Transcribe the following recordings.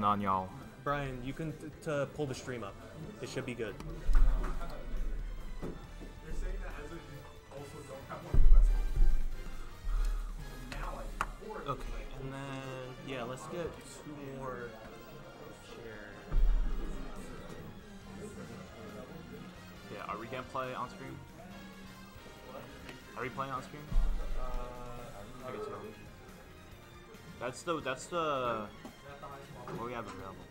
going on, y'all? Brian, you can t- to pull the stream up. It should be good. Okay, and then yeah, let's get two more chairs. Yeah, are we gonna play on stream? Are we playing on stream? Uh, I guess so. That's the that's the what we have available.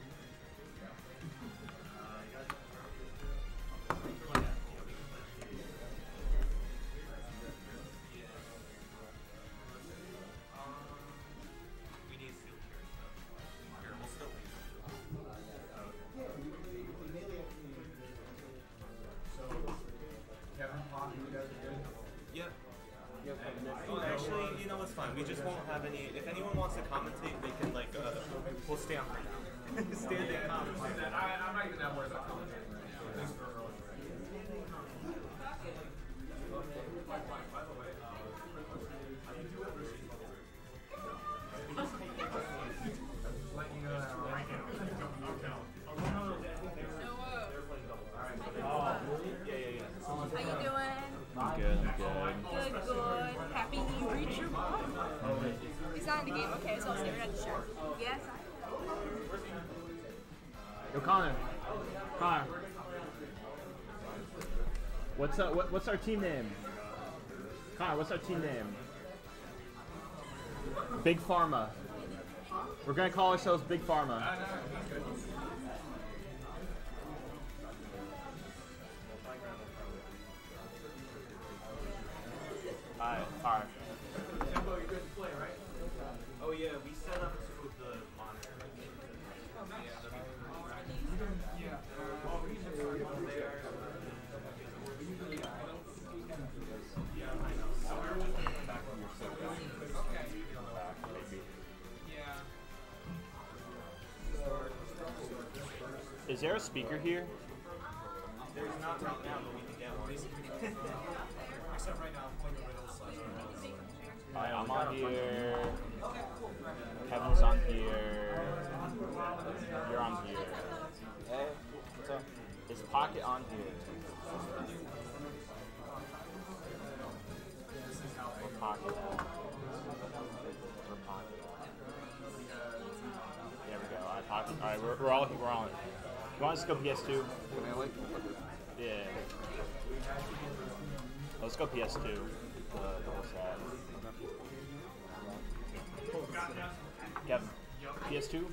What's uh, what, what's our team name? Connor, what's our team name? Big Pharma. We're gonna call ourselves Big Pharma. Alright, alright. A speaker here? There's not right now, but we can get one. Except right now, I'm playing the riddle slash. Alright, I'm on here. You want us to go PS2? Can I like? Yeah. Let's go PS2. The, uh, the whole set. Kevin, PS2?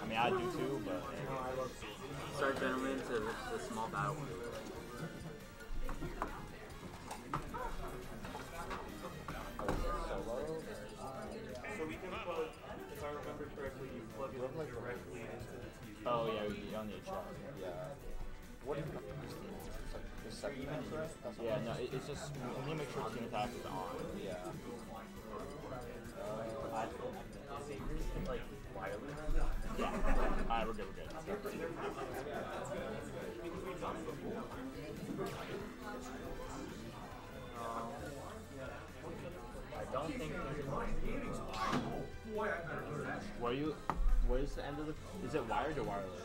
I mean, I do too, but Start gentlemen to the, the small battle. Right? Yeah, no, it, it's just need to make sure Team Attack is on. Yeah. Alright, we're good. We're good. I don't think Where you? Where's the end of the? Is it wired or wireless?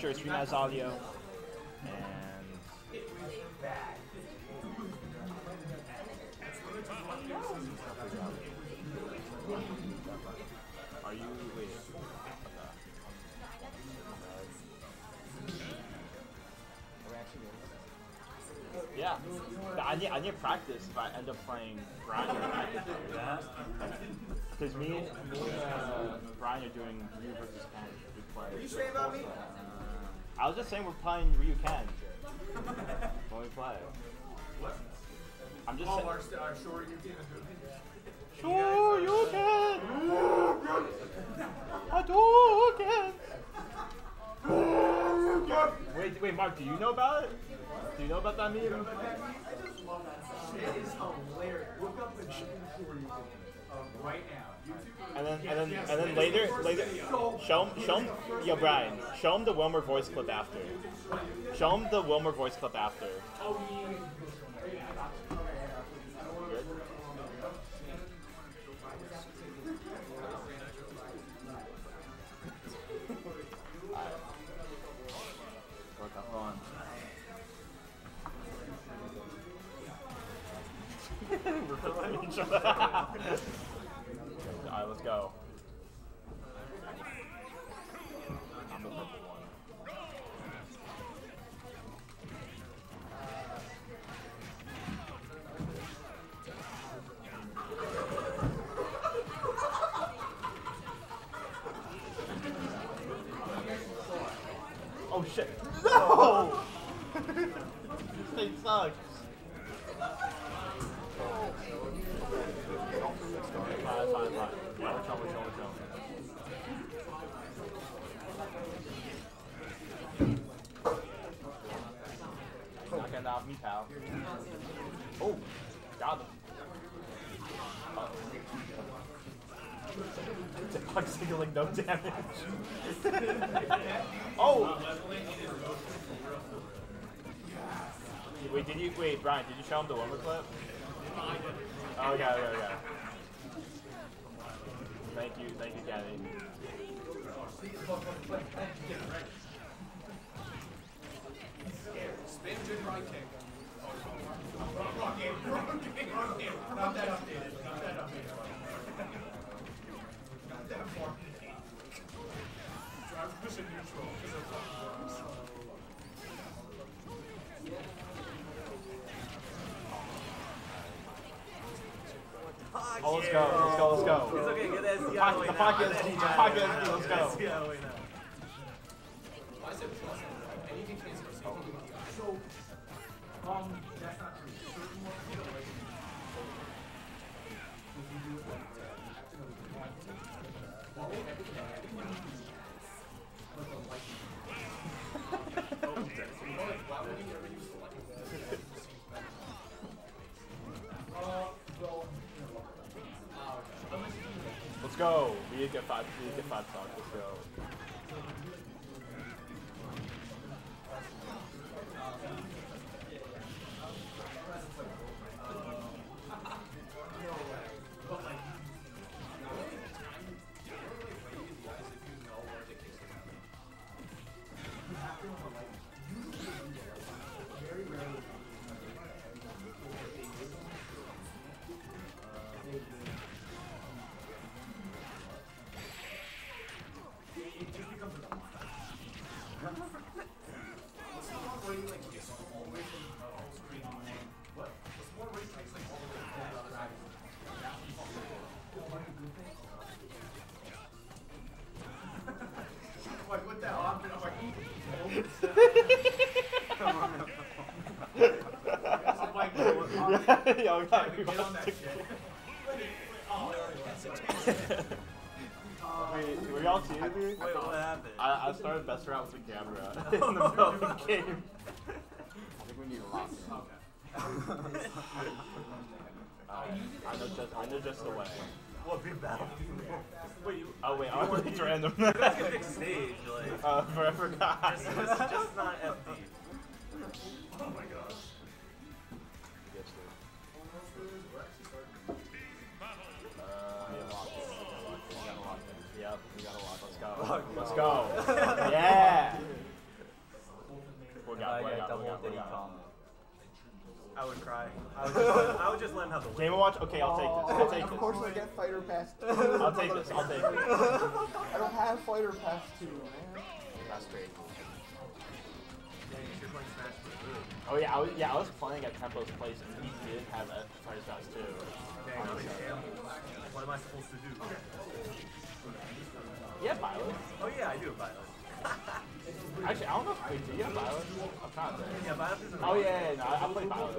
Sure stream has audio. And are you wait? Yeah, I need I need practice if I end up playing Brian. I could do that. Because me, me and uh, Brian are doing you versus Ken. We play. Are you saying about me? I was just saying we're playing Ryu Ken when we play. What? I'm just Oh, saying. our, our short you team is Sure, you can. I do can. Wait, wait, Mark, do you know about it? Do you know about that meme? I just love that song. It is hilarious. Look up the um, right now. And then, and then, and then later, later, show him, show him, yo, Brian, show him the Wilmer voice clip after. Show him the Wilmer voice clip after. Dog signaling no damage. oh! Wait, did you wait, Brian? Did you show him the Wilmer clip? Oh yeah, yeah, yeah. Thank you, thank you, Gabby. Spin right kick. Wrong game, wrong game, wrong game. Not that updated, not that Oh, let's go, let's go, let's go. It's okay, get the SDI Pocket- away the now. pocket SD, the pocket SD, let's Get go. SDI away now. I said plus, and you can cancel. So, um, go. We need to get five. We we get on that shit. Wait, were y'all seeing? Wait, what happened? I, I started best route with the camera in the middle of the game. I think we need a lock uh, I know just I know just the way. What big battle? Wait, you, Oh wait, it's you- random. Guys get big stage, like. Uh, for- I forgot. Just, just, just not FD. I would just let, I would him have the win. Game and Watch? Okay, I'll take this. I'll take Of course this. I get Fighter Pass 2. I'll take this. I'll take this. I don't have Fighter Pass 2, man. That's crazy. You're playing Smash Bros. Oh yeah, I was, yeah, I was playing at Tempo's place and he did have a Fighter Pass too. Dang. What am I supposed to do? Yeah, Violet. Oh yeah, I do have Violet. Actually, I don't know. If, wait, do you have Violet? I'm trying to think. Yeah, Violet is Oh yeah, yeah, no, I, I play Violet.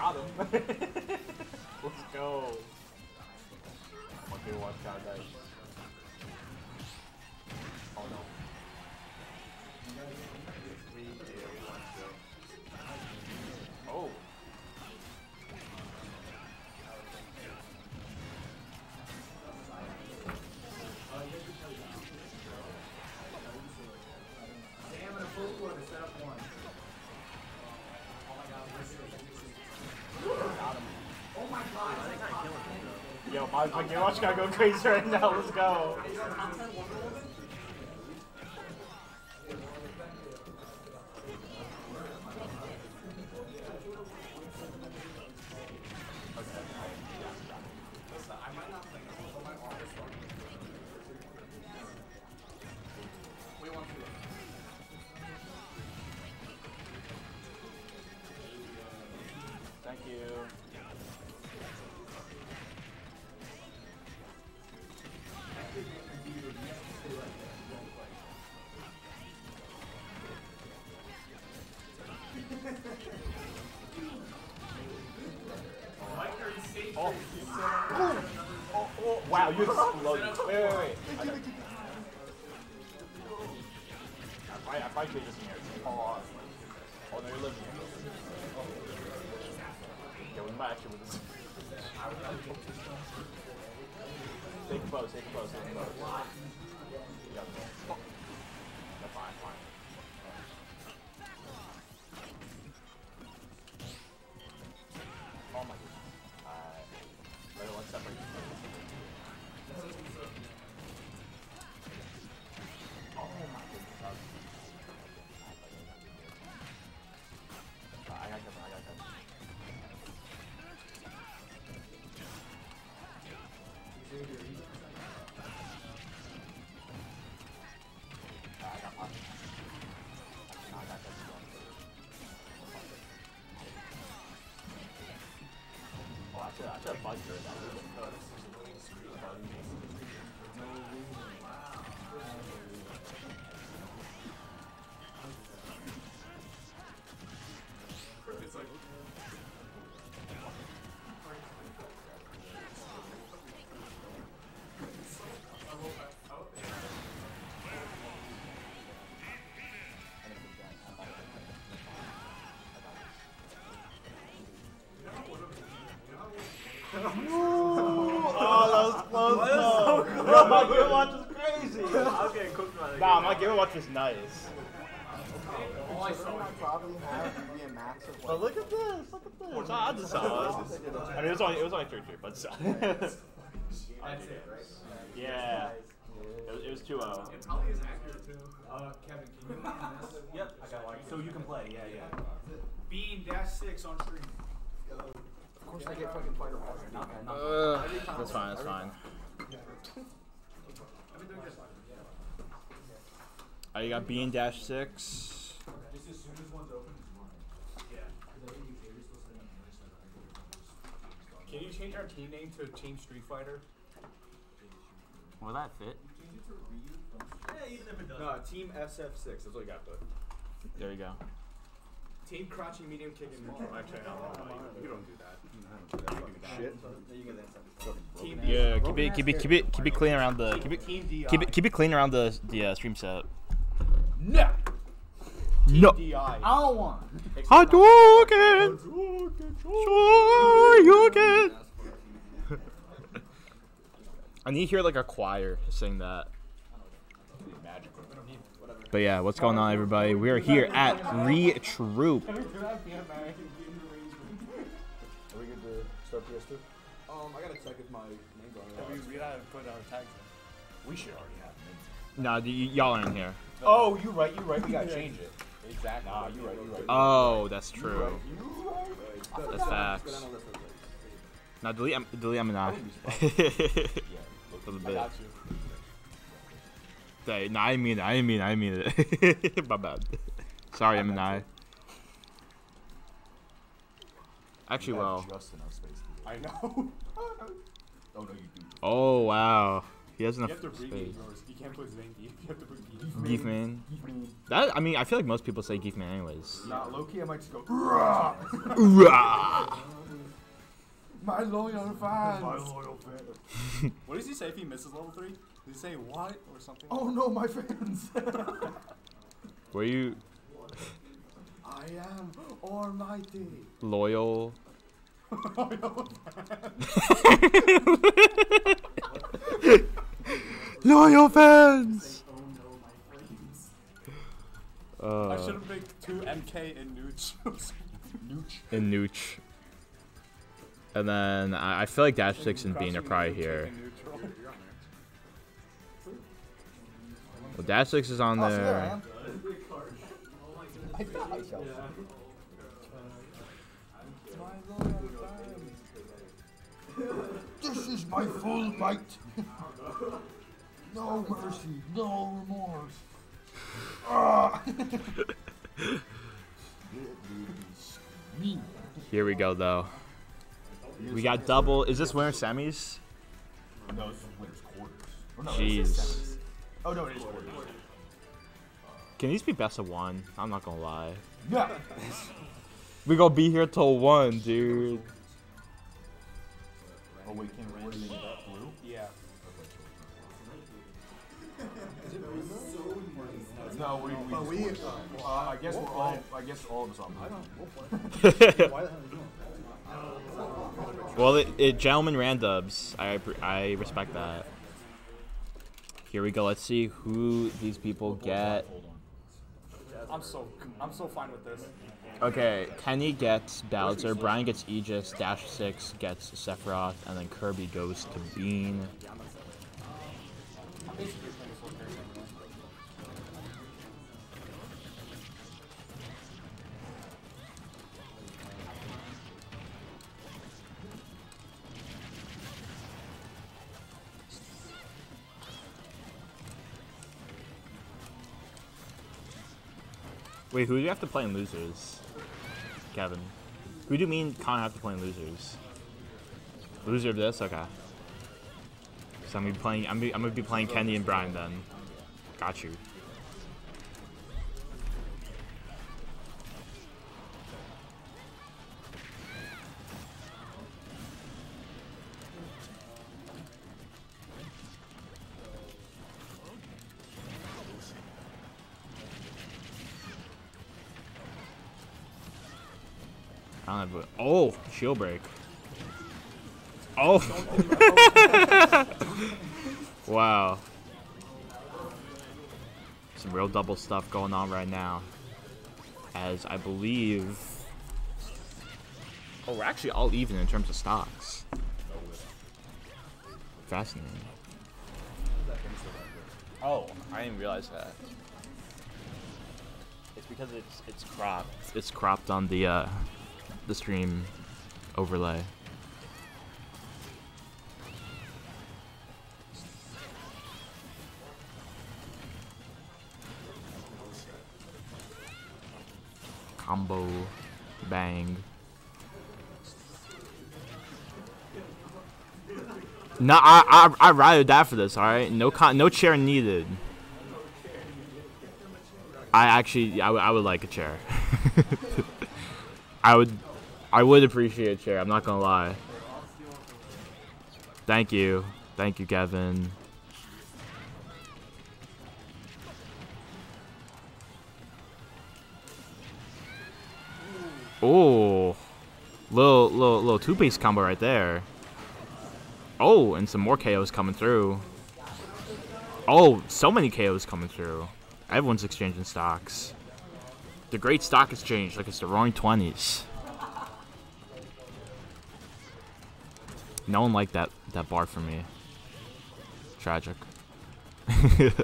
Got him. Let's go. Okay, watch out, guys. Crazy right now. Let's go. I should, I should Oh, that was close. though. Bro, my Game Watch is crazy. I'm getting cooked by the Nah, my Game Watch is nice. I But look at this. Look at this. It's odds and sods. I mean, it was only it was only three three, but still. That's it, right? yeah. It was, it was 2 0. It probably is accurate too. Uh, Kevin, can you this? Yep, I got one. So you can play, yeah, yeah. Bean dash six on stream. Of course I get fucking Fighter Pass 2. man. That's fine, that's fine. I've been doing this. Oh, you got Bean Dash 6. Just as soon as one's open, just run. Yeah. Can you change our team name to Team Street Fighter? Will that fit? Yeah, even if it doesn't. No, Team SF6. That's what I got put. There you go. Team crouching medium kick and neutral. Actually, no, you don't do that. Shit. Team Yeah, keep it, keep it, keep it, keep it clean around the, keep it, keep it, keep it clean around the the uh, stream set. No. No. I don't want. Hadouken! Shoryuken! I need to hear like a choir sing that. But yeah, what's going on, everybody? We are here at RETROOP. Are we good to start PS2? Um, I gotta check if my name's on it. We, we gotta put our tags We should already have it. No, y- y'all are in here. Oh, you're right, you're right. We gotta change it. Exactly. Nah, you're right, you're right. Oh, that's true. That's But I facts. know that's what it Now delete, delete M and I. Yeah, For the I bit. Got you. Hey, no, I didn't mean it. I didn't mean it. I didn't mean it. My bad. Sorry, M and I. Actually, You have well. Just enough space to do it. I know. Oh, no, you do. Oh wow, he has enough space. You can't put Zinky. You have to put Geef. Geef man. That I mean, I feel like most people say Geef man anyways. Nah, low key, I might just go. Rah! My loyal fans. loyal fan. what does he say if he misses level 3? Does he say what or something? Oh no, my fans. Were you I am almighty. loyal? loyal fans. I Uh, should have picked two MK and Nooch. Nooch. and Nooch. And then I, I feel like Dash Six and Bean are Crouching probably medium here. Well, Dash Six is on Oh, so there I there. am. I myself. This is my full might. No mercy, no remorse. Ah. Here we go though. We got double. Is this winner semis? No, this is winner's quarters. Or no, this is Jeez. Semis. Oh no, it is quarters. Can these be best of one? I'm not gonna lie. Yeah. We gonna be here till one, dude. Oh wait, can we make that blue? Yeah. No, we. we, uh, I guess we're all. I guess all of us on well, it, it gentlemen ran dubs. I I respect that. Here we go. Let's see who these people get. I'm so I'm so fine with this. Okay, Kenny gets Bowser, Brian gets Aegis, Dash Six gets Sephiroth, and then Kirby goes to Bean. Wait, who do you have to play in losers? Kevin. Who do you mean Connor have to play in losers? Loser of this? Okay. So I'm gonna be playing I'm, be, I'm gonna be playing Kenny and Brian then. Got you. I don't have a, oh, shield break. Oh. wow. Some real double stuff going on right now. As I believe. Oh, we're actually all even in terms of stocks. Fascinating. Oh, I didn't realize that. It's because it's it's cropped. It's cropped on the uh the stream overlay. Combo bang. No, I I I ride or die for this. All right, no con, no chair needed. I actually I, I would like a chair. I would, I would appreciate a chair. I'm not gonna lie. Thank you, thank you, Kevin. Oh, little little little two piece combo right there. Oh, and some more KOs coming through. Oh, so many KOs coming through. Everyone's exchanging stocks. The great stock exchange, like it's the roaring 20s. No one liked that, that bar for me. Tragic. Alright,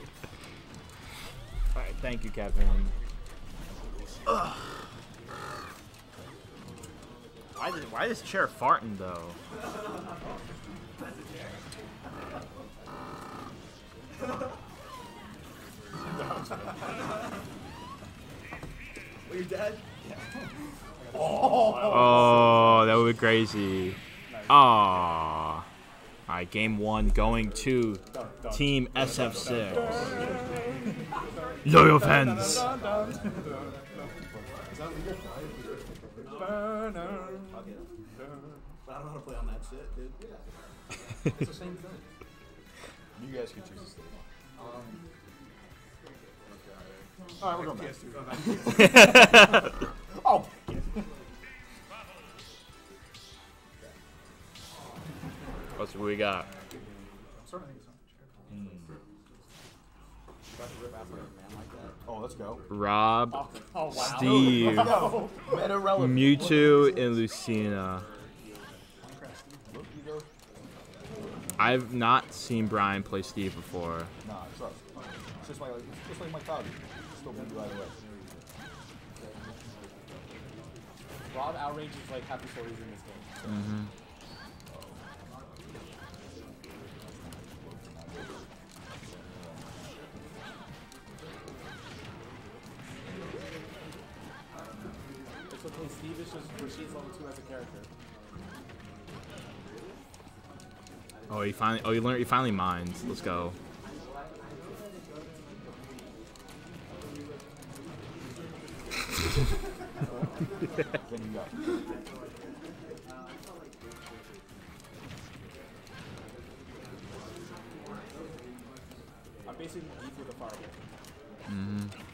thank you, Kevin. Ugh. Why, did, why is chair farting, though? Well, you're dead? Oh, oh, that would be crazy. Aww. Alright, game one going to Team SF6. Loyal fans. Is that legal? Burner. I don't know how to play on that shit, dude. It's the same thing. You guys can choose stay. Alright, we're going back. a man like that. Oh, let's go. Rob, Oh, wow. Steve, No. Mewtwo, and Lucina. Look, you go. I've not seen Brian play Steve before. Nah, it sucks. It's just like, it's just like my Cloudy. Still beat right away. Rob outrages like half the stories in this game. Mm-hmm. It's is Rashid's level 2 as a character. Oh, he finally. Oh, you learned. He finally mines. Let's go. You. I'm basically with a fireball. Mm-hmm. Oh.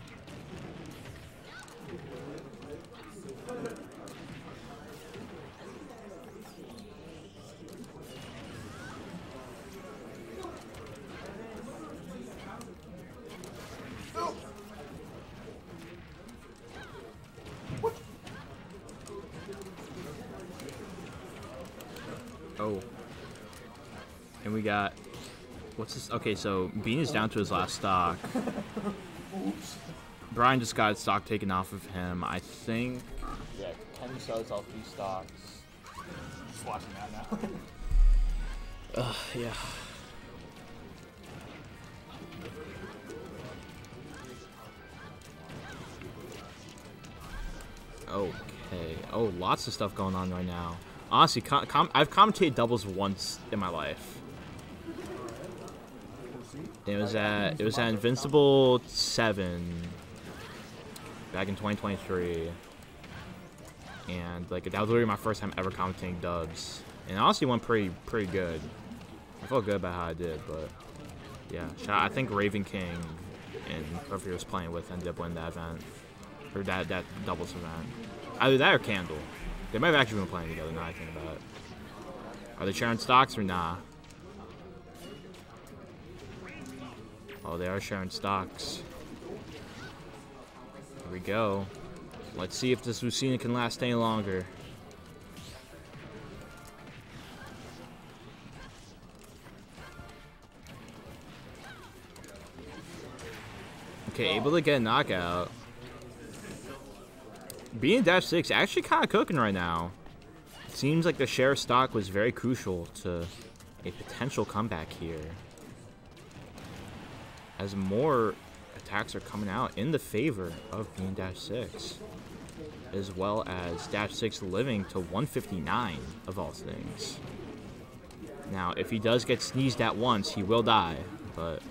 Got. What's this? Okay, so Bean is down to his last stock. Brian just got stock taken off of him. I think. Yeah, Ken sells off these stocks. Just watching that now. Ugh, yeah. Okay. Oh, lots of stuff going on right now. Honestly, com- com- I've commentated doubles once in my life. It was at it was at Invincible Seven back in 2023, and like that was literally my first time ever commentating dubs, and it honestly went pretty pretty good. I felt good about how I did, but yeah, I think Raven King and whoever he was playing with ended up winning that event or that that doubles event. Either that or Candle. They might have actually been playing together. Now I think about it. Are they sharing stocks or nah? Oh, they are sharing stocks. Here we go. Let's see if this Lucina can last any longer. Okay, able to get a knockout. Bean dash six actually kind of cooking right now. Seems like the share of stock was very crucial to a potential comeback here. As more attacks are coming out in the favor of Bean Dash 6. As well as Dash 6 living to 159 of all things. Now, if he does get sneezed at once, he will die, but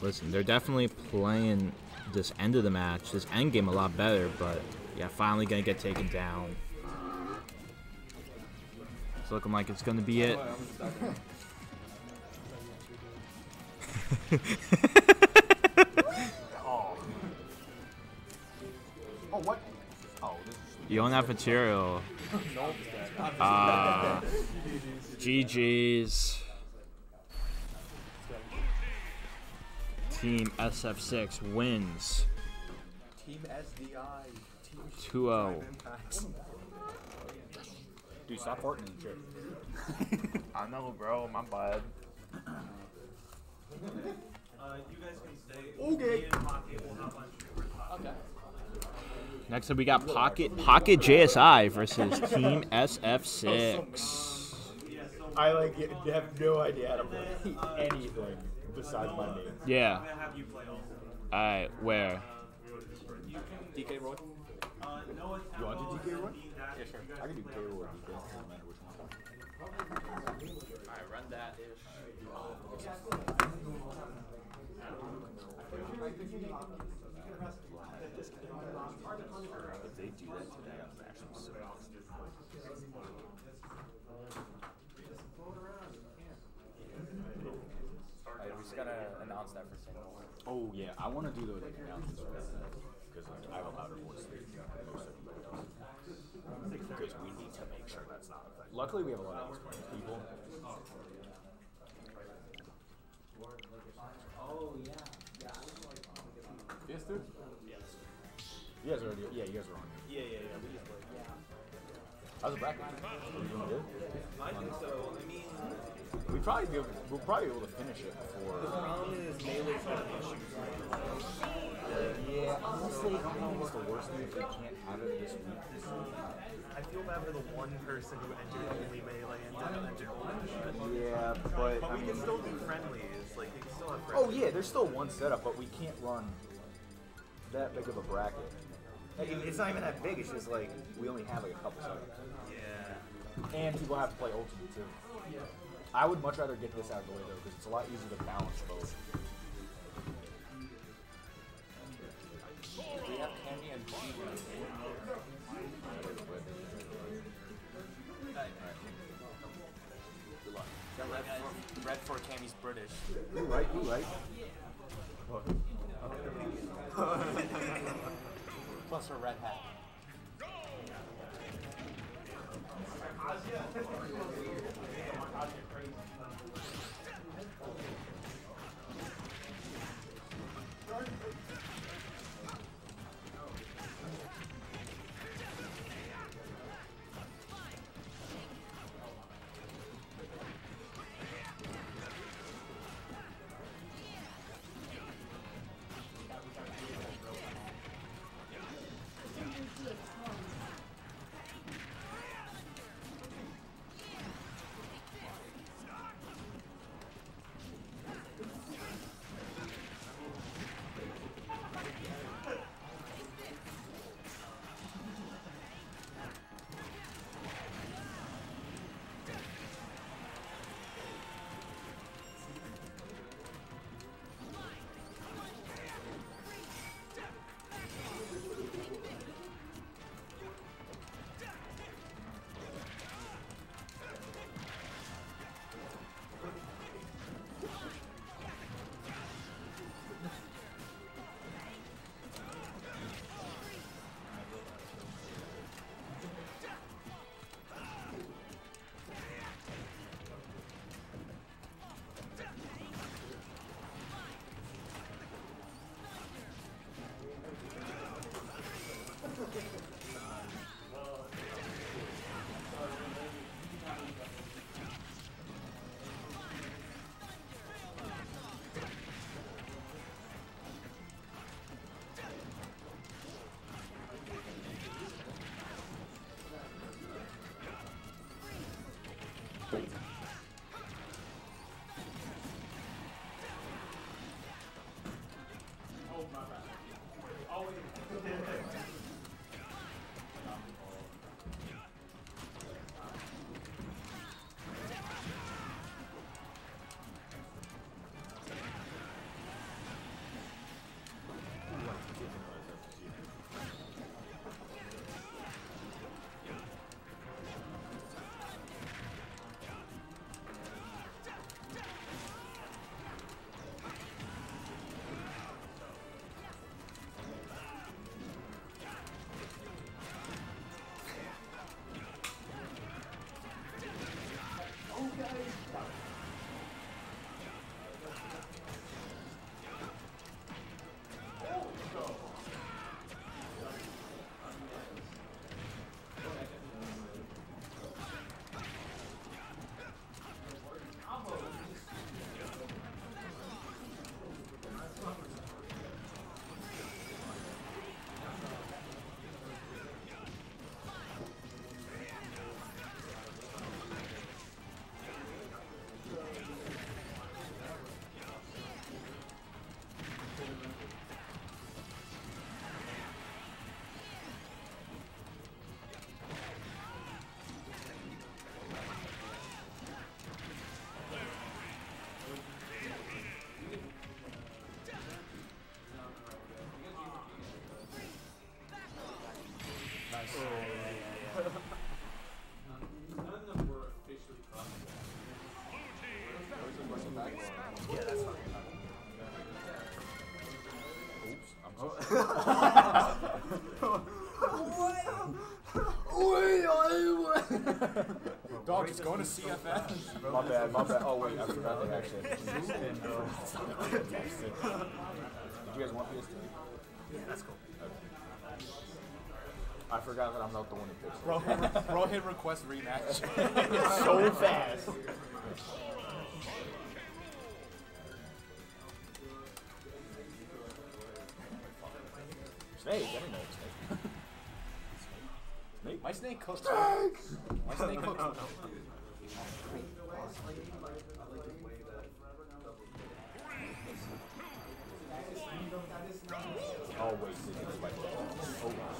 Listen, they're definitely playing this end of the match, this end game a lot better. But yeah, finally gonna get taken down. It's looking like it's gonna be it. Oh. Oh, what? Oh, this is. You own that material. Uh, GG's. Team SF6 wins Team SDI. Team 2 0. Dude, stop farting in the chair. I know, bro. My bad. Uh, you guys can stay. Okay. Me and Pocket will have lunch. Okay. Next up, we got Pocket Pocket JSI versus Team SF6. I like it, have no idea how to play anything besides my name. Yeah. I'm have you play also. Alright, where? DK Roy. Uh, You want to DK Roy? Yeah, sure. I can do K or DK, doesn't probably be able, we'll probably be able to finish it before. the problem is Melee's got issues. Yeah, honestly, I think it's the worst thing if we can't have it this week. I feel bad for the one person who entered only Melee and didn't enter only Yeah, but But I we mean, can still do friendlies. Like, we can still have Oh yeah, there's still one setup, but we can't run that big of a bracket. Like, It's not even that big. It's just like we only have like a couple setups, Yeah. and people have to play ultimate too. I would much rather get this out of the way though, because it's a lot easier to balance both. We have Cammy and G. Got red for, red for Cammy's British. You right? You right? Plus her red hat. None of them were officially Yeah, Oops, I'm? Dog, just going to CFS. My bad, my bad. Oh, wait, I forgot that actually. Did you guys want PS2? Yeah, that's cool. I forgot that I'm not the one who picks it. Rohit, Rohit request rematch. so fast. Snake, I didn't know it was Snake. Snake? My snake cooks. Snake! My snake cooks. Oh wait, this is like oh.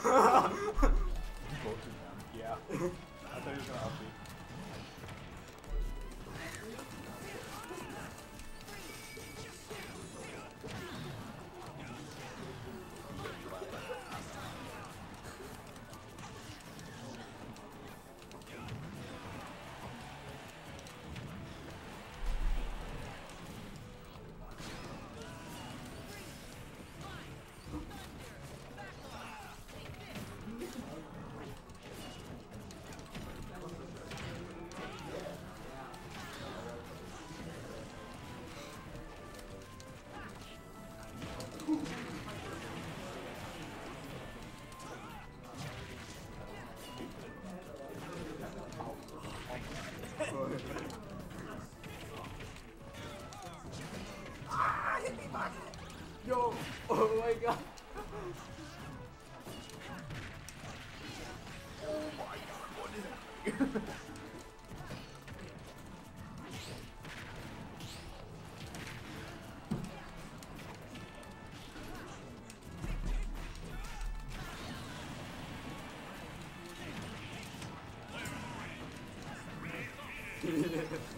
Yeah. I thought he was gonna up me. Oh my god! Yo,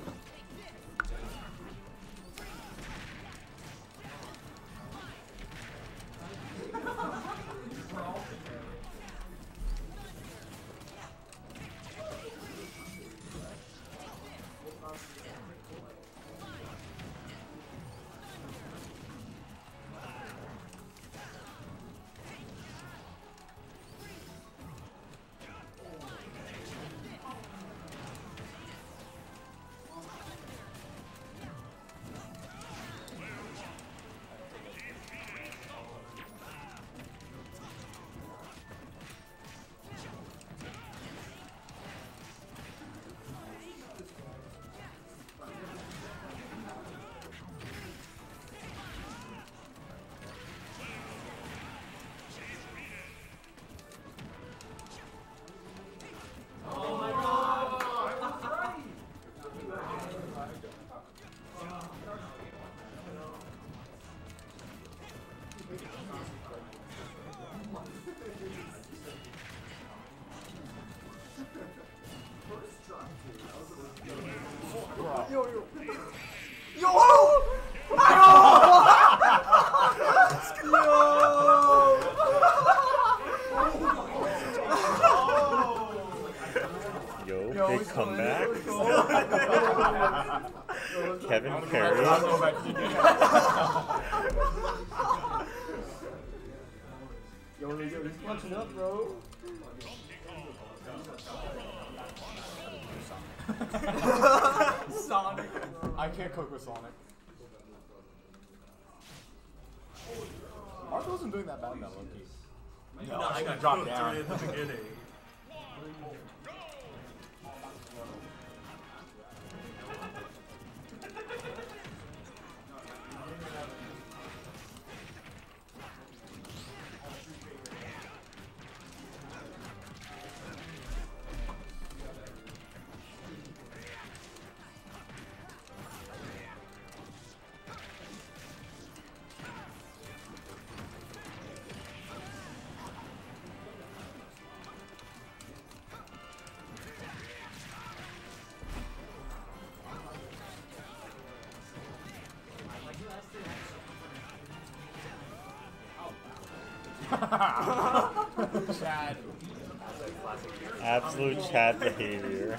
drop down. right at the beginning. Chad. Absolute chat behavior.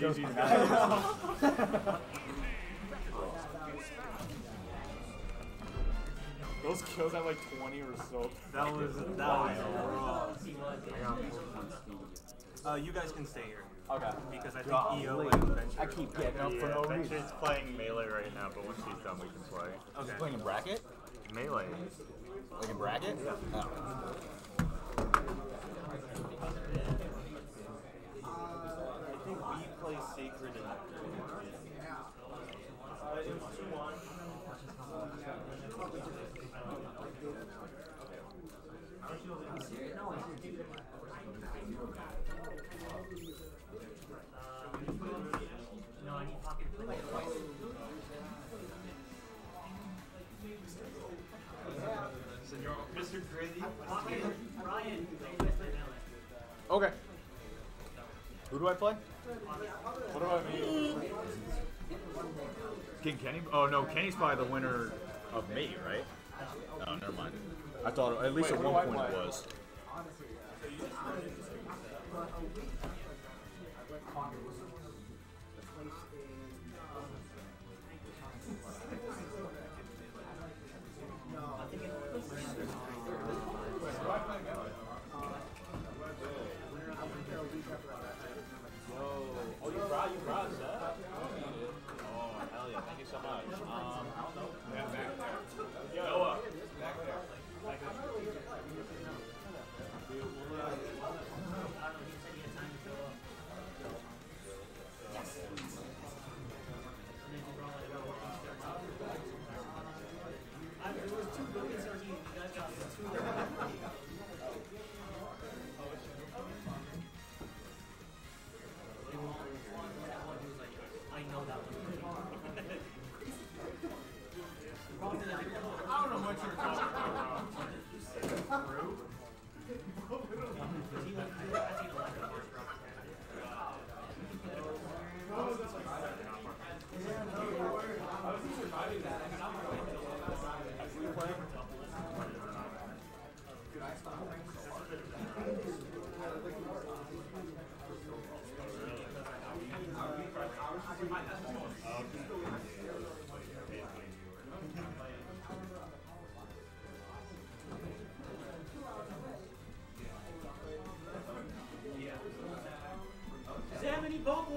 Guys. ever- Those kills at like 20 or so. That was that was raw. Uh, you guys can stay here Okay. because I think EO and Venture. I keep getting up for no Yeah, reason. Venture's playing melee right now, but once she's done, we can play. Okay. Playing in bracket? Melee. Like in bracket? Oh. Kenny's probably the winner of me, right? Oh, never mind. I thought at least Wait, at one point it was.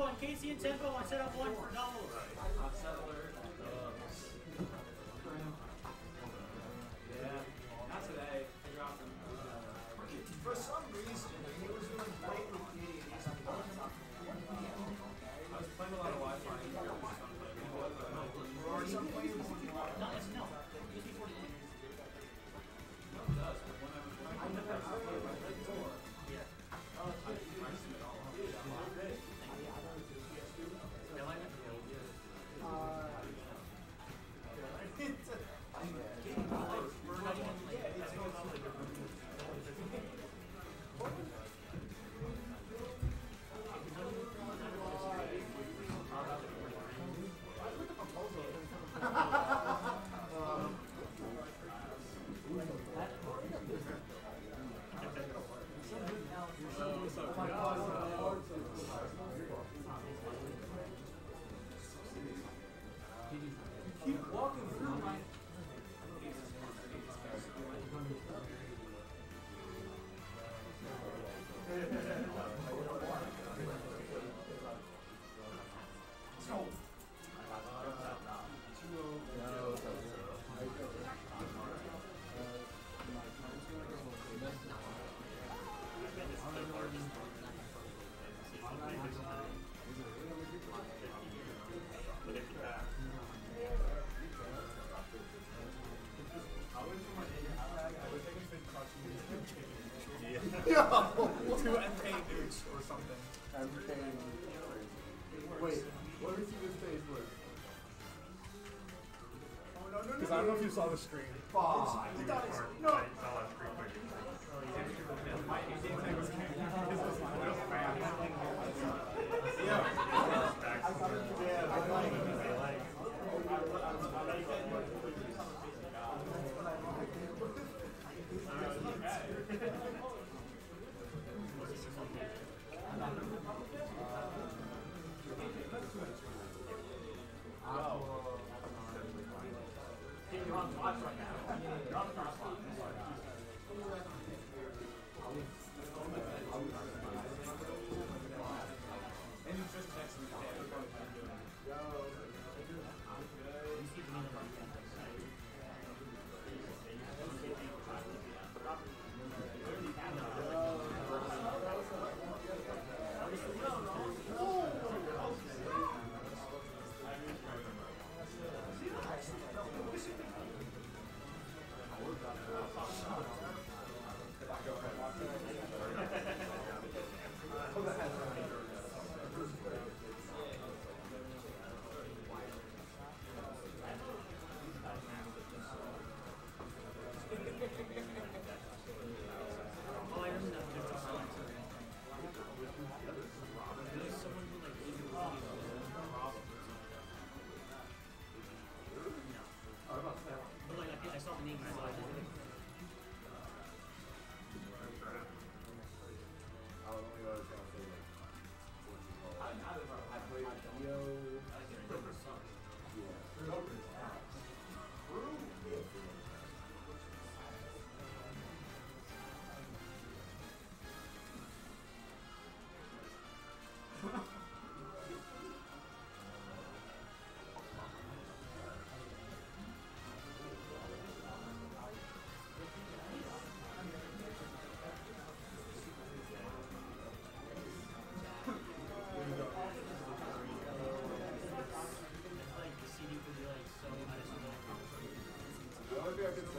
on Casey and Tempo on setup one. Two MK dudes or something. Everything. Wait, what did you just face with? Because I don't know if you saw the screen. Fuck.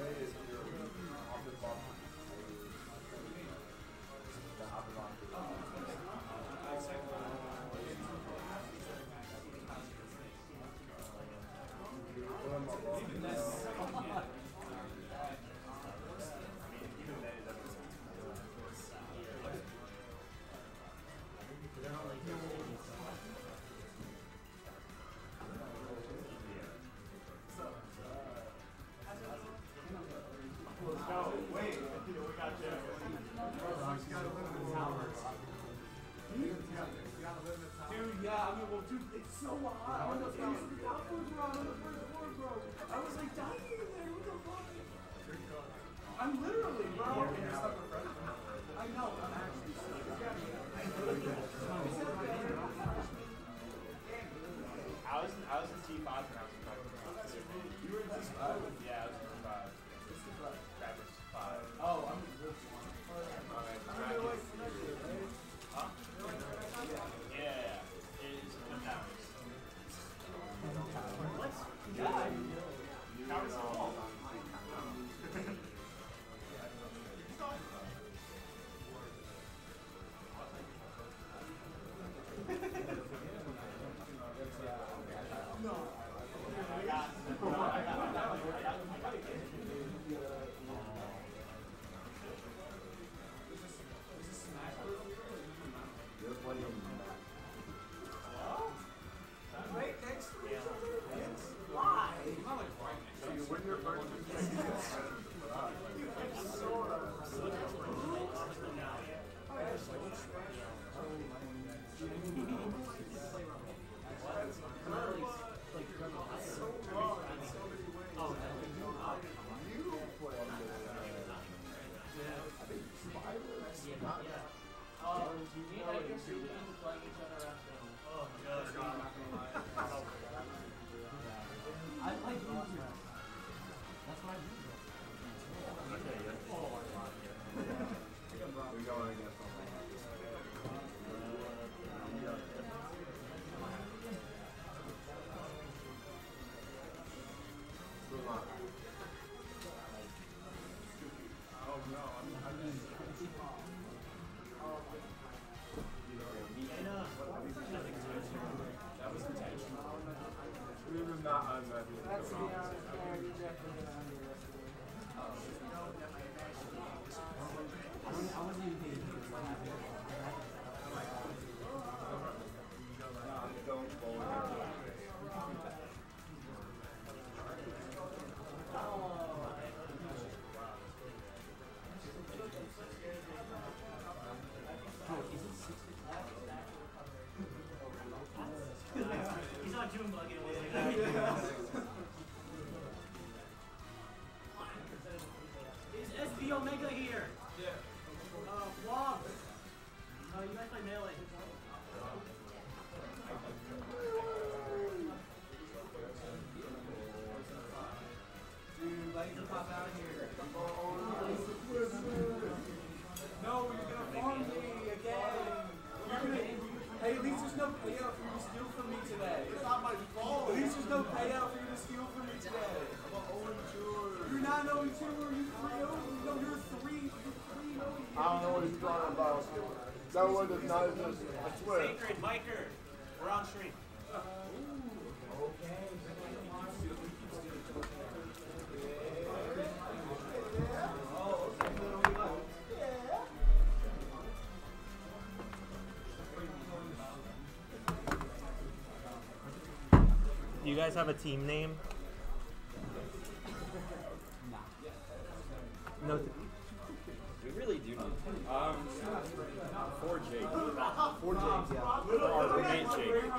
ustedes. I was like dying in there. What the fuck? I'm literally, bro. I know. Don't know what he's talking about. That one not. I swear. Sacred Biker. We're on stream. Do you guys have a team name? No. Th- we really do um, four Jake. Four Jake, yeah. Or, or Jake.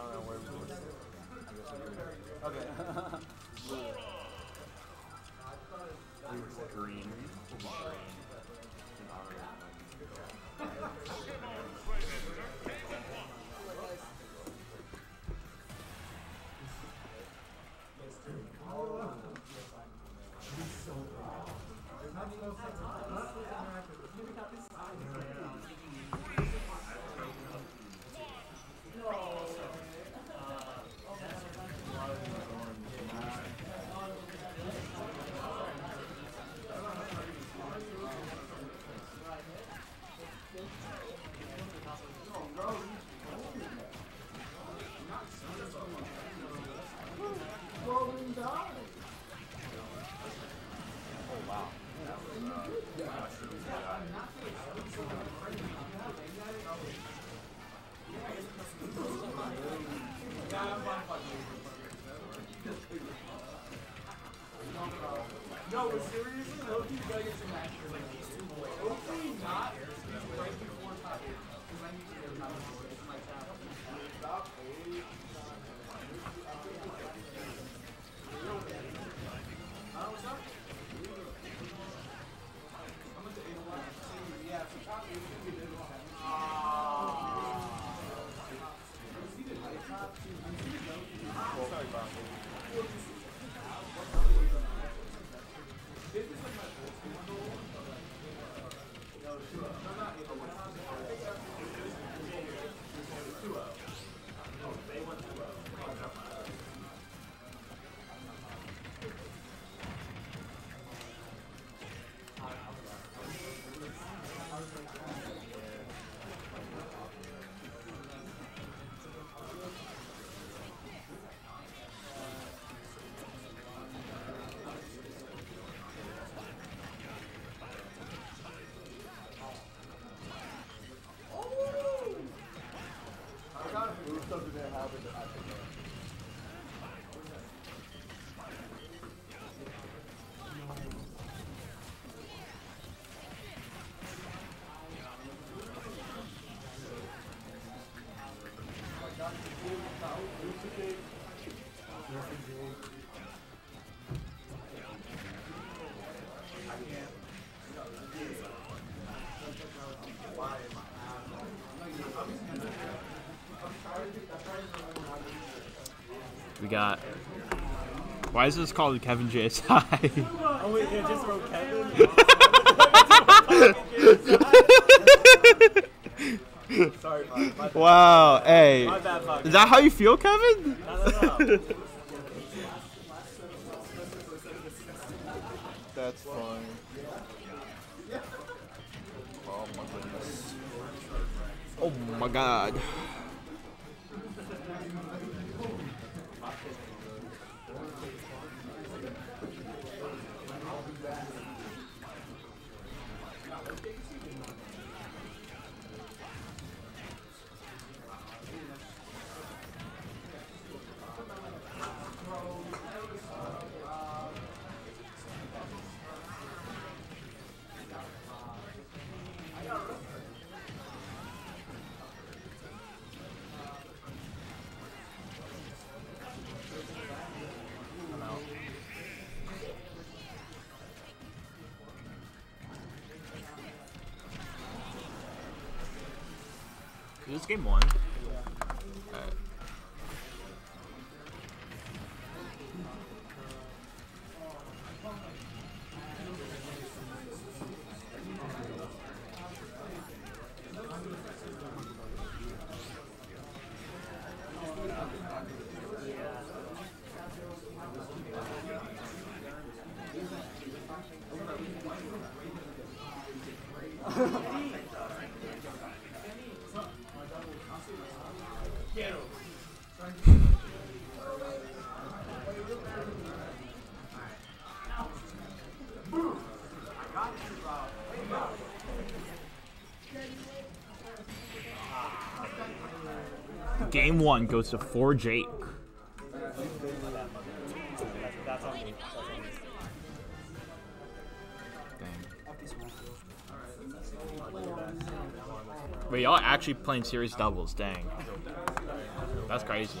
I don't know where we. Okay. L2O. I'm not Able to We got. Why is this called Kevin JSI? Oh wait, yeah, just wrote Kevin. Sorry, my, my wow, Bad. Is that how you feel, Kevin? No, no. That's fine. Oh my goodness. Oh my god. Game one goes to 4 Jake. Me. Wait, y'all actually playing series doubles? Dang. That's crazy.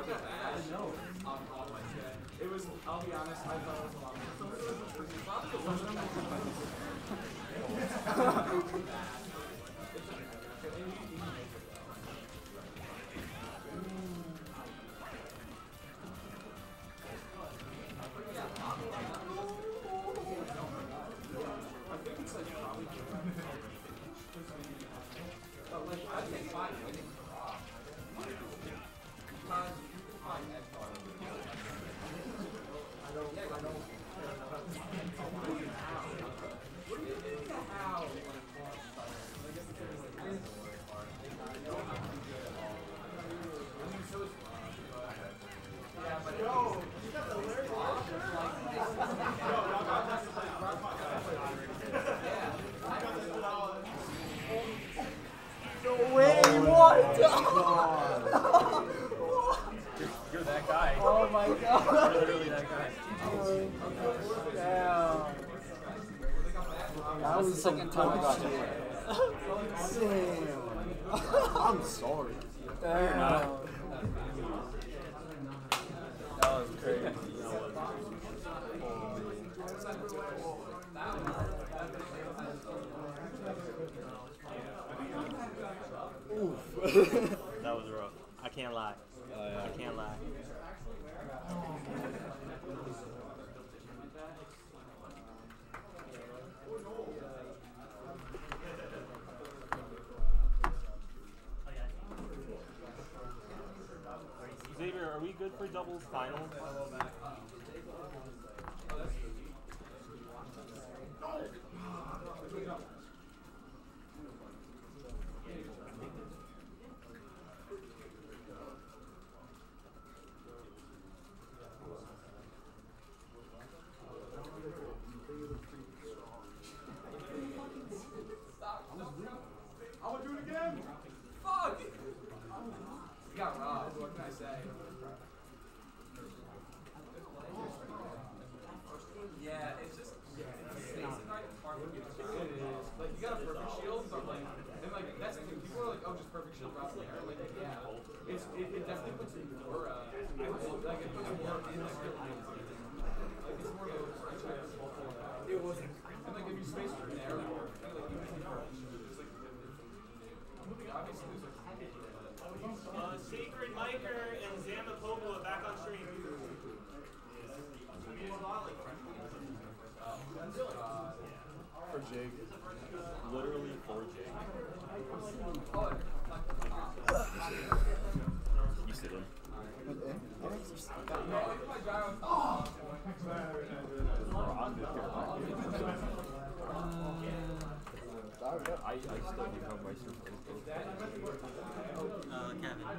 I got. I know. On It was, I'll be honest, I thought it was a lot more. Probably.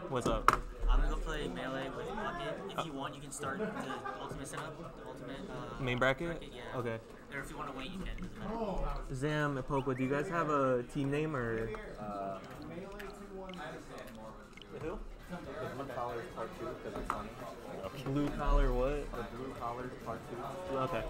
What's up? I'm gonna go play melee with Pocket. If oh. you want, you can start the ultimate setup, the ultimate uh, main bracket. bracket yeah. Okay if you want to wait, you can. Zam and Poco, do you guys have a team name or? Uh, who? The blue collar part two because it's funny. Okay. Blue collar what? The blue collar part two. Okay.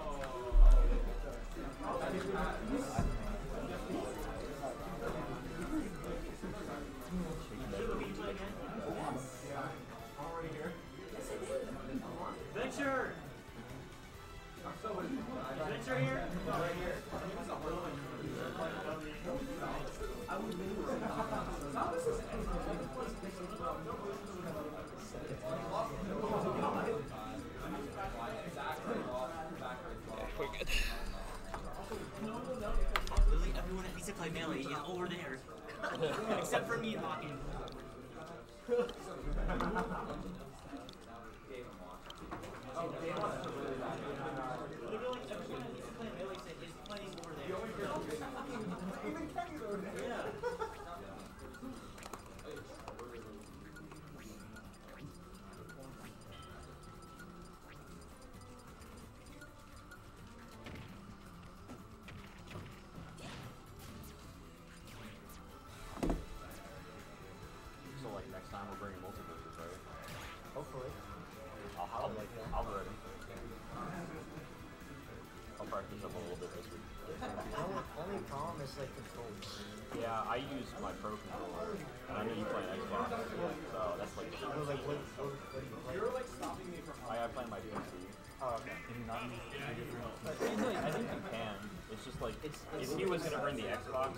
If he was going to earn the Xbox,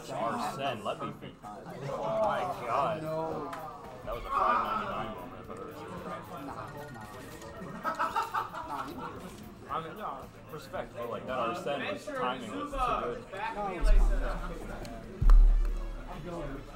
clutch Arsene. Let me be. Oh my god. That was a 599 moment. if I've ever seen one. I mean, no, respect, but like that Arsene was timing was too good.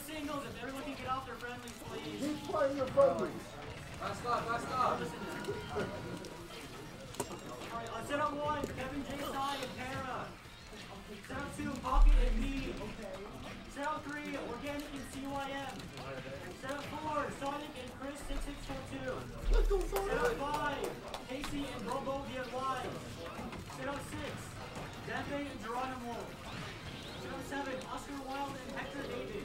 starting ultimate singles. If everyone can get off their friendlies, please. Keep playing your friendlies. Last stop, last stop. All right, on set up one, Kevin J. Sai and Tara. Set up two, Pocket and me. Set up three, Organic and CYM. Set up four, Sonic and Chris 6642. Set up five, Casey and Bobo DFY. Set up six, Defe and Geronimo. Set up seven, Oscar Wilde and Hector David.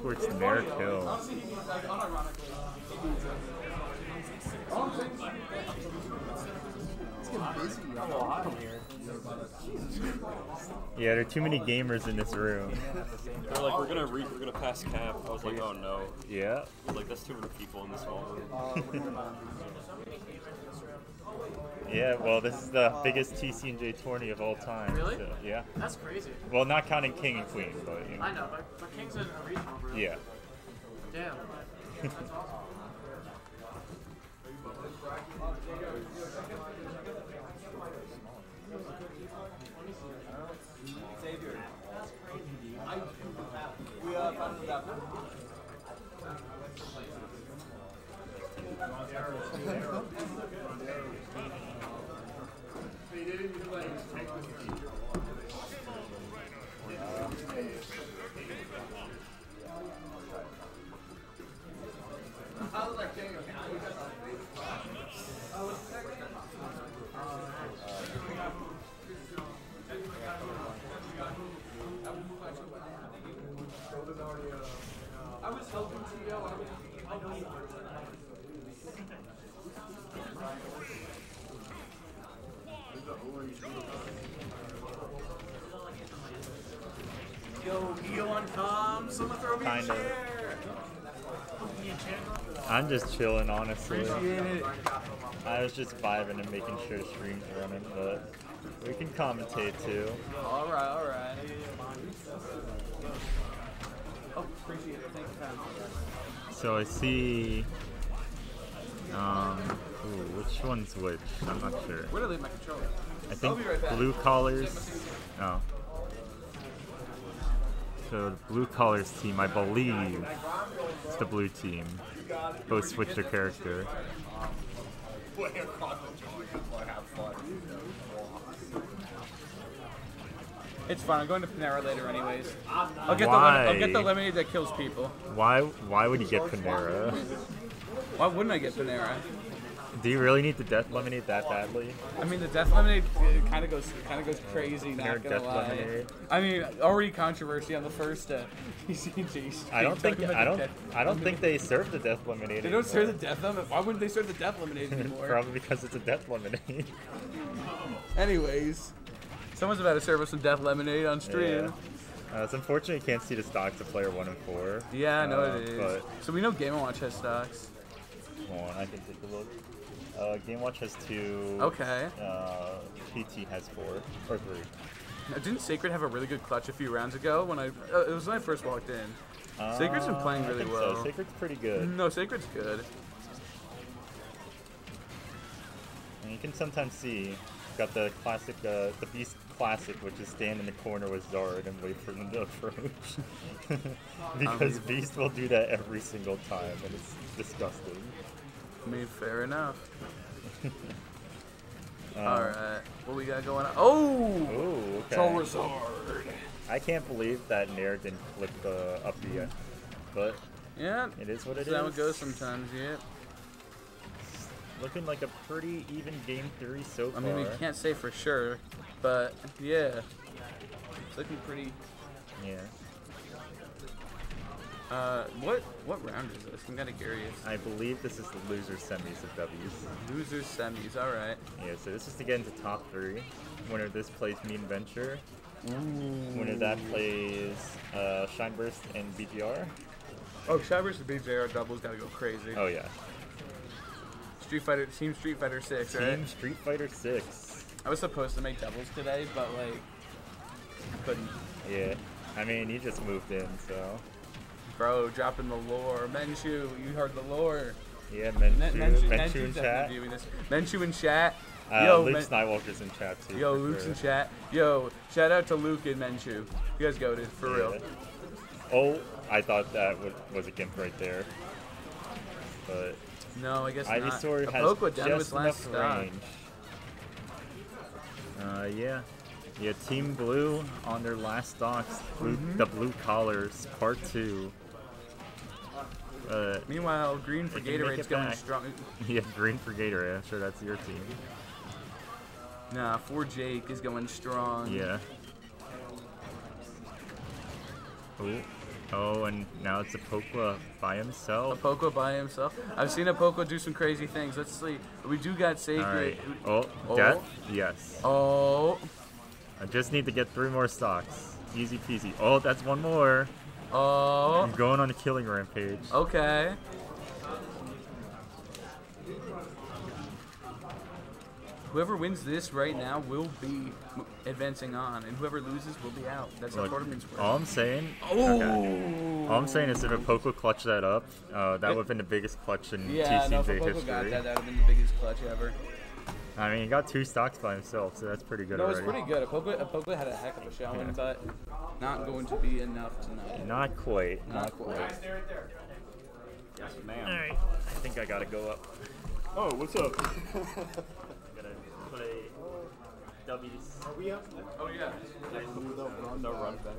Backwards Nair kill. Yeah, there are too many gamers in this room. They're like, we're gonna re- we're gonna pass cap. I was like, oh no. Yeah. I was like, that's too many people in this small room. Yeah, well, this is the biggest TCNJ tourney of all time. Really? so, yeah. That's crazy. Well, not counting King and Queen, but you know. I know, but, but King's a regional, bro. Yeah. Damn. That's awesome. Chair, bro? I'm just chilling, honestly. I was just vibing and making sure the streams running, but we can commentate too. Alright, alright. Oh, appreciate it. Thank you, So I see. Um, ooh, which one's which? I'm not sure. Where did I leave my controller? I think right blue collars. Oh. So the blue collars team, I believe, it's the blue team. Both switched their character. Play across the joint. Have fun. It's fine. I'm going to Panera later, anyways. I'll get the Why? lemon, I'll get the lemonade that kills people. Why? Why would you get Panera? Why wouldn't I get Panera? Do you really need the death lemonade that badly? I mean, the death lemonade kind of goes kind of goes crazy. Not Panera gonna Death lie. Lemonade? I mean, already controversy on the first uh, TCG. I don't think I don't I don't think they serve the death lemonade. They don't serve the death lemonade. Why wouldn't they serve the death lemonade anymore? Probably because it's a death lemonade. Anyways, someone's about to serve us some death lemonade on stream. Yeah. Uh, it's unfortunate you can't see the stocks of player one and four. Yeah, I know uh, it is. But So we know Game Watch has stocks. hold on, I can take a look. Uh, Game Watch has two. Okay. Uh, PT has four or three. Now, didn't Sacred have a really good clutch a few rounds ago? When I uh, it was when I first walked in. Sacred's been playing Uh, I really think well. So. Sacred's pretty good. No, Sacred's good. And you can sometimes see got the classic, uh, the Beast classic, which is stand in the corner with Zard and wait for them to approach. because Um, Beast will do that every single time, and it's disgusting. I mean, fair enough. Um, All right, what we got going on? Oh, okay. Charizard. I can't believe that Nair didn't flip the up the, uh, but Yeah, it is what it how is. it goes sometimes. Yeah. Looking like a pretty even game three so far. I mean, we can't say for sure, but yeah, it's looking pretty. Yeah. Uh, what what round is this? I'm kind of curious. I believe this is the loser semis of W's. Loser semis. All right. Yeah, so this is to get into top three. Winner of this plays Mean Venture. Winner of that plays uh, Shine Burst and BGR. Oh, Shy and BJR doubles gotta go crazy. Oh yeah. Street Fighter Team Street Fighter Six, right? Team Street Fighter Six. I was supposed to make doubles today, but like couldn't. Yeah. I mean, he just moved in, so. Bro, dropping the lore. Menchu, you heard the lore. Yeah, Menchu, Men- Menchu, in chat. this. Menshu in chat. Uh, Yo, Luke Men- Skywalker's in chat too. Yo, Luke's sure. in chat. Yo, shout out to Luke and Menchu. You guys goaded, for real. Oh, I thought that was, was a gimp right there. But No, I guess not. Ivysaur has Apoko just enough stock. range. Uh, yeah. Yeah, Team Blue on their last stocks. Blue, Mhm. The Blue Collars, Part 2. Uh, Meanwhile, Green for Gatorade's going back. strong. Yeah, Green for Gatorade. I'm sure that's your team. Nah, for Jake is going strong. Yeah. Oh, oh, and now it's a Pokwa by himself. Apoko by himself. I've seen Apoko do some crazy things. Let's see. We do got Sacred. All right. Oh, Oh. death? Yes. Oh. I just need to get three more stocks. Easy peasy. Oh, that's one more. Oh. I'm going on a killing rampage. Okay. Whoever wins this right now will be advancing on, and whoever loses will be out. That's how tournaments work. all I'm saying, Oh. okay. all I'm saying is if Apoko clutched that up, uh, that would have been the biggest clutch in yeah, no, TCG Apoko history. got that, that would have been the biggest clutch ever. I mean, he got two stocks by himself, so that's pretty good no, it's already. pretty good. Apoko, Apoko had a heck of a showing, Yeah. but not going to be enough tonight. Not quite. Not Not, quite. quite. Yes, ma'am. All right. I think I gotta go up. Oh, what's up? I gotta play W's. Are we up? Oh yeah. No run back. Not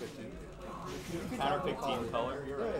15. counter 15 color. You're right.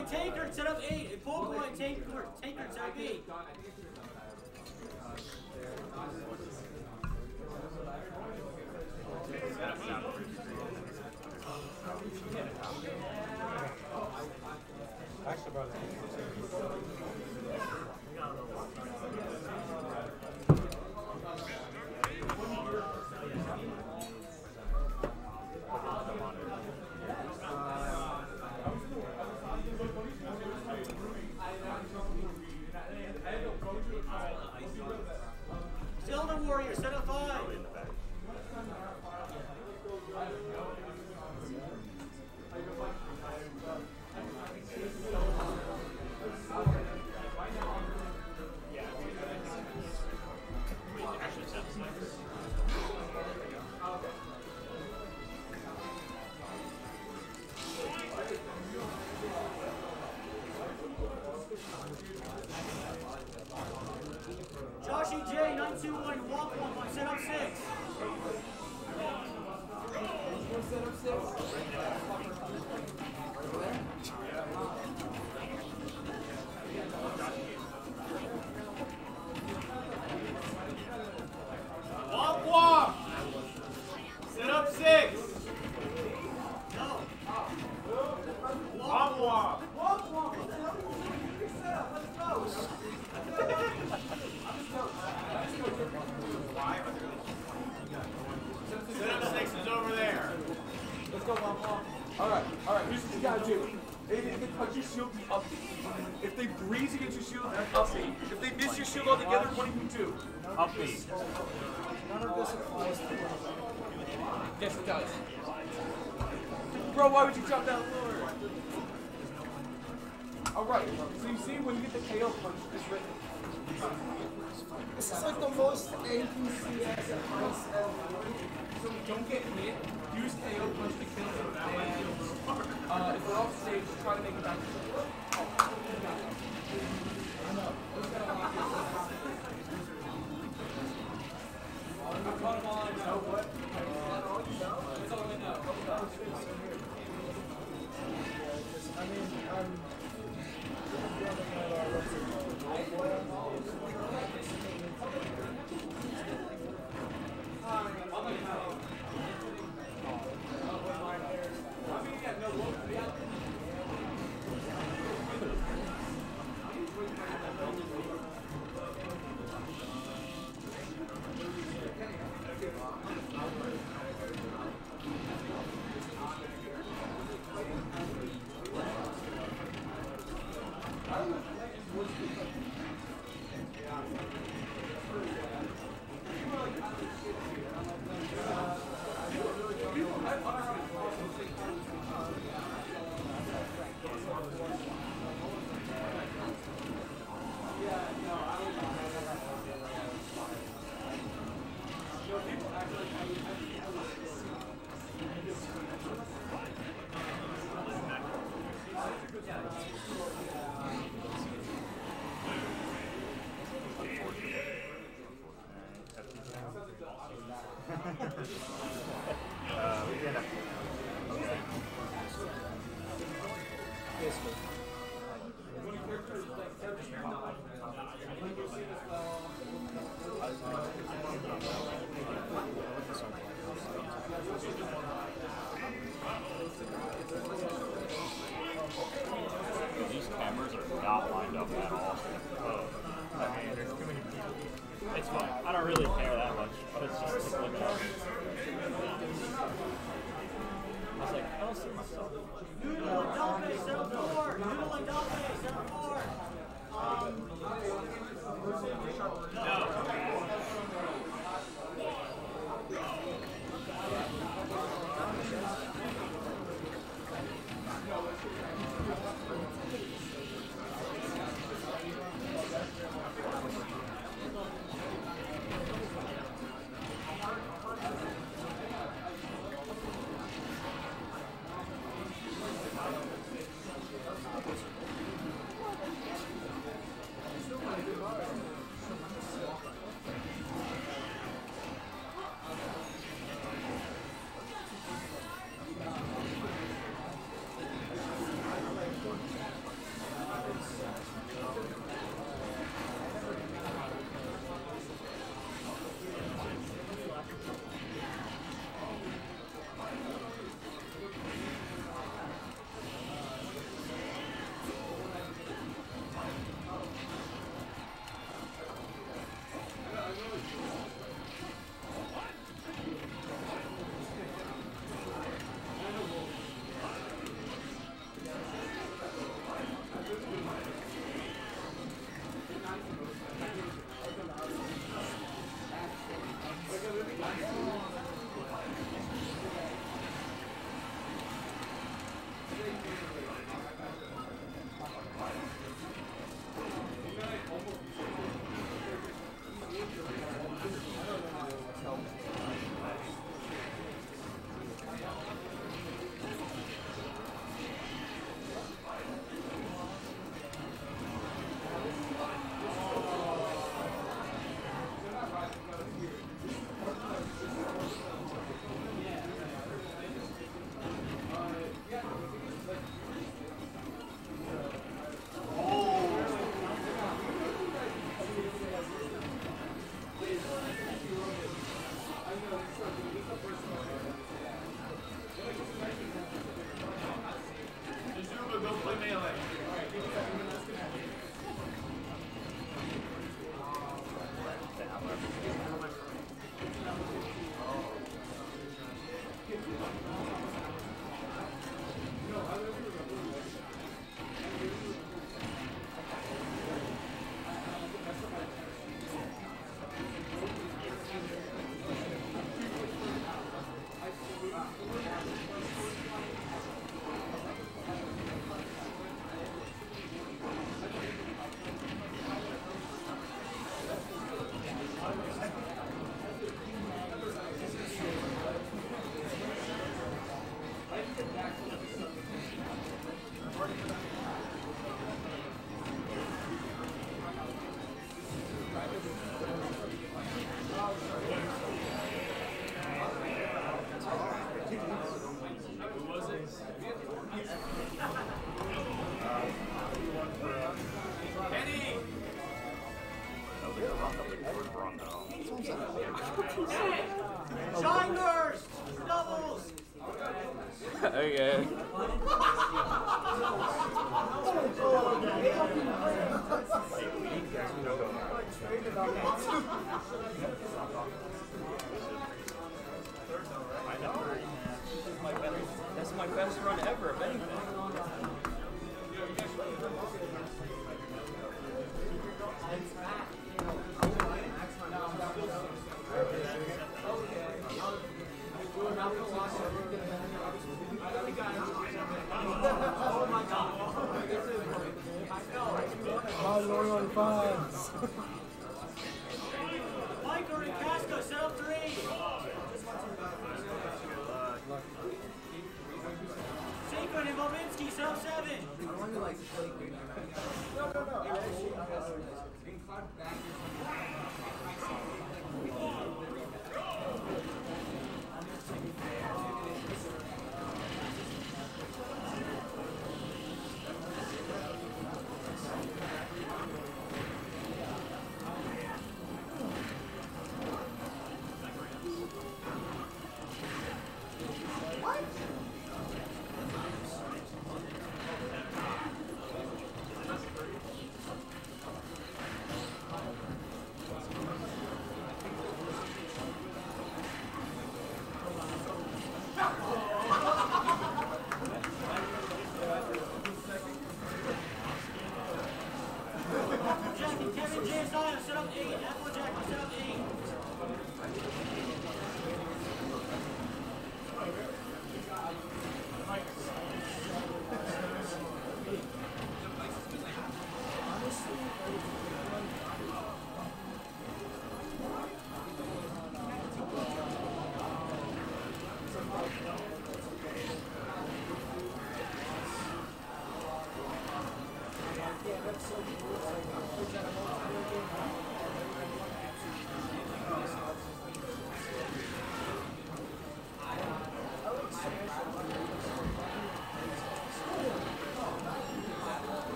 going tanker set up 8. And Polk going tanker, tanker set up 8. Okay.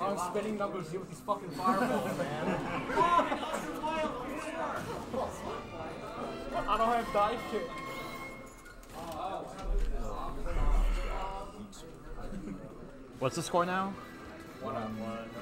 I'm spinning numbers here with these fucking fireballs, man. I don't have dive kick. What's the score now? One on one.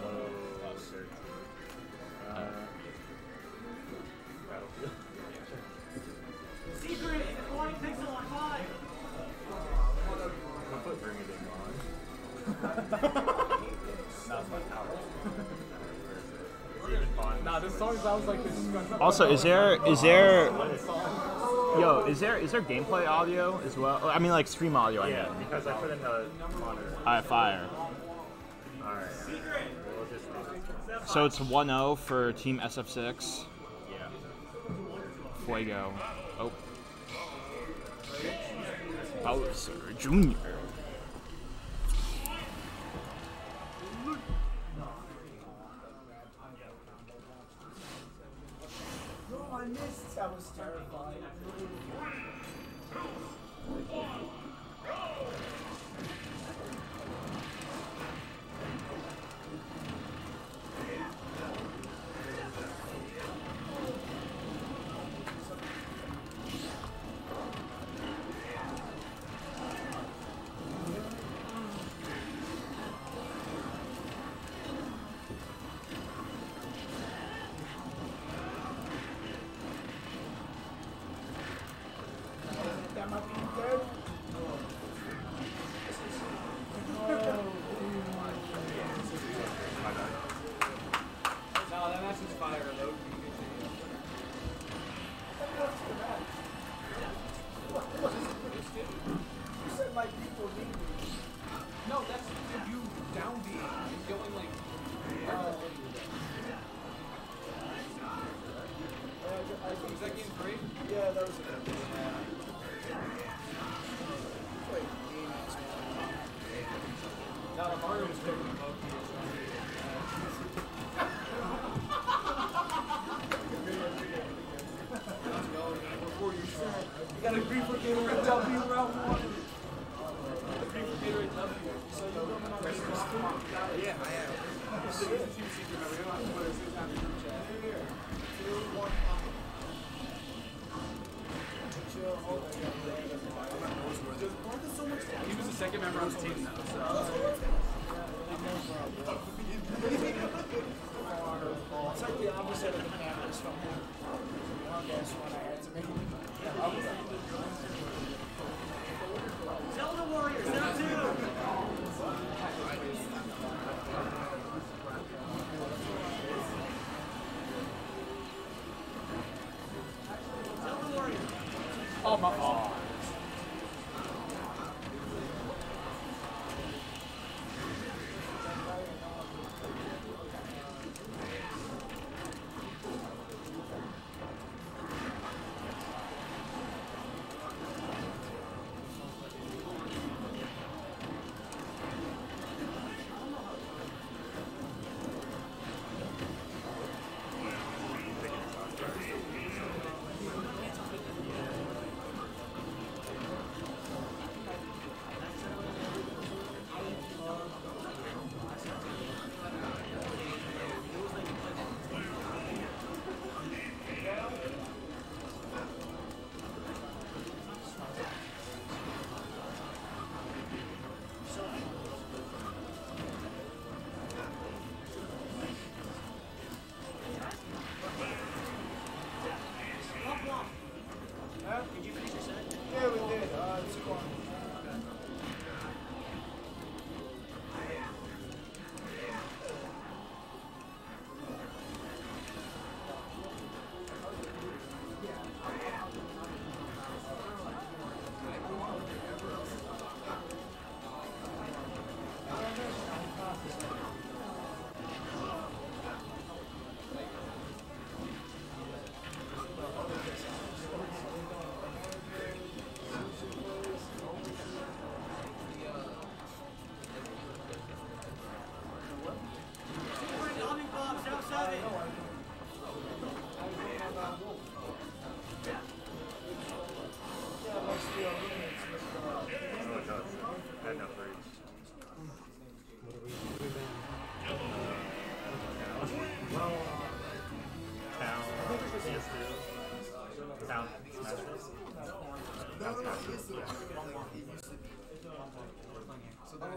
Also, is there is there yo is there is there gameplay audio as well? Oh, I mean, like stream audio. I yeah, mean. because I put in the monitor. i fire. All right. So it's 1-0 for Team SF6. Yeah. Fuego. Oh. Bowser Jr. honest.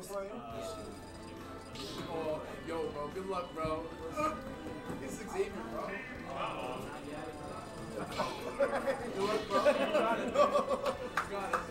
Oh, yo, bro, good luck, bro. it's Xavier, bro. Good luck, bro. You got it. You got it.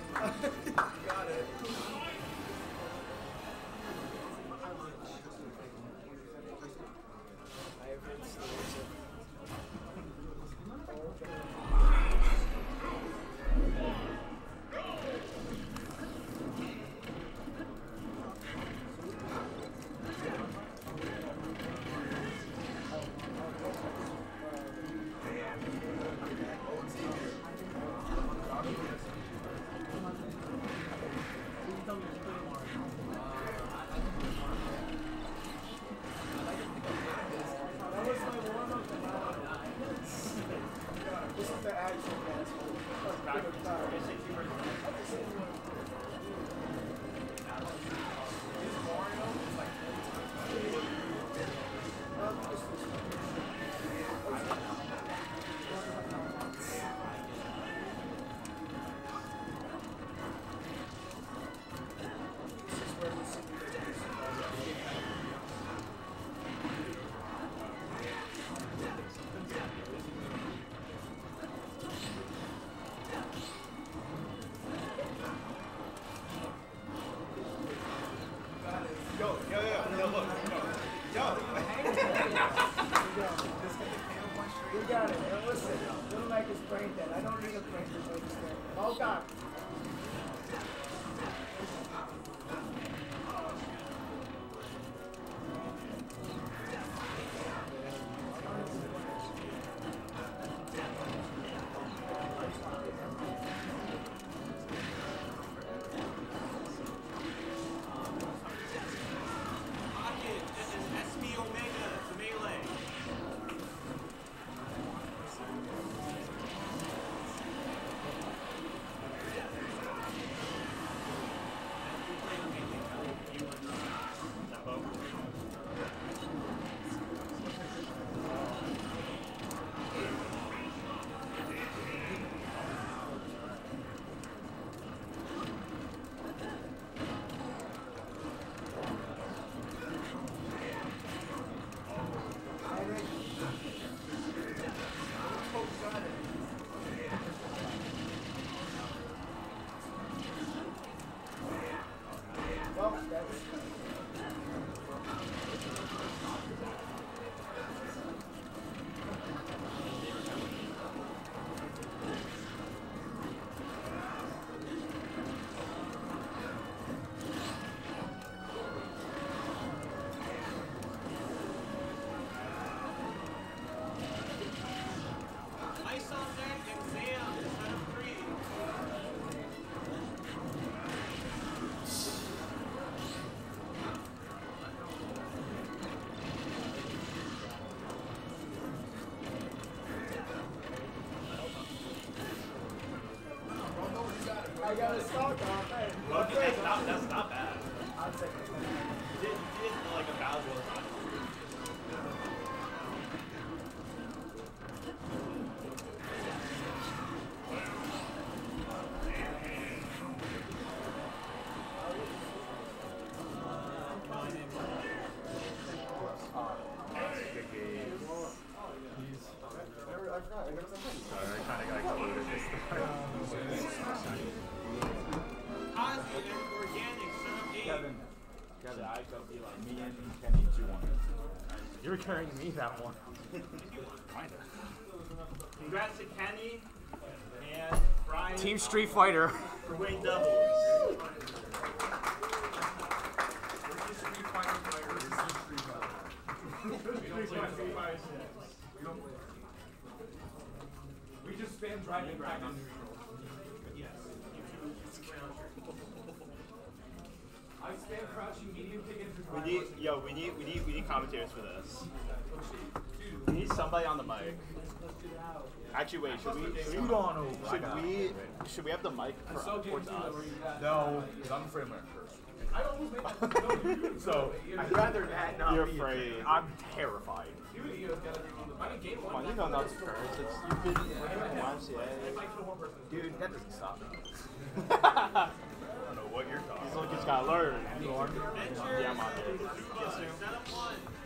I got a stock off. Carrying me that one. Kinda. Congrats to Kenny and Brian. Team Street Fighter. For winning doubles. We just spam driving back on Yes. I spam crouching medium kick into We drive. need, yo, we need, we need, we need commentators for this. We need somebody on the mic. Actually, wait, should we, should we, You don't know. I should we, should we have the mic for, towards us? No, because I'm afraid I'm gonna curse. I almost made that. No, you So I'd rather that not You're be. afraid. I'm terrified. You and Io's gotta be on the. I mean, game one. Well, you know not to curse. It's, you've been working in YMCA. If I kill one person. Dude, that doesn't stop me. I don't what you're talking He's like, just gotta learn. Venture Yeah, I'm on here.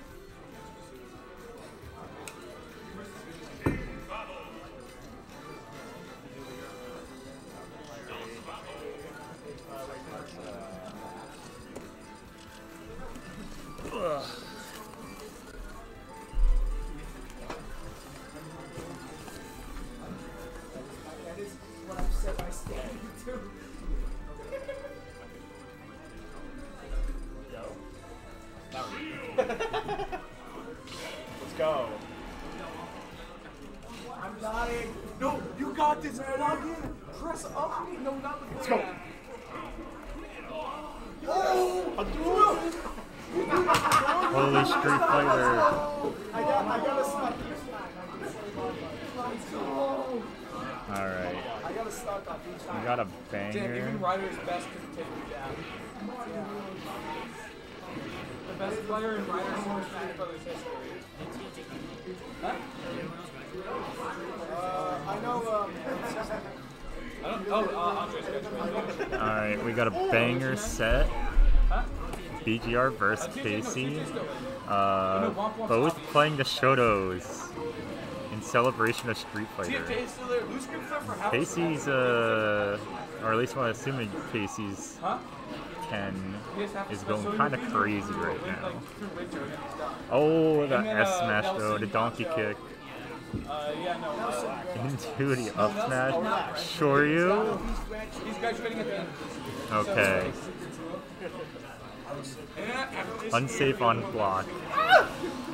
Versus Casey. Uh, both playing the Shotos in celebration of Street Fighter. TFJ is still there. Who's group for for house? Casey's, uh, or at least I'm assuming Casey's Huh? 10 He has half a is going kind of crazy right now. through winter and he's done. Oh, the S smash though, the donkey kick. Uh, yeah, no. Uh, Into the up smash. Sure you? he's graduating at the end of this year. Okay. Unsafe on block.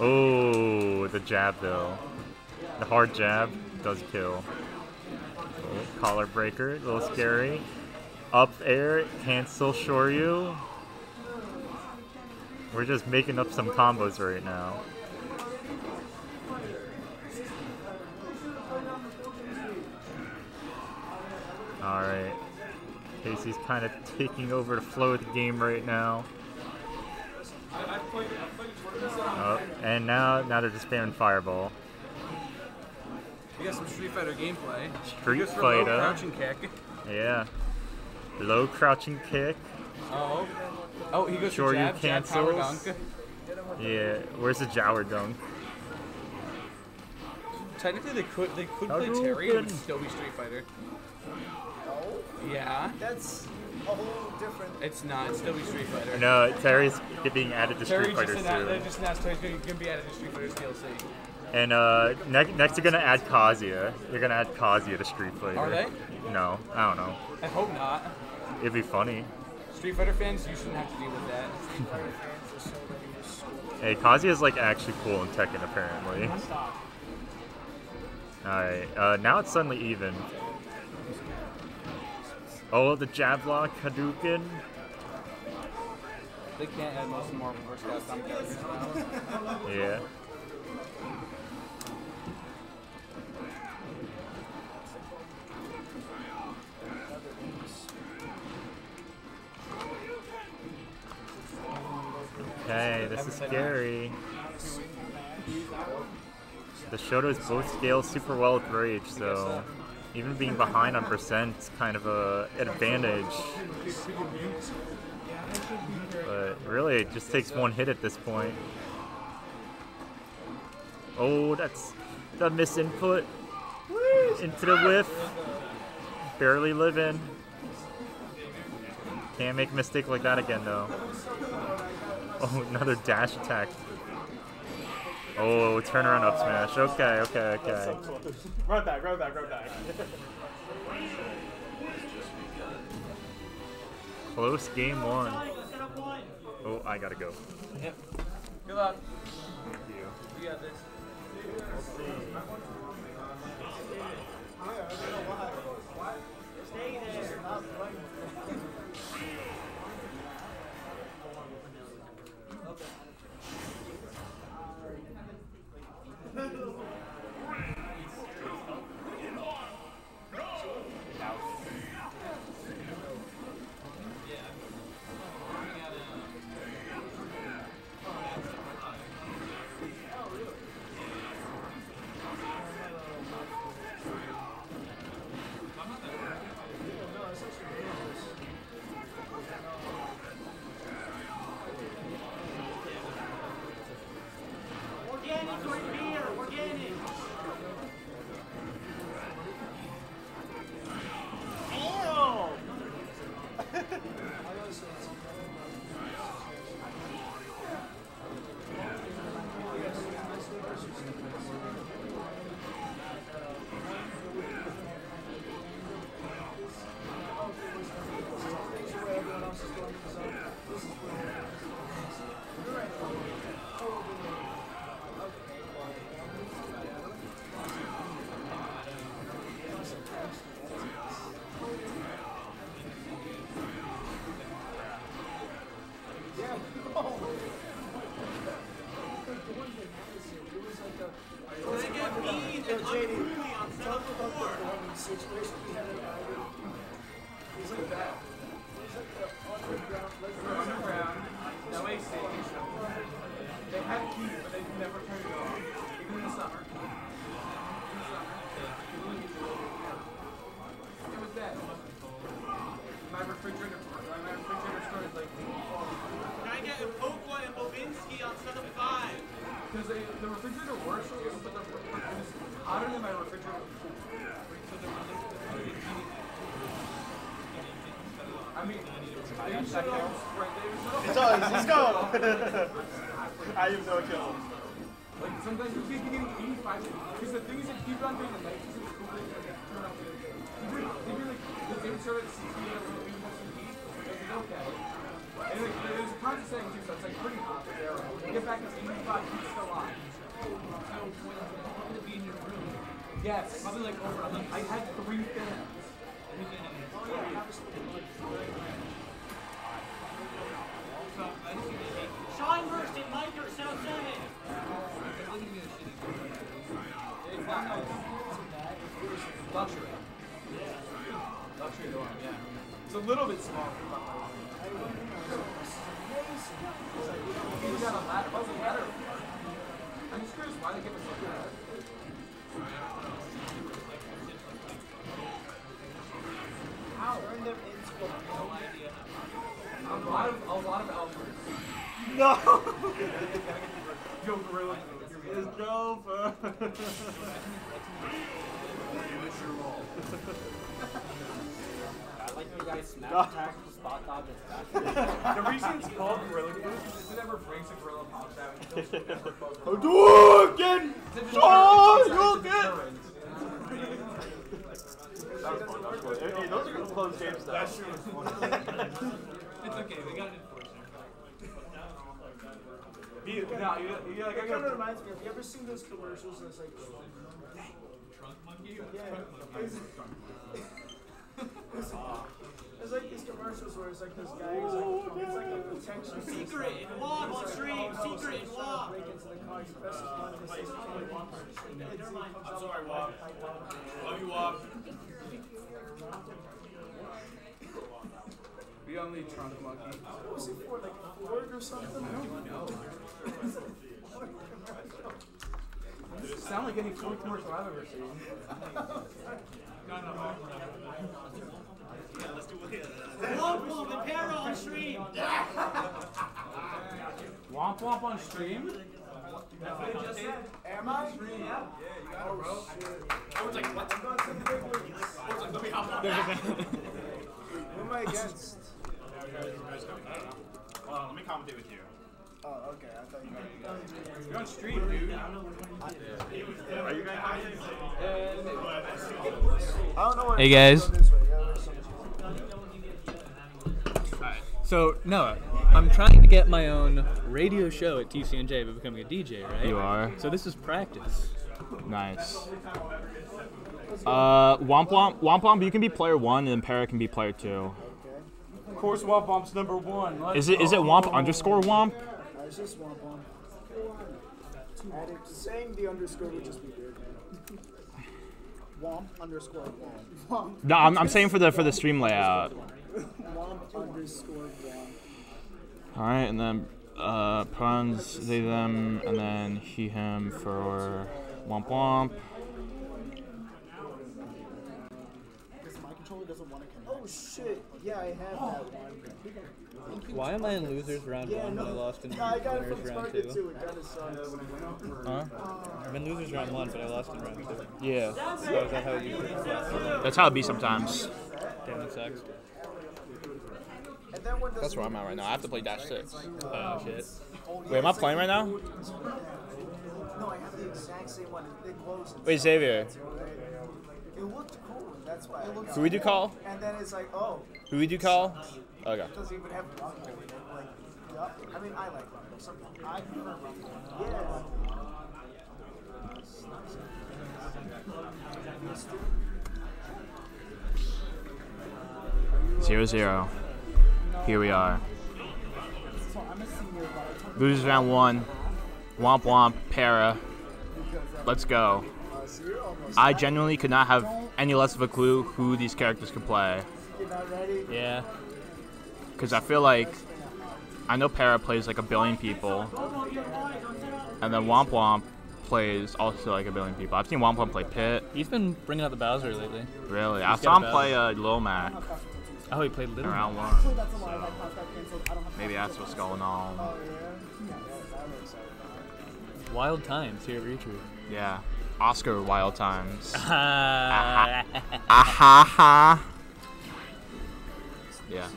Oh, the jab though. The hard jab does kill. Oh, collar breaker, a little scary. Up air, cancel Shoryu. We're just making up some combos right now. Alright. Casey's kind of taking over the flow of the game right now. Oh, and now now they're just spamming Fireball. We got some Street Fighter gameplay. Street He goes for a low Fighter. crouching kick. Yeah. Low crouching kick. Oh. Oh, he goes Sure for you jab, jab, power cancels. dunk. Yeah. Where's the Power dunk? Technically, they could they could How play Terry. It would still be Street Fighter. Yeah. that's a whole different. It's not. It's still be Street Fighter. No, Terry's being added to Terry Street Fighter just announced, they soon. just announced Terry's gonna, gonna be added to Street Fighter's DLC. And uh, ne- next they're gonna add Kazuya. They're gonna add Kazuya to Street Fighter. Are they? No, I don't know. I hope not. It'd be funny. Street Fighter fans, you shouldn't have to deal with that. Hey, Kazuya's like actually cool in Tekken apparently. Alright, uh, now it's suddenly even. Oh, the jab Hadouken. They can't add most more reverse gas on characters now. Yeah. Okay, this is scary. The Shotos both scale super well with Rage, so even being behind on percent is kind of a an advantage. But really, it just takes one hit at this point. Oh, that's the misinput into the whiff. Barely living. Can't make a mistake like that again, though. Oh, another dash attack. Oh, turn around up smash. Okay, okay, okay. Run back, run back, run back. Close game one. Oh, I gotta go. Yep. Good luck. Thank you. We got this. Stay there. situation we had in Iowa. It was like that. It like the underground, Underground, LA stage. They had heat, but they never turned it on. He, no, you, you, like, It kind of reminds me. Have you ever seen those commercials? That's like, Trunk monkey? yeah, it's, it's, it's like these commercials where it's like this guy who's like, oh, it's like a protection. Secret and walk on oh, stream, oh, secret and walk. Break into the car, he presses the button, it says, "Okay, walk." Never mind. I'm sorry, walk. Love you, walk. we only trunk monkey. What was it for? Like Ford or something? I don't know. Does it sound like any Ford commercial I've ever seen? Womp womp and Para on stream. Womp womp on stream? Am I? Yeah. Oh shit. I was like, what? I'm going to the big leagues. I was like, let me hop on. Who am I against? Hold on, let me commentate with you. Oh, okay. I thought you meant. You're on stream, dude. Are you going to I don't know what. Hey, guys. Go this way. Yeah, there's so much- Noah, I'm trying to get my own radio show at TCNJ by becoming a DJ, right? You are. So this is practice. Nice. Uh, Womp Womp, Womp Womp, you can be player one, and then Para can be player two. Of course, Womp Womp's number one. Let's Is it is it Womp underscore Womp? I was just womp womp. Adding, saying the underscore would just be weird. Womp underscore womp. Womp. No, I'm, I'm saying for the for the stream layout. Womp underscore womp. All right, and then uh, pronouns they them, and then he him for Womp Womp. Because my controller doesn't want to connect. Oh shit! Yeah, I have that one. Why am I in losers round Yeah, one no. when I lost in No, I got it winners round two? too. It kind of sucks. Huh? I'm in losers round one, but I lost in round two. Yeah. So is that how it usually? That's how it be sometimes. Damn, that sucks. And then when That's where I'm at right now. I have to play Dash Six. Oh shit. Wait, am I playing right now? No, I have the exact same one. It closed. Wait, Xavier. It looked cool. That's why. I got Who we do call? And then it's like, oh, Who did you call? Okay. it doesn't even have Rumble in it. Like, yup. I mean, I like Rumble. Some, I prefer Rumble. Yeah. Zero zero. Here we are. So I'm a senior, but Losers round one. Womp womp. Para. Let's go. I genuinely could not have any less of a clue who these characters could play. Yeah. Because I feel like I know Para plays like a billion people, and then Womp Womp plays also like a billion people. I've seen Womp Womp play Pit. He's been bringing out the Bowser lately. Really, I saw got him a play uh, Lil Mac Oh, he played Little around Mac. one. So maybe that's what's going on. Wild times here at Retroop. Yeah, Oscar Wild Times. Ah. Aha ha. Yeah.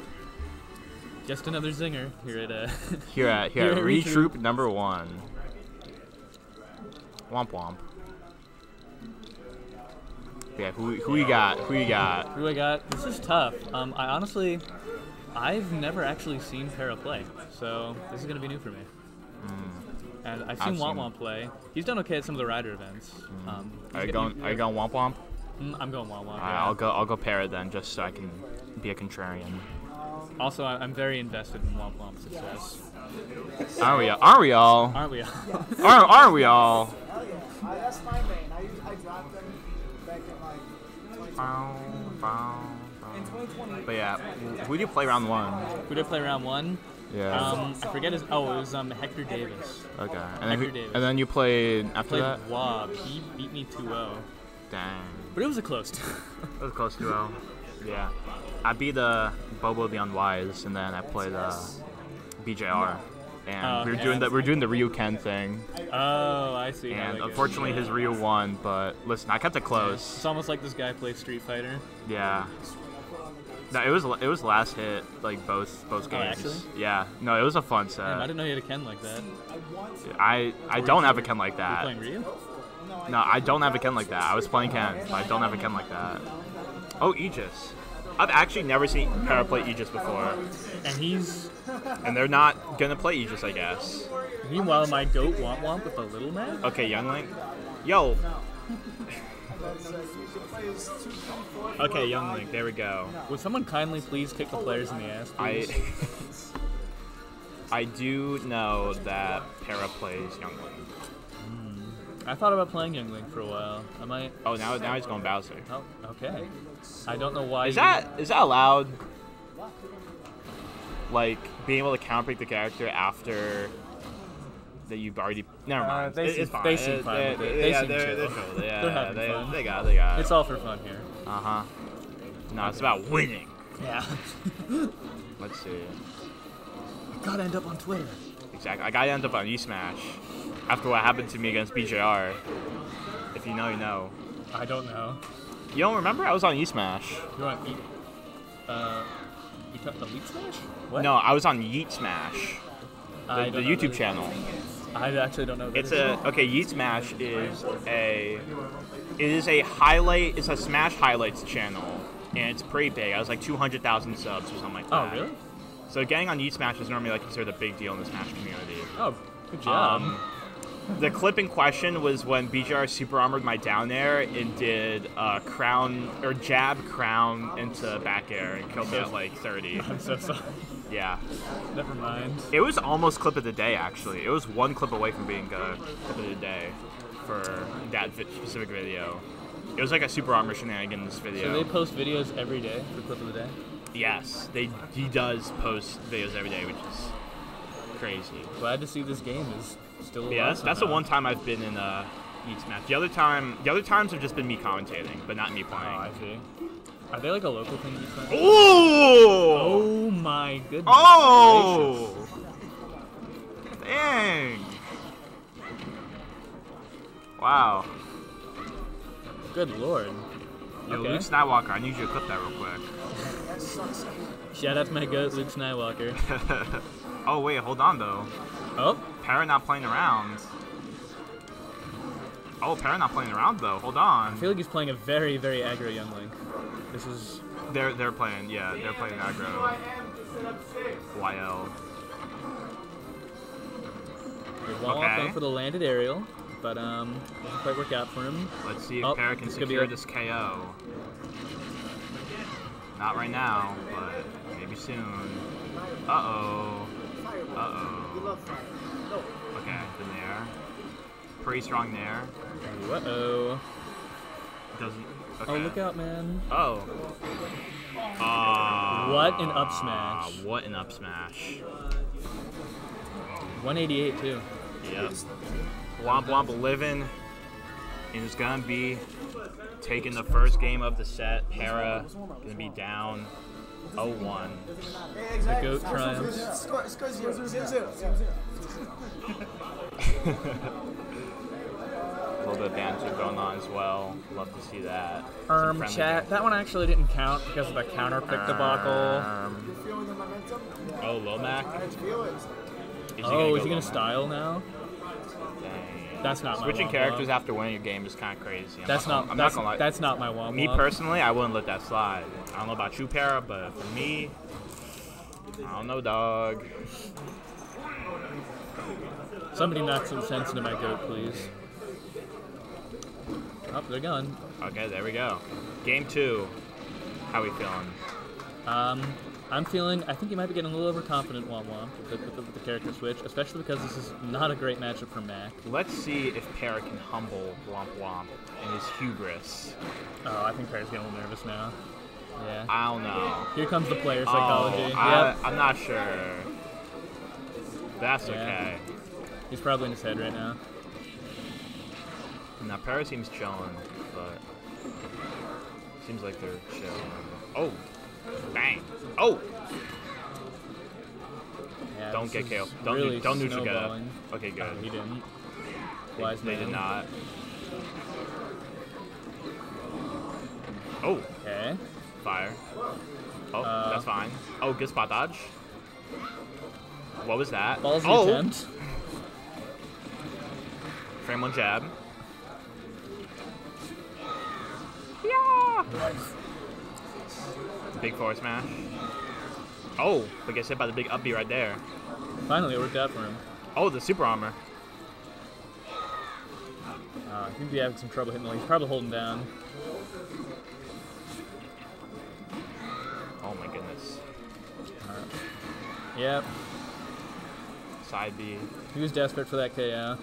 Just another zinger here at uh, Here at here, at Retroot. Retroop number one. Womp womp. Yeah, who who you got? Who you got? Who I got? This is tough. Um, I honestly, I've never actually seen Para play, so this is gonna be new for me. And I've. Seen Womp Womp play. He's done okay at some of the rider events. Um, Are you going? Are you going Womp Womp? Mm, I'm going Womp Womp. Alright, yeah. I'll go. I'll go pair it then, just so I can be a contrarian. Also, I- I'm very invested in Womp Womp's success. Aren't we? Aren't we all? Aren't we all? aren't, aren't we all? Uh, that's my main. I, used- I dropped them back in like 2020. In 2020. But yeah, who do you play round one? Who did I play round one? Yeah. Um, I forget his. Oh, it was um Hector Davis. Okay. And Hector who, Davis. and then you played after played that. Wob. He beat me 2-0. Dang. But it was a close. It was close to well. Yeah. I beat uh, Bobo the Unwise, and then I played uh, BJR. And Oh, we were doing the we were doing the Ryu Ken thing. Oh, I see. And unfortunately, his Ryu won. But listen, I kept it close. It's almost like this guy played Street Fighter. Yeah. No, it was it was last hit like both both Oh, games. actually? Yeah. No, it was a fun set. Damn, I didn't know you had a Ken like that. I I don't have a Ken like that. playing Ryu? No, I don't have a Ken like that. I was playing Ken, but I don't have a Ken like that. Oh, Aegis. I've actually never seen Para play Aegis before. And he's. And they're not gonna play Aegis, I guess. Meanwhile, my goat Womp Womp with a little man. Okay, Young Link. Yo. Okay, Young Link. There we go. Would someone kindly please kick the players in the ass? I Please? I do know that Para plays Young Link. Hmm. I thought about playing Young Link for a while. I might. Oh, now now he's going Bowser. Oh, okay. I don't know why. Is you- that is that allowed? Like being able to counterpick the character after that you've already. Never mind. they It- seem- it's fine. they seem It- fine it- with it. it- They yeah, seem they're, chill. they're cool. Yeah, They're having they, fun. they got they got. It's all for fun here. Uh huh. No, it's about winning. Yeah. Let's see. I gotta end up on Twitter. Exactly. I gotta end up on E Smash after what happened to me against BJR. If you know, you know. I don't know. You don't remember? I was on E Smash. You eat? Uh, you cut the Smash? What? No, I was on Yeet Smash, the, the YouTube channel. I actually don't know. It's a okay. Yeet Smash is a it is a highlight. It's a Smash highlights channel, and it's pretty big. I was like 200,000 subs or something like that. Oh, really? So getting on Yeet Smash is normally like considered a big deal in the Smash community. Oh, good job. Um, the clip in question was when BJR super armored my down air and did uh, crown or jab crown into back air and killed me at like 30. I'm so sorry. Yeah. Never mind. It was almost clip of the day actually. It was one clip away from being a clip of the day for that specific video. It was like a super armor shenanigans video. So they post videos every day for clip of the day. yes, they he does post videos every day, which is crazy. Glad to see this game is still. Yeah, alive that's, that's the one time I've been in a Yeet Smash. The other time, the other times have just been me commentating, but not me playing. Oh, I see. Are they like a local thing? Ooh! Oh my goodness. Oh! Dang! Wow. Good lord. Yo, Okay. Luke Skywalker, I need you to clip that real quick. Shout out to my goat, Luke Skywalker. oh wait, hold on though. Oh. Para not playing around. Oh, Para not playing around though. Hold on. I feel like he's playing a very, very aggro Young Link. This is. They're they're playing. Yeah, they're playing aggro. YL. Wall Okay. going for the landed aerial, but um, doesn't quite work out for him. Let's see if Oh, Para can secure this KO. Not right now, but maybe soon. Uh oh. Uh oh. Okay, the Nair. Pretty strong Nair. Uh oh. doesn't. Oh, look out, man. Oh. Ah. What an up smash. What an up smash. 188 too. Yep. Womp Womp living and is gonna be taking the first game of the set. Para gonna be down 0-1. The goat triumphs. Score, score zero, zero, zero, zero, A little bit of banter going on as well. Love to see that. Some Um, friendly chat. That one actually didn't count because of the counter pick debacle. Um, Feeling oh, Lil Mac. I feel it. Is he oh, gonna is he gonna style now? That's not Switching characters after winning a game is kind of crazy. I'm That's not. not. I'm that's, not gonna lie. that's not my womp Me personally, I wouldn't let that slide. I don't know about you, Para, but for me, I don't know, dog. Somebody knock some sense into my goat, please. Oh, they're gone. Okay, there we go. Game two. How we feeling? Um, I'm feeling. I think he might be getting a little overconfident, Womp Womp, with the, with the, with the character switch, especially because this is not a great matchup for Mac. Let's see if Para can humble Womp Womp and his hubris. Oh, I think Para's getting a little nervous now. Yeah. I don't know. Here comes the player psychology. Oh, I, yep. I'm not sure. That's Yeah. okay. He's probably in his head right now. Now Para seems chilling, but seems like they're chilling. Oh, bang! Oh, Yeah, don't get KO. Don't really do, don't neutral get up. Okay, good. Oh, he didn't. They, they did not. Oh, Okay. fire. Oh, Uh, that's fine. Oh, good spot dodge. What was that? Ballsy oh, attempt. frame one jab. Yeah. Big forward smash. Oh, but gets hit by the big up B right there. Finally, it worked out for him. Oh, the super armor. Uh, he would be having some trouble hitting the He's probably holding down. Oh my goodness. Yep. Side B. He was desperate for that KO.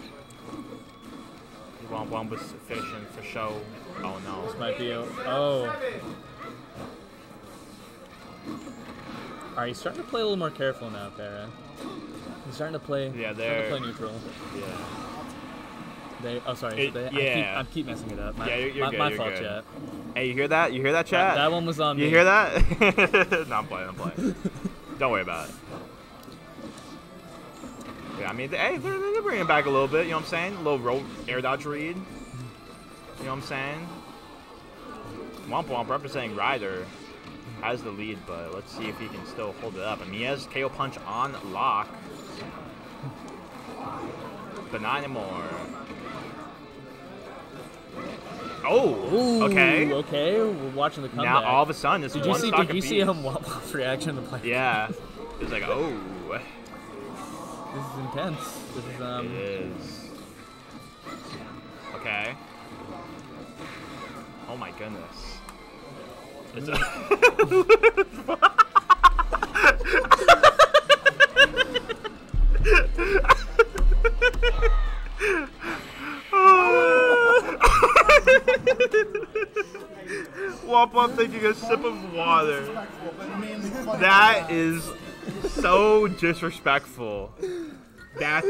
Womp Womp was efficient for show. Oh no. This might be a. Oh. Alright, he's starting to play a little more careful now, Para. He's starting to play. Yeah, starting to they're- play neutral. Yeah. They. Oh, sorry. It- they, I, keep, yeah. I keep messing it up. My, yeah, you're, you're my, good. my you're fault, good. chat. Hey, you hear that? You hear that, chat? that one was on You me. You hear that? no, I'm playing. I'm playing. Don't worry about it. Yeah, I mean, hey, they're, they're bringing it back a little bit. You know what I'm saying? A little roll, air dodge read. You know what I'm saying? Womp Womp representing Rider has the lead, but let's see if he can still hold it up. I mean, he has KO punch on lock, but not anymore. Oh, Ooh, okay. Okay, we're watching the comeback. Now all of a sudden, it's did you see? Did you see him Womp Womp's reaction to the play? Yeah, it's like oh, This is intense. This is um. it is. Okay. Oh my goodness. It's Womp Womp taking a sip of water. That is so disrespectful. That's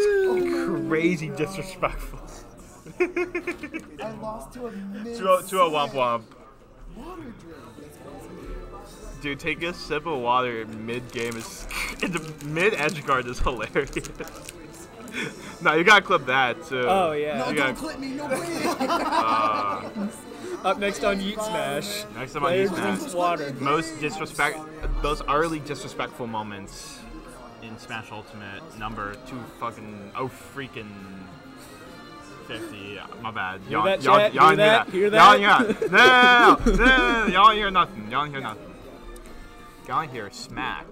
crazy disrespectful. I lost to a to, a, to a Womp Womp. Water drink. Dude, take a sip of water mid game is the mid edge guard is hilarious. no, you gotta clip that too. Oh, yeah. No, You don't gotta- clip me. No way. Uh, Up next on Yeet Smash. Next time on Yeet Smash. water. Most disrespect, those early disrespectful moments in Smash Ultimate, number two fucking, oh freaking 50. My bad. Hear Y'all, that, y'all, chat? y'all Hear hear that? that. Hear Y'all that? didn't hear that. No, no, no, no, y'all hear nothing. Y'all hear nothing. John here, smack.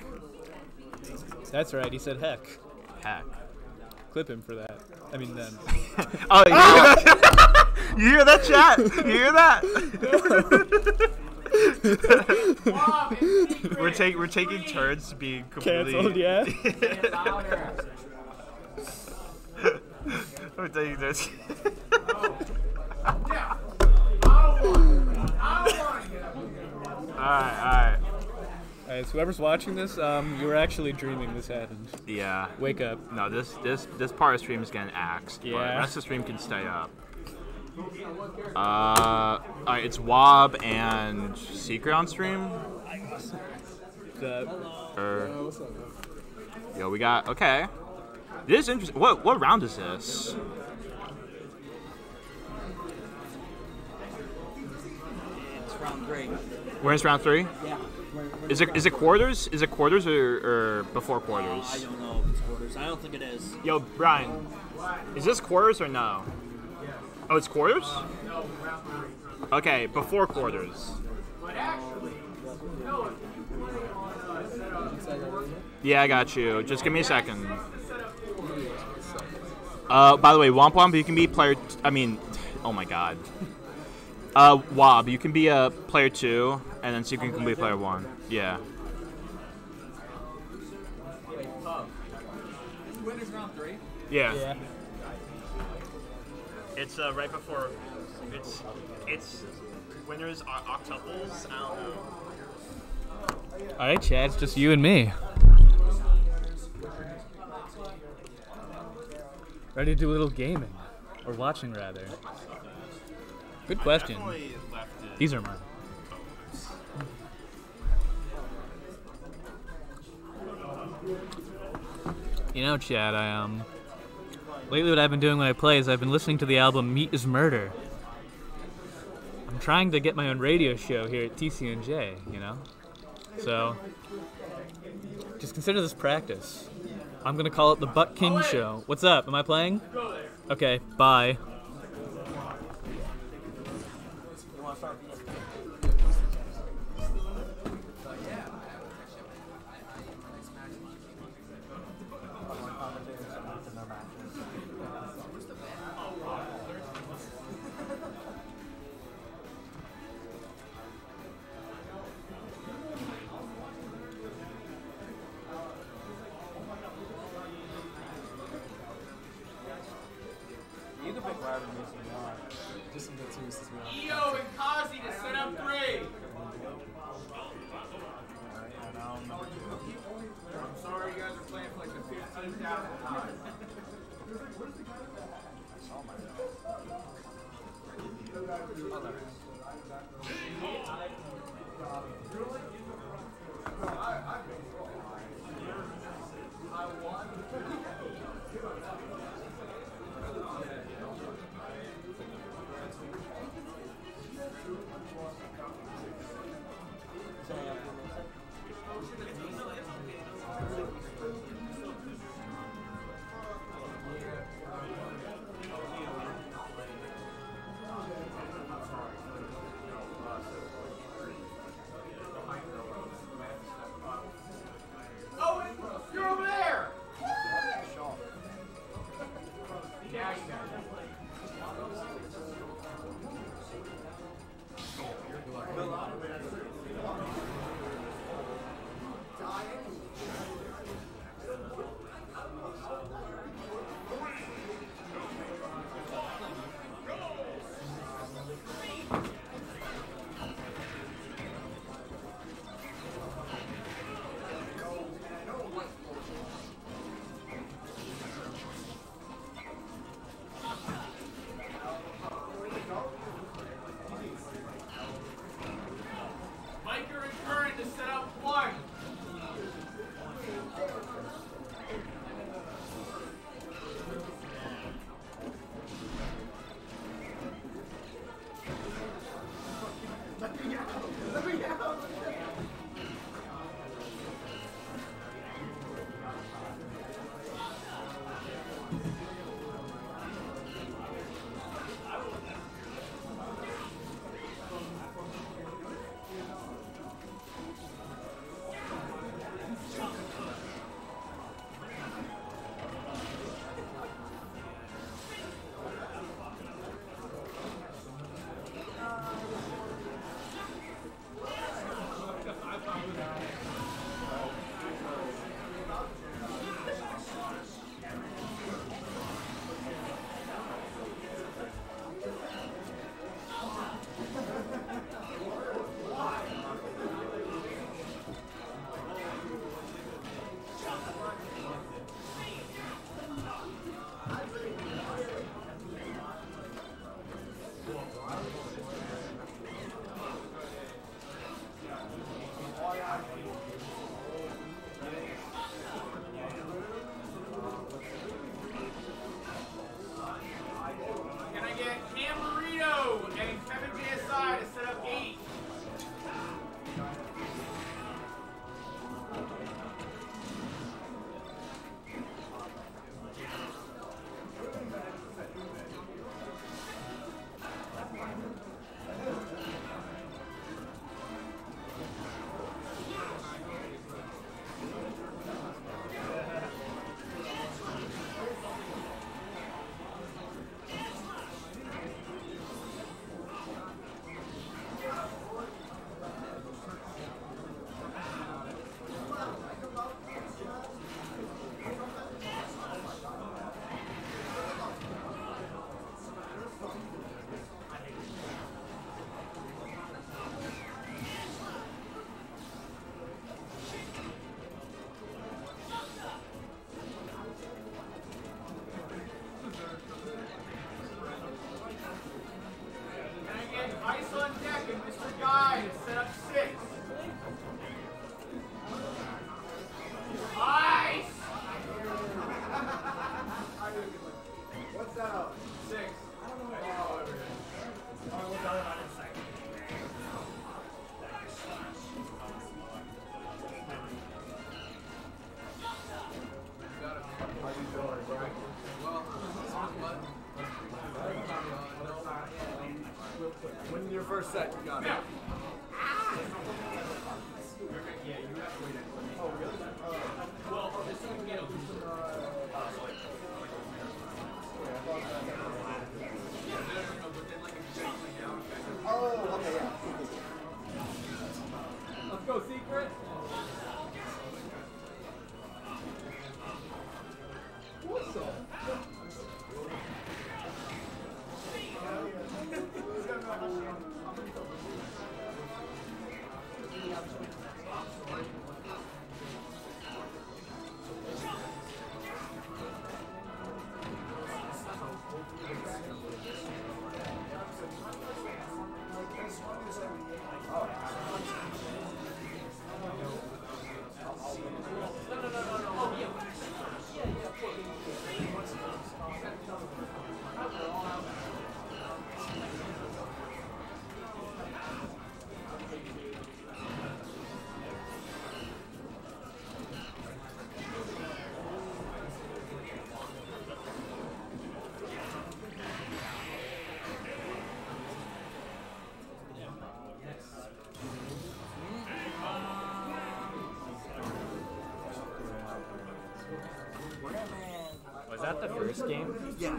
That's right. He said heck. Heck. Clip him for that. I mean then. oh, you hear, that? you hear that chat? You hear that? we're taking we're taking turns being completely canceled. Yeah. we're taking turns. All right, all right. Guys, whoever's watching this, um, you were actually dreaming this happened. Yeah. Wake up. No, this this this part of the stream is getting axed. But the Yeah. rest of the stream can stay up. Uh, alright, it's Wob and Secret on stream. Or, yo, we got okay. This is interesting. What what round is this? It's round three. We're in round three. Yeah. Is it is it quarters? Is it quarters or, or before I don't know if it's quarters. I don't think it is. Yo, Brian, is this quarters or no? Oh, it's quarters. Okay, before quarters. Yeah, I got you. Just give me a second. Uh, by the way, Womp Womp, you can be player. T- I mean, oh my god. Uh, Wob, you can be a player two, and then Secret can be player one. Yeah. Winners round three. Yeah. It's uh, right before. It's it's winners are octuples. I don't know. All right, Chad, it's just you and me. Ready to do a little gaming, or watching rather. Good question. definitely left it- These are mine. You know, Chad, I um. Lately, what I've been doing when I play is I've been listening to the album "Meat Is Murder." I'm trying to get my own radio show here at TCNJ. You know, so just consider this practice. I'm gonna call it the Butt King Show. What's up? Am I playing? Okay, bye. Set, you got it. The first game? Yeah.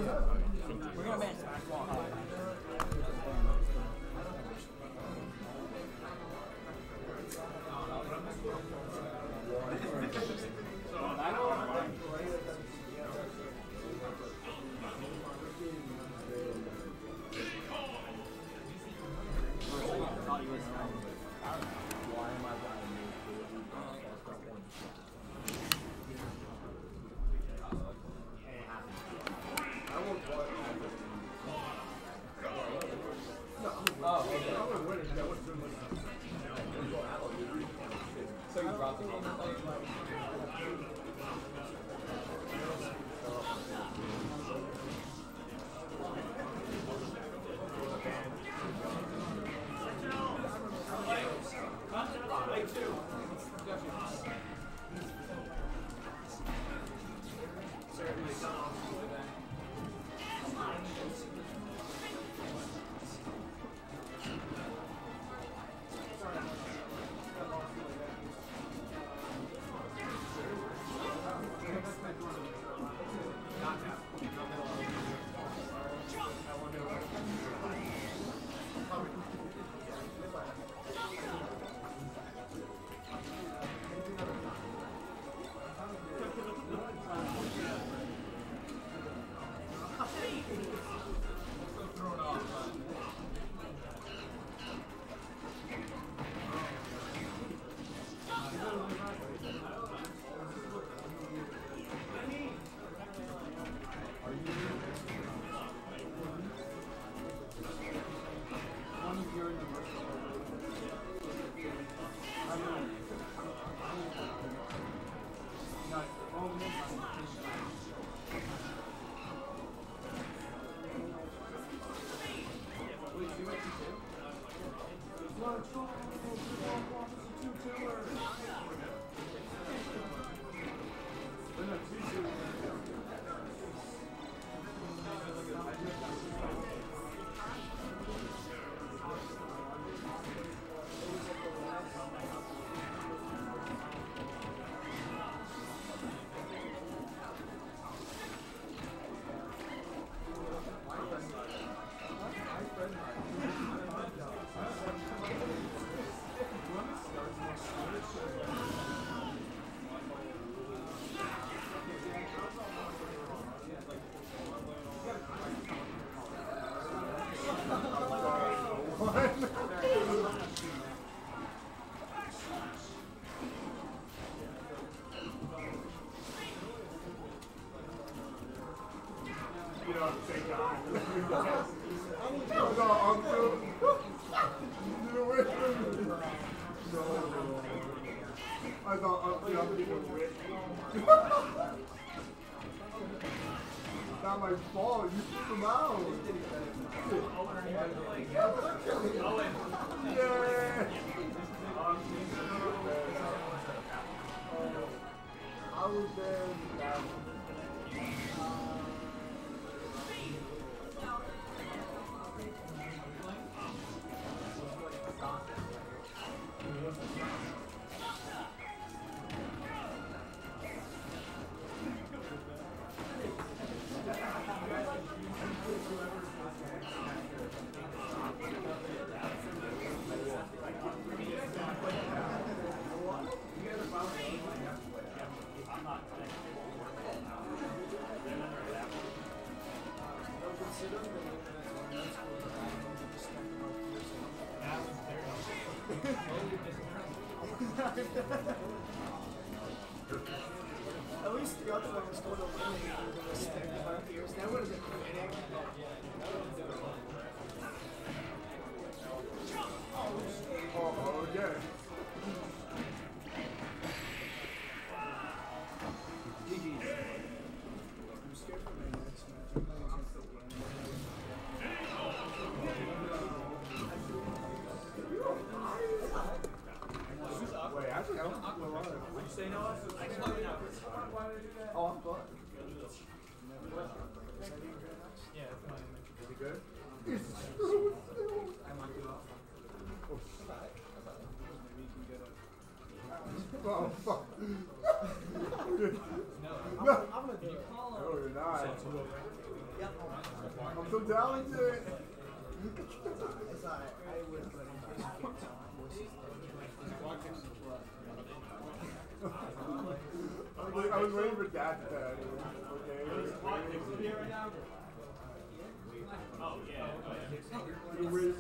Thank God. Oh, fuck. No, No. I'm going to do it. No, you're not. I'm so talented. It's alright. I would, but in case you get I was, I was waiting for Dad to tell you. Okay. Oh, yeah. You're waiting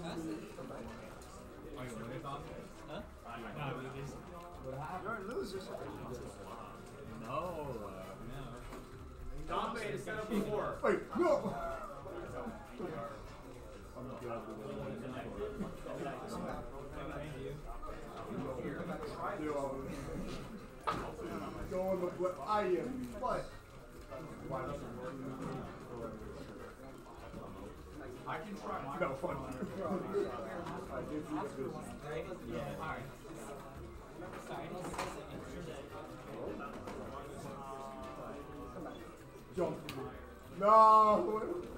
You're losers. No. Dombe to set up four. Wait, No!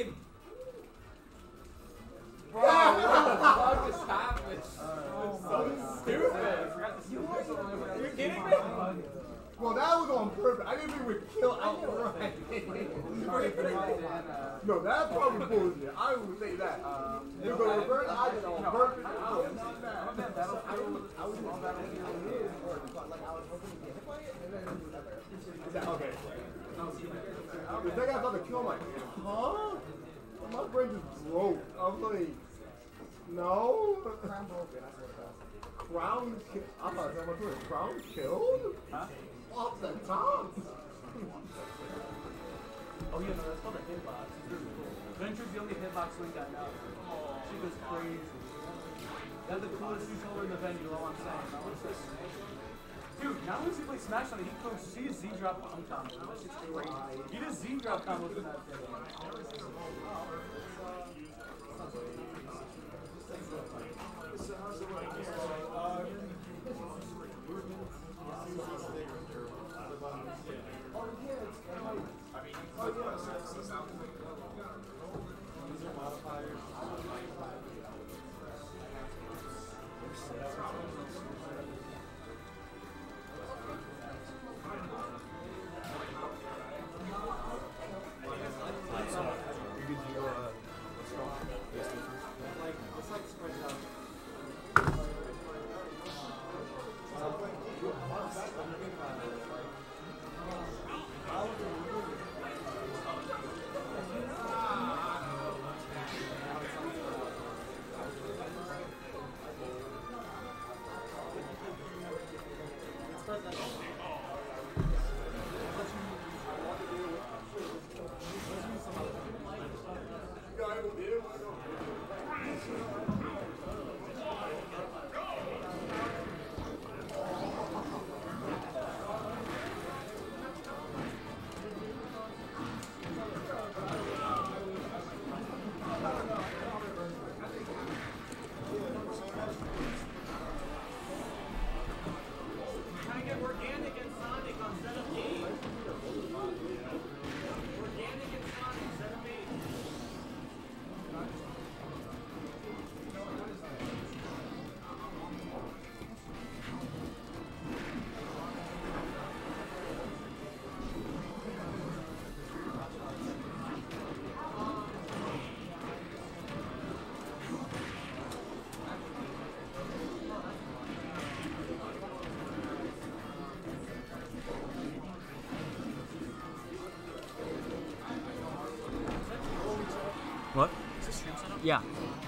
Screen? Bro, what the fuck just happened? Uh, so uh, stupid. Uh, You're kidding me? Well, that was on purpose. I didn't think we'd kill outright. no, that probably bullshit. I would say that. if the reverse, I did on purpose. I was not that. I was, I on Battlefield his, or like I was hoping to get hit by it, and then Is that- Okay. The second I saw the kill, I'm huh? My brain just broke. I was like, no. Crown broken, I swear to God. Crown ki- I thought someone put a crown killed? Huh? Off the top. Oh yeah, no, that's called a hitbox. It's really cool. Venture's the only hitbox link I know. She goes crazy. That's the coolest controller in the venue, all I'm saying. Dude, not only does he play Smash on it, he throws see his Z drop on combos. That shit's crazy. He does Z drop combos in that thing.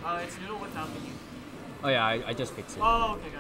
Uh, it's noodle without the heat. Oh yeah, I, I just fixed it. Oh, okay,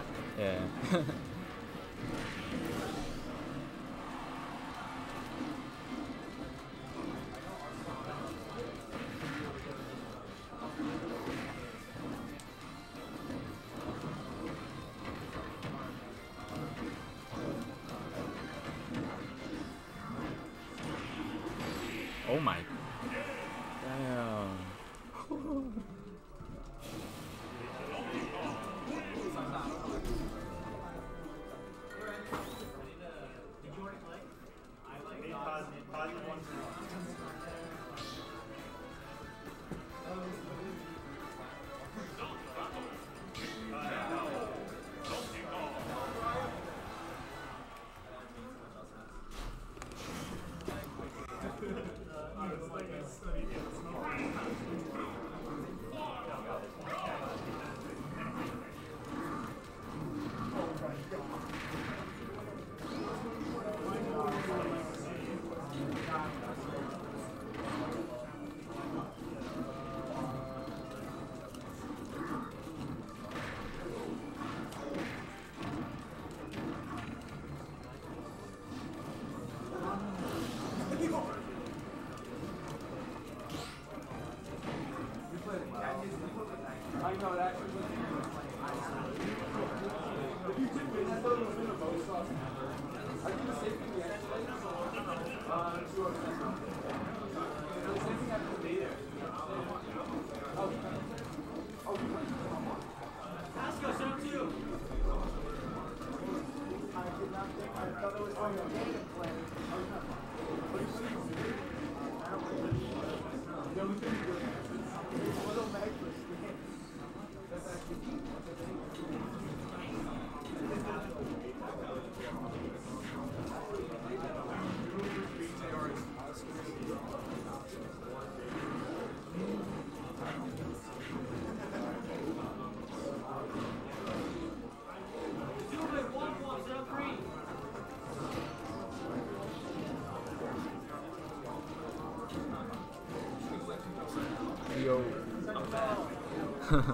Did I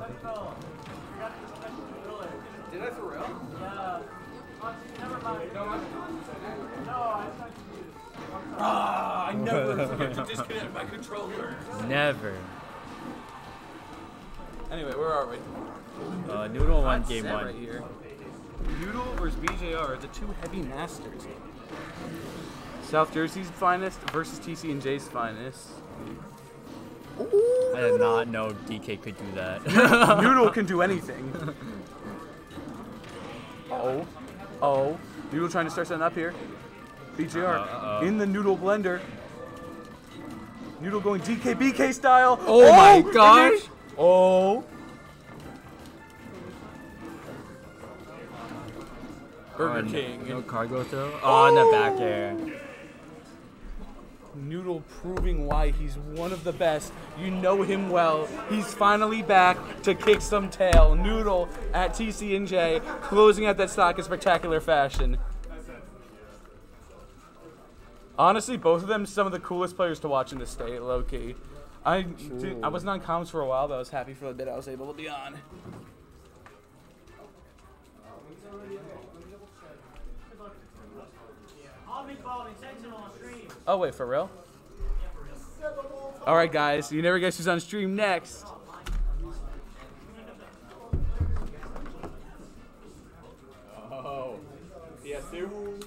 for real? Yeah. Never mind. No, I No, I thought you did. Ah, I never forget to disconnect my controller. Never. Anyway, where are we? Uh, Noodle won game one. Right here. Noodle versus BJR, are the two heavy masters. South Jersey's finest versus TC and J's finest. I did not know DK could do that. Noodle can do anything. Oh, oh, Noodle trying to start something up here. BJR Uh-oh, uh-oh. in the Noodle blender. Noodle going DK BK style. Oh my oh, gosh. Oh. Burger Oh, King. No cargo throw. Oh, in the back air. Noodle proving why he's one of the best. You know him well. He's finally back to kick some tail. Noodle at TCNJ, closing out that stock in spectacular fashion. Honestly, both of them some of the coolest players to watch in the state, low key. I did, I wasn't on comms for a while, but I was happy for the bit I was able to be on. I'll be following Sentinel on stream. Oh wait, for real? All right, guys. You never guess who's on stream next. Oh. PS2?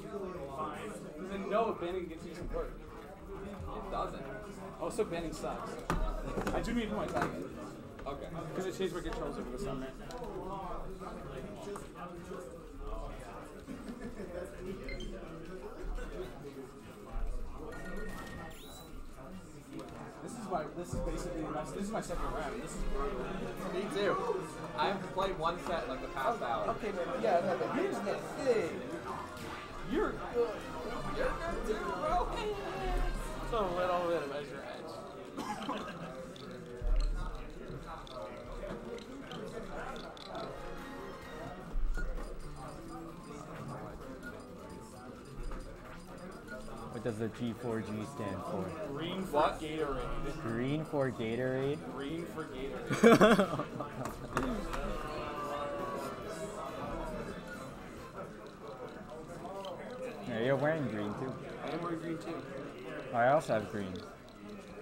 Then no, banning gets you some work. It doesn't. Oh, also, banning sucks. I do need my tag. Okay. Because it changed my controls over the summer. My. This is basically my. This is my second round. This is. Me too. I've played one set like the past hour. Okay, but yeah, no, but here's the thing. You're good. You're good too, bro. It's a little bit of extra What does the G4G stand for? Green for Gatorade. Green for Gatorade? Green for Gatorade. Yeah, you're wearing green too. I am wearing green too. I also have green.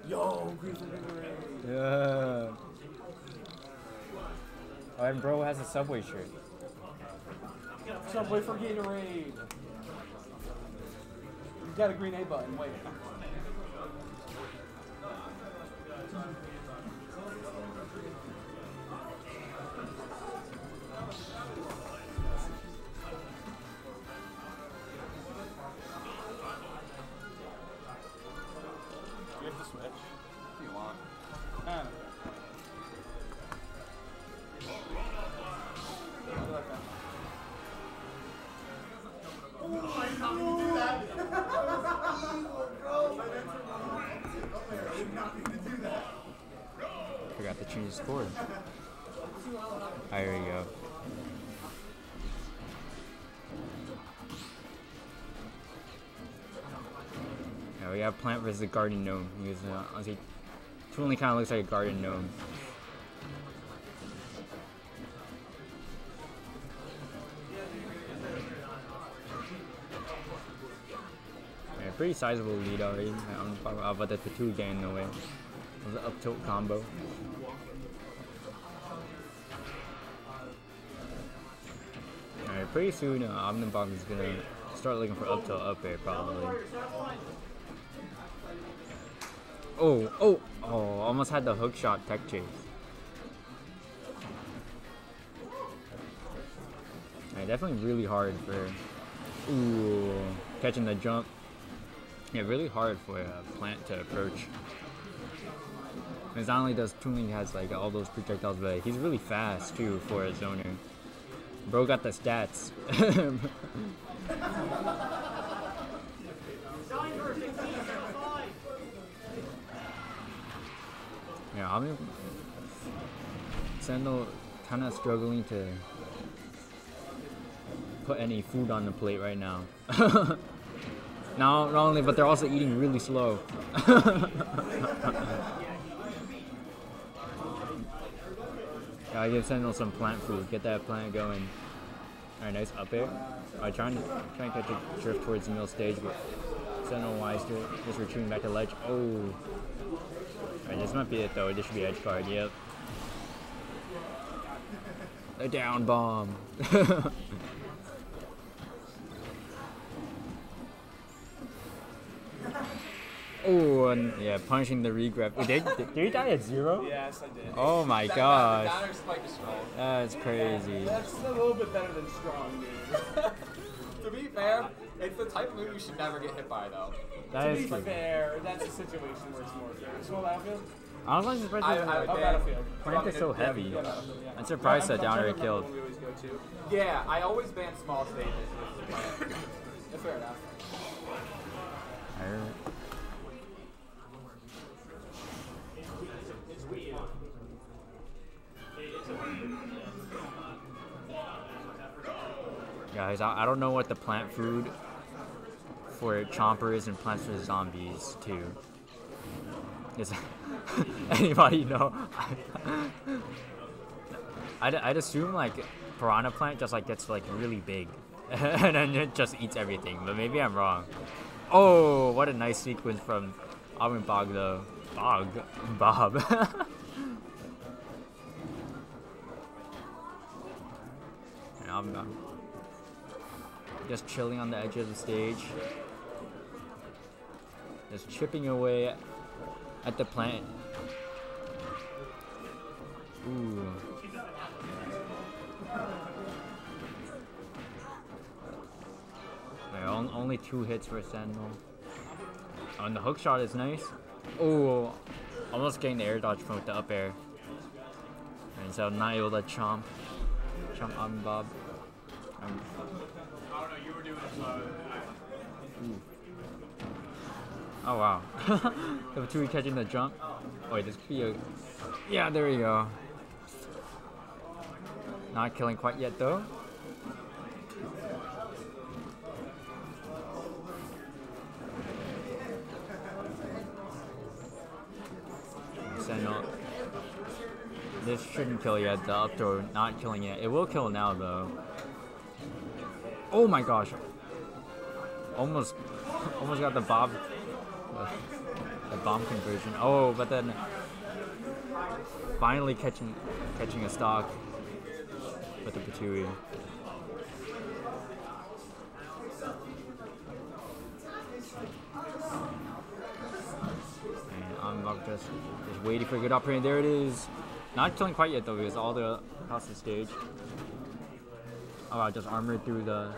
Yo, green for Gatorade. Yeah. Oh, and bro has a Subway shirt. Subway for Gatorade. Got a green A button. Wait. Have Plant Garden Gnome. He was, uh, Toon Link kind of looks like a Garden Gnome. Yeah, pretty sizable lead already. I'm about the two getting in the way. An up tilt combo. Alright, pretty soon uh, Omnibomb is gonna start looking for up tilt up air probably. Oh, oh, oh, almost had the hook shot tech chase. Yeah, definitely really hard for, ooh, catching the jump. Yeah, really hard for a plant to approach. Because not only does Toon Link has like all those projectiles, but he's really fast too for a zoner. Bro got the stats. yeah, I'm Sandal kind of struggling to put any food on the plate right now. Not, not only, but they're also eating really slow. I give Sentinel some plant food. Get that plant going. Alright, nice up air. I trying to try and catch a drift towards the middle stage, but Sentinel wise to it. Just retreating back to ledge. Oh. Alright, this might be it though. This should be edge guard. Yep. A down bomb. Oh, and yeah, punishing the regrab. Wait, Did, did, did he die at zero? Yes, I did. Oh my That- gosh. That, that or spike is strong. That's crazy. That's a little bit better than strong, dude. to be fair, it's the type of move you should never get hit by, though. That to is be true. fair, that's a situation where it's more fair. Small battlefield? I was like surprised I- that I- like, oh, Battlefield. Plant is so heavy. yeah, yeah. I'm surprised that I'm- I'm down air trying to killed. we always go to. Yeah, I always ban small stages. with the plant. Yeah, fair enough. Alright. Guys, I, I don't know what the plant food for Chompers and Plants vs. Zombies too. Does anybody know? I'd, I'd assume like Piranha Plant just like gets like really big and then it just eats everything, but maybe I'm wrong. Oh, what a nice sequence from Alvin Bog though. Bog? Bob. And I'm, I'm just chilling on the edge of the stage. Just chipping away at the plant. Ooh. On- only two hits for Sentinel. Oh, and the hook shot is nice. Oh, almost getting the air dodge from the up air. And so not able to chomp. Chomp on Bob. Um, I Oh wow. the two catching the jump. Oh, wait, this could be a... Yeah, there we go. Not killing quite yet though. This shouldn't kill yet, the up throw not killing yet. It will kill now though. Oh my gosh. Almost almost got the bob the bomb conversion. Oh, but then finally catching, catching a stock with the Ptooie. And I'm about just, just waiting for a good opportunity. There it is. Not killing quite yet though, because all the across the stage. Oh, I just armored through the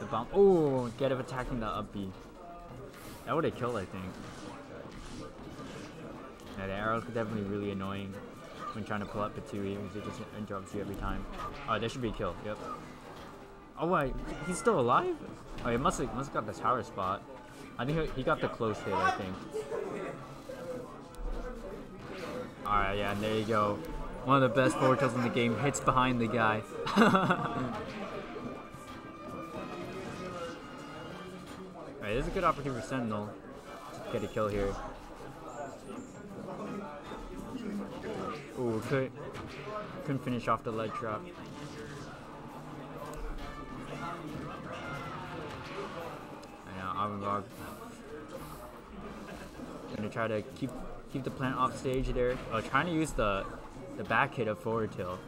the bomb. Oh, get of attacking the up. That would have killed, I think. Yeah, the arrows are definitely really annoying when trying to pull up Ptooie because it just interrupts you every time. Oh, that should be a kill. Yep. Oh wait, he's still alive? Oh, he must have must have got the tower spot. I think he, got the close hit. I think. All right, yeah, and there you go. One of the best forward in the game hits behind the guy. Alright, is a good opportunity for Sentinel to get a kill here. Ooh, could, couldn't finish off the ledge drop. I know, Avangard. Gonna try to keep keep the plant off stage there. Oh, trying to use the the back hit of forward tilt.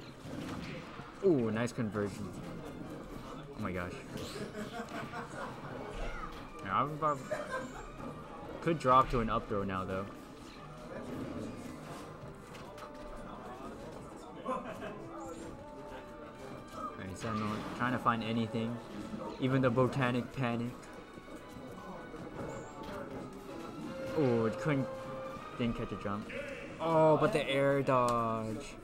Ooh, nice conversion. Oh my gosh. Yeah, Avangard could drop to an up throw now though. Alright, Sentinel trying to find anything. Even the Botanic Panic. Oh, it couldn't. Didn't catch a jump. Oh, but the air dodge.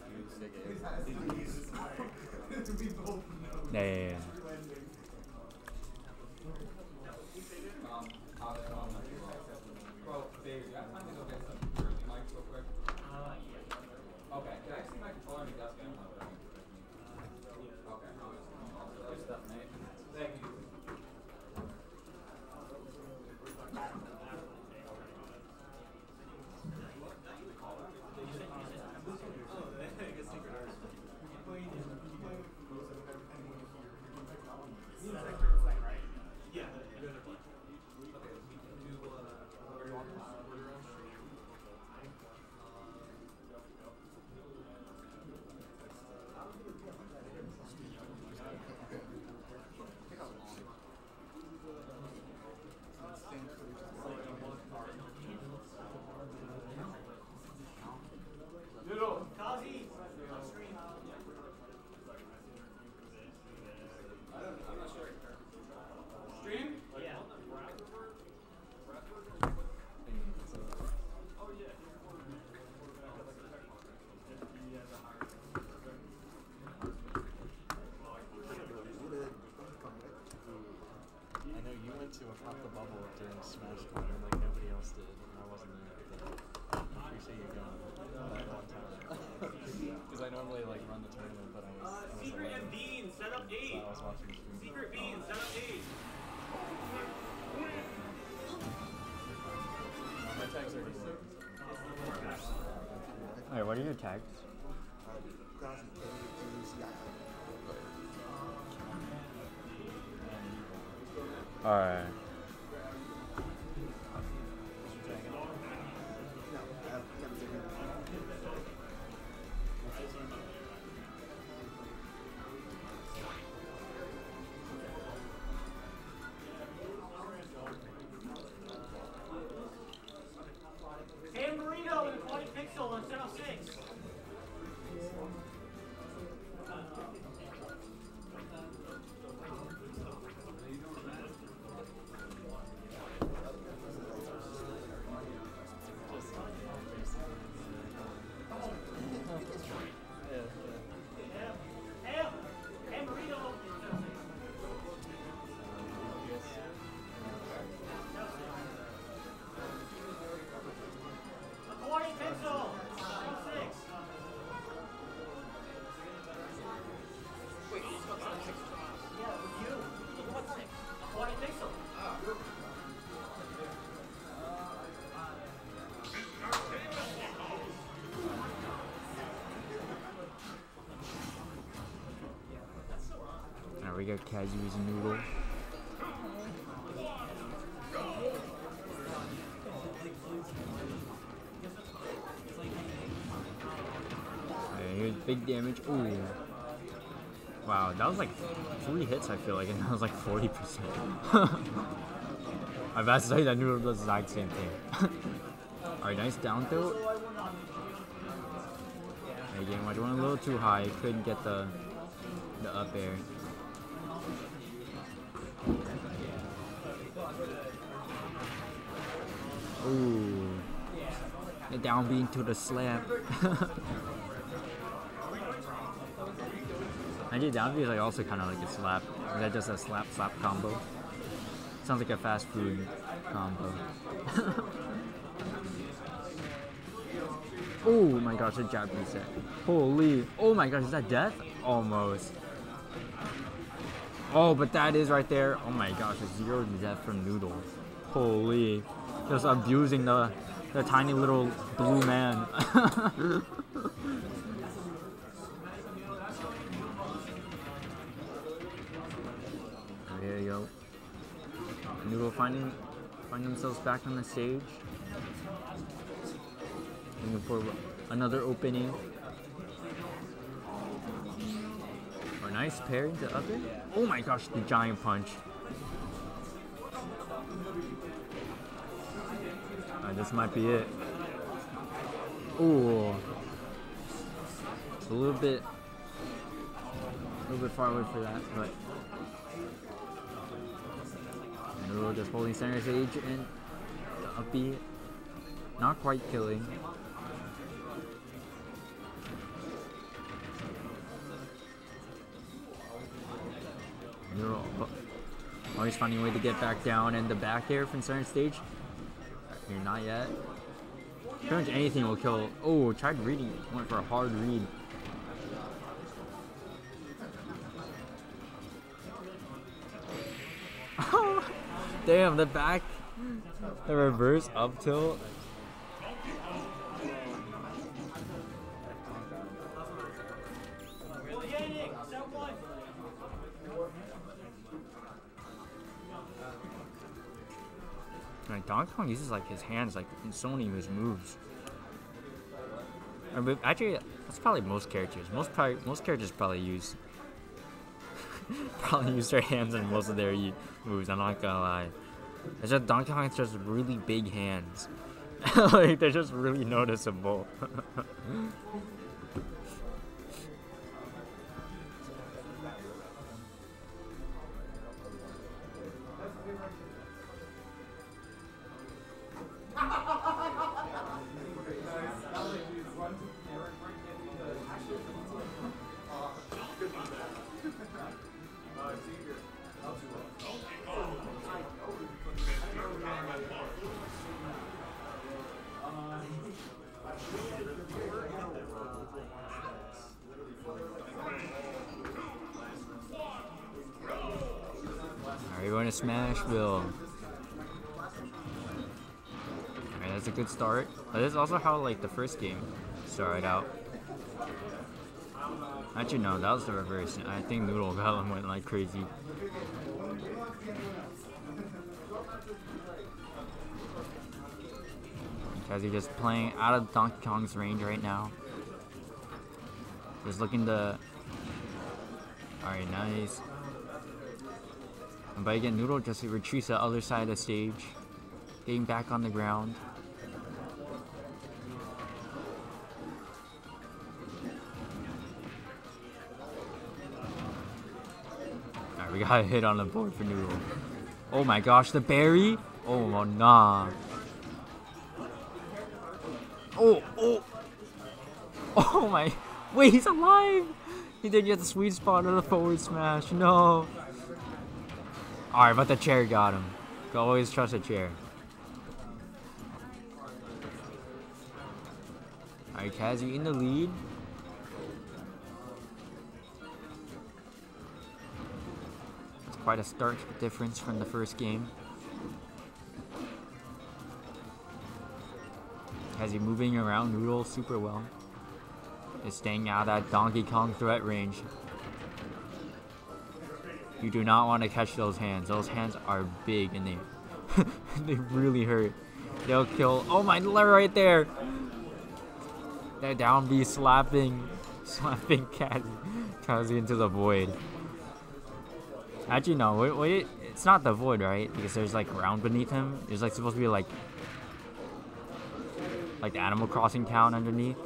Yeah, yeah, yeah. Alright. We got Kazu's noodle. Here's big damage. Ooh. Wow, that was like three hits, I feel like, and that was like 40%. I'm about to that noodle does the exact same thing. Alright, nice down tilt. Again, watch went a little too high. Couldn't get the the up air. Ooh. The down to the slap. I did down B is like also kind of like a slap. Is that just a slap slap combo? Sounds like a fast food combo. oh my gosh, a jab reset. Holy. Oh my gosh, is that death? Almost. Oh, but that is right there. Oh my gosh, a zero death from Noodle. Holy. Just abusing the, the tiny little blue man. there you go. Noodle finding, finding themselves back on the stage. Looking for another opening. A nice parry to it. Oh my gosh, the giant punch. Might be it. Ooh. It's a little bit, a little bit far away for that, but. Noodle just holding center stage and the upbeat. Not quite killing. Noodle always finding a way to get back down and the back air from center stage. Here, not yet. Pretty much anything will kill. Oh, tried reading. Went for a hard read. Damn, the back, the reverse up tilt. Kong uses like his hands like in so many of his moves. Or, but actually, that's probably most characters. Most probably most characters probably use probably use their hands in most of their moves. I'm not gonna lie. It's just Donkey Kong has just really big hands. like they're just really noticeable. Smashville. Alright, that's a good start. But that's also how like the first game started out. Actually no, that was the reverse. I think Noodle Golem went like crazy. Because he's just playing out of Donkey Kong's range right now. Just looking to Alright, nice. But again, Noodle just retreats to the other side of the stage, getting back on the ground. Alright, we got a hit on the board for Noodle. Oh my gosh, the berry? Oh, nah. Oh, oh. Oh my. Wait, he's alive! He didn't get the sweet spot of the forward smash. No. Alright, but the chair got him. Always trust a chair. Alright, Kazu in the lead. It's quite a stark difference from the first game. Kazu moving around Noodle super well. Is staying out at Donkey Kong threat range. You do not want to catch those hands. Those hands are big and they they really hurt. They'll kill. Oh my lord, right there. That down B slapping, slapping Kazi, Kazi into the void. Actually, no. Wait, wait. It's not the void, right? Because there's like ground beneath him. There's like supposed to be like like the Animal Crossing town underneath.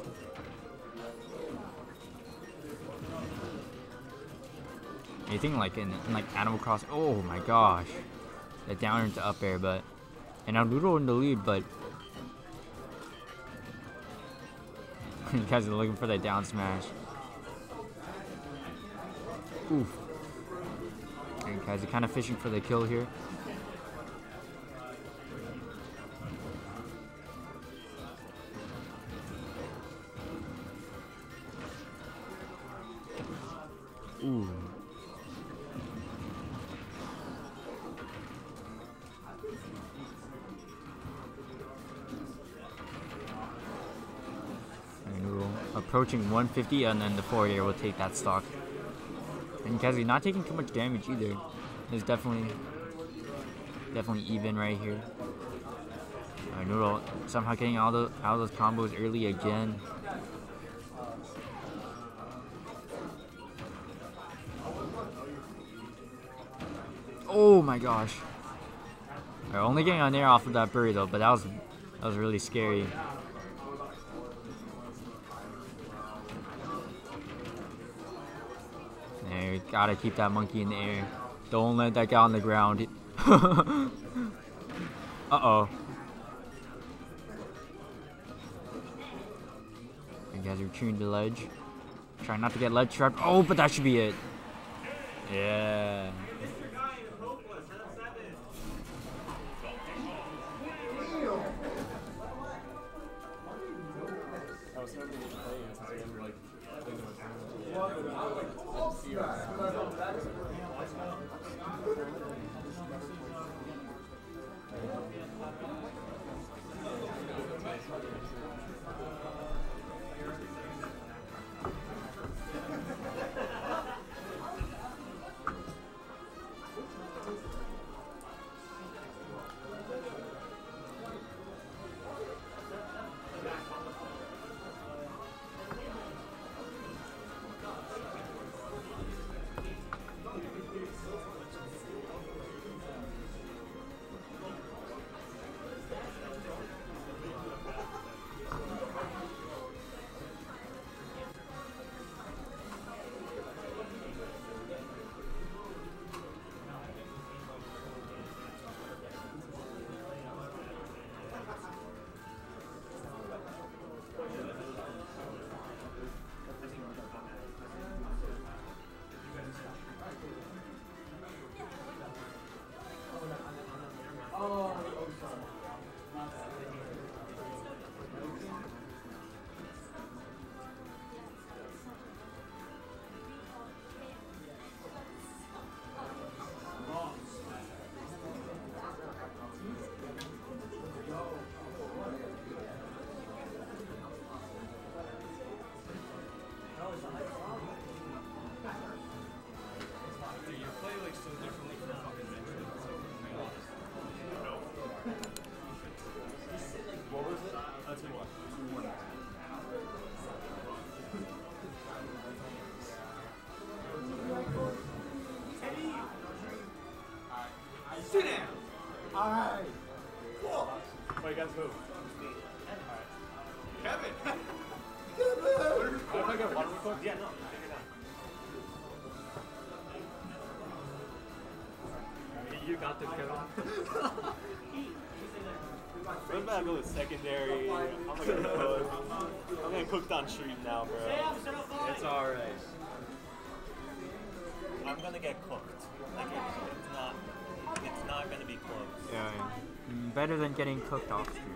Anything like in, in like Animal Crossing? Oh my gosh, the down into up air, but and Noodle in the lead, but you guys are looking for that down smash. Oof. Guys are kind of fishing for the kill here. Approaching 150 and then the air will take that stock. And Kazi not taking too much damage either. Is definitely definitely even right here. Uh, Noodle somehow getting all out of those combos early again. Oh my gosh. They're only getting on air off of that bury though, but that was that was really scary. Gotta keep that monkey in the air. Don't let that guy on the ground. uh oh. You guys are tuning the ledge. Try not to get ledge trapped. Oh, but that should be it. Yeah. Alright. Wait, guys, move. Kevin. Kevin. If I get water real quick? Yeah, no. Take it. You got this, Kevin. What about go to secondary? I'm gonna cook. I'm gonna cook on stream now, bro. It's alright. I'm gonna get cooked. Like Better than getting cooked off stream.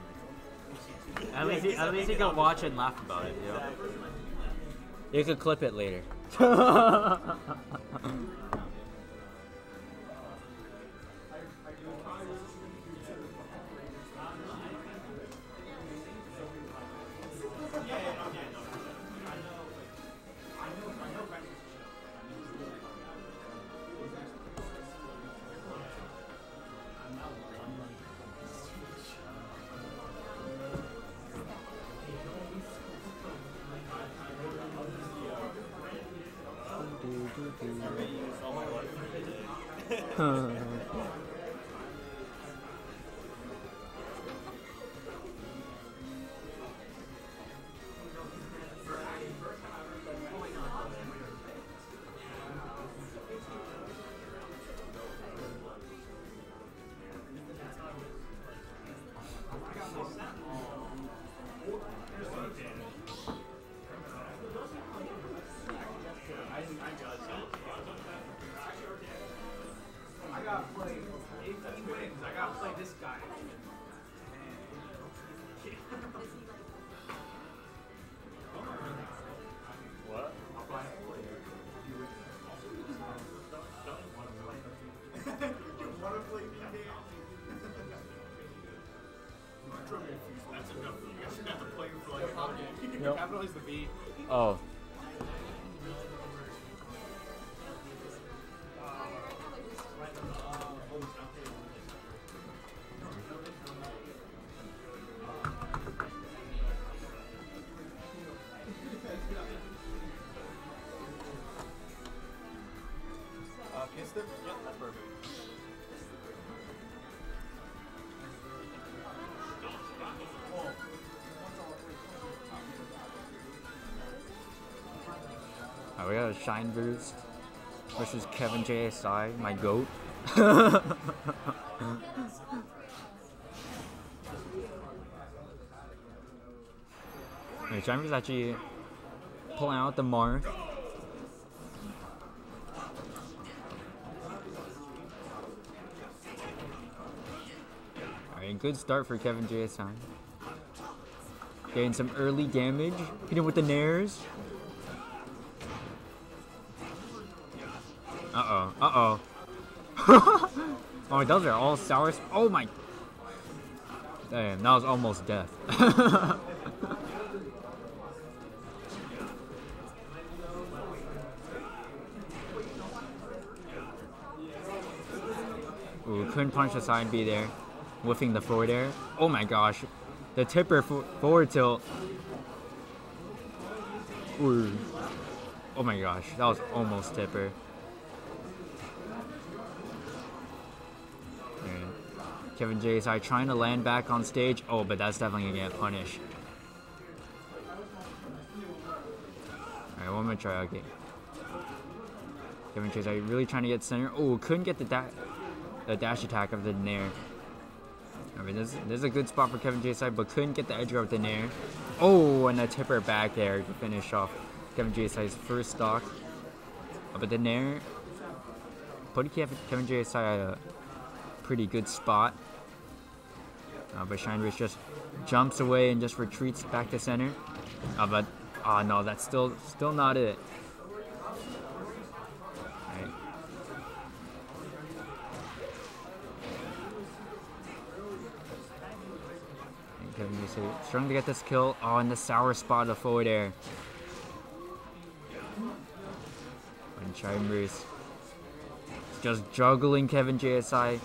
At least, you- at least you can watch and laugh about it. You, know? you could clip it later. Kissed? Yep, that's perfect. Oh, we got a Shine Boost versus Kevin JSI, my goat. Wait, Shine Boost actually pulling out the Marth. Alright, good start for Kevin JSI. Getting some early damage. Hitting with the Nairs. Uh oh. Uh oh. oh, those are all sour. sp- Oh my. Damn, that was almost death. Ooh, couldn't punch the side B there. Whiffing the forward air. Oh my gosh. The tipper for forward tilt. Ooh. Oh my gosh, that was almost tipper. Kevin JSI trying to land back on stage. Oh, but that's definitely gonna get punished. Alright, one more try. Okay. Kevin JSI really trying to get center. Oh, couldn't get the da- the dash attack of the Nair. I mean, this, this is a good spot for Kevin JSI, but couldn't get the edge out of the Nair. Oh, and a tipper back there to finish off Kevin JSI's first stock. But the Nair put Kevin, JSI at a pretty good spot. Uh, but Shinebridge just jumps away and just retreats back to center. Uh, but, oh no, that's still still not it. Struggling to get this kill. And the sour spot of forward air. And Chambers just juggling Kevin JSI.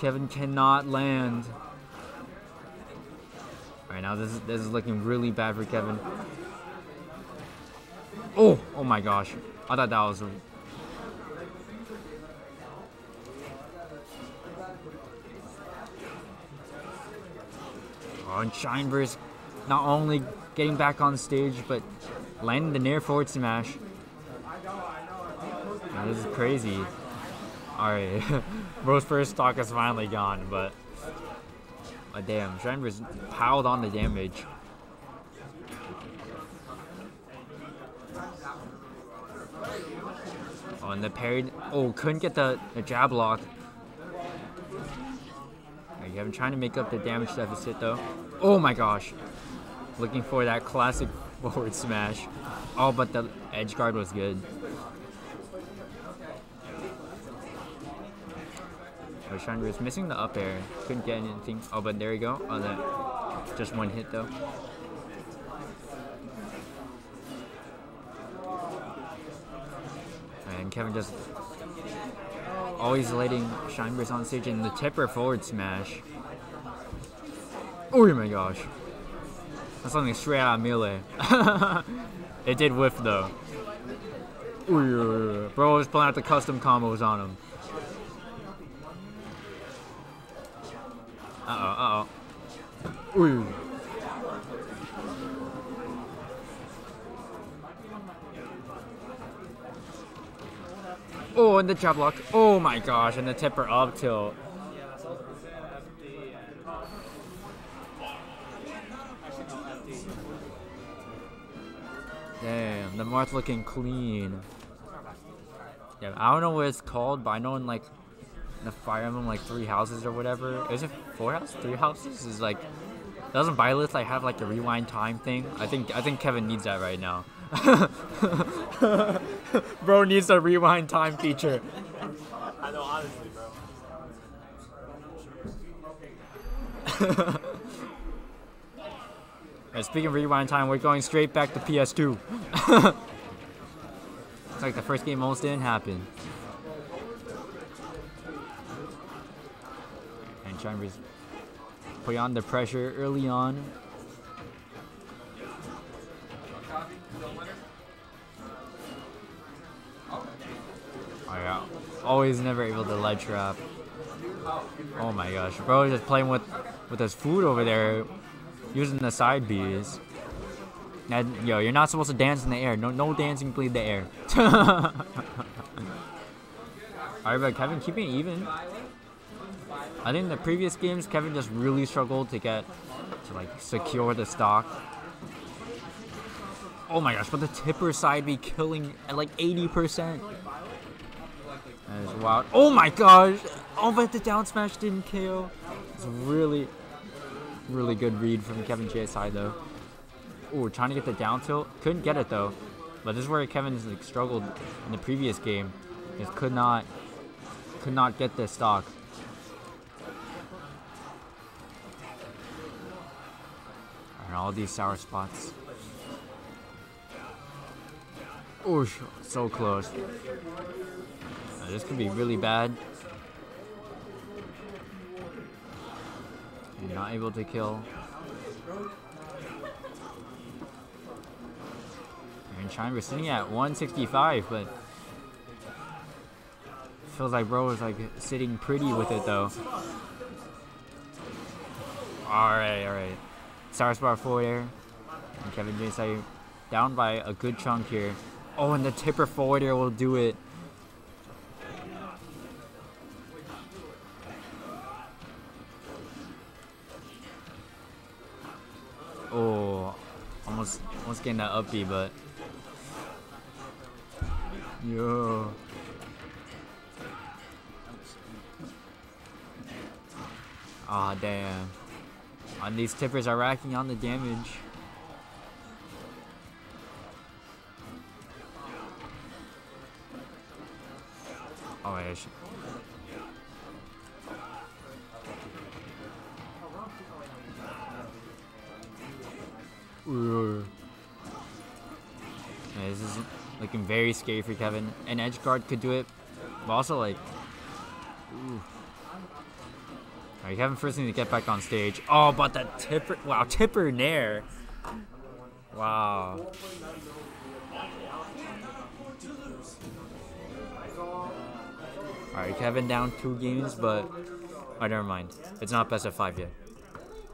Kevin cannot land. Alright, now this is this is looking really bad for Kevin. Oh, oh my gosh. I thought that was Oh, and Shineverse not only getting back on stage, but landing the near forward smash. This is crazy. Alright, Bro's first stock is finally gone, but. Uh, damn, Shineverse piled on the damage. Oh, and the parried. Oh, couldn't get the, the jab lock. Alright, Kevin trying to make up the damage deficit though. Oh my gosh. Looking for that classic forward smash. Oh, but the edge guard was good. Roshan was missing the up air. Couldn't get anything. Oh, but there you go. Oh, that just one hit though. And Kevin just always letting Shinebreeze on stage in the tipper forward smash. Oh my gosh. That's something straight out of melee. it did whiff though. Ooh, bro was pulling out the custom combos on him. Uh oh, uh oh. Oh, and the jab lock. Oh my gosh, and the tipper up tilt. Damn, the Marth looking clean. Yeah, I don't know what it's called, but I know in like the Fire Emblem like three houses or whatever. Is it four houses? Three houses? Is like doesn't Byleth like have like a rewind time thing? I think I think Kevin needs that right now. Bro needs a rewind time feature. I know, honestly, bro. Speaking of rewind time, we're going straight back to PS2. it's like the first game almost didn't happen. And trying to put on the pressure early on. Always never able to ledge trap. Oh my gosh, bro just playing with with his food over there, using the side Bs. Now, yo, you're not supposed to dance in the air. No, no dancing, please the air. Alright, but Kevin keeping even. I think in the previous games, Kevin just really struggled to get to like secure the stock. Oh my gosh, but the tipper side be killing at like 80%. That is wild. Oh my gosh! Oh, but the down smash didn't kill. It's really, really good read from Kevin JSI though. Oh, trying to get the down tilt. Couldn't get it though. But this is where Kevin's like struggled in the previous game. Just could not, could not get this stock. And all these sour spots. Ooh, so close. Uh, this could be really bad. You're not able to kill. And China we're sitting at 165, but feels like bro is like sitting pretty with it though. Alright, alright. Sour spot forward air. And Kevin James down by a good chunk here. Oh, and the tipper forwarder will do it. Oh, almost, almost getting that up B, but yo. Ah, damn. And these tippers are racking on the damage. Oh, yeah. She... Yeah, this is looking very scary for Kevin. An edge guard could do it, but also like, ooh. Alright, Kevin first needs to get back on stage. Oh, but that tipper, wow, tipper nair. Wow. Alright, Kevin down two games, but oh, never mind. It's not best of five yet.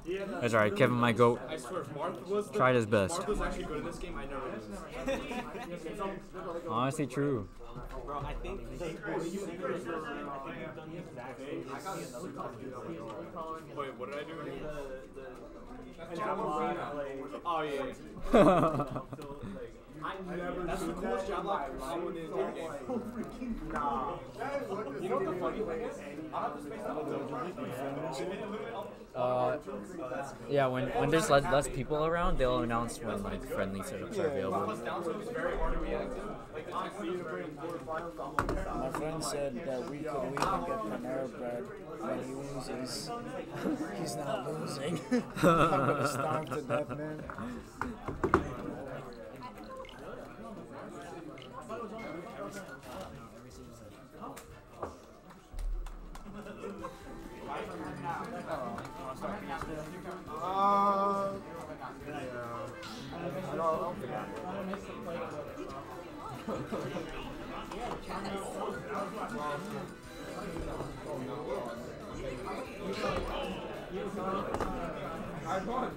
That's alright. Kevin might go. I swear, if Marth was the, Tried his best. Marth was actually good in this game. I never. Honestly, true. Bro, I think I think you've done the exact same. Wait, what did I do? Oh yeah. That's the coolest jab lock someone in your game. Nah. You know what the funny thing is? I'll have to space out Uh, yeah, when when there's less, less people around, they'll announce when like friendly setups are available. My friend said that we could leave and get Panera bread when he loses. He's not losing. I'm gonna starve to death, man. Yeah. No, I don't think I bro.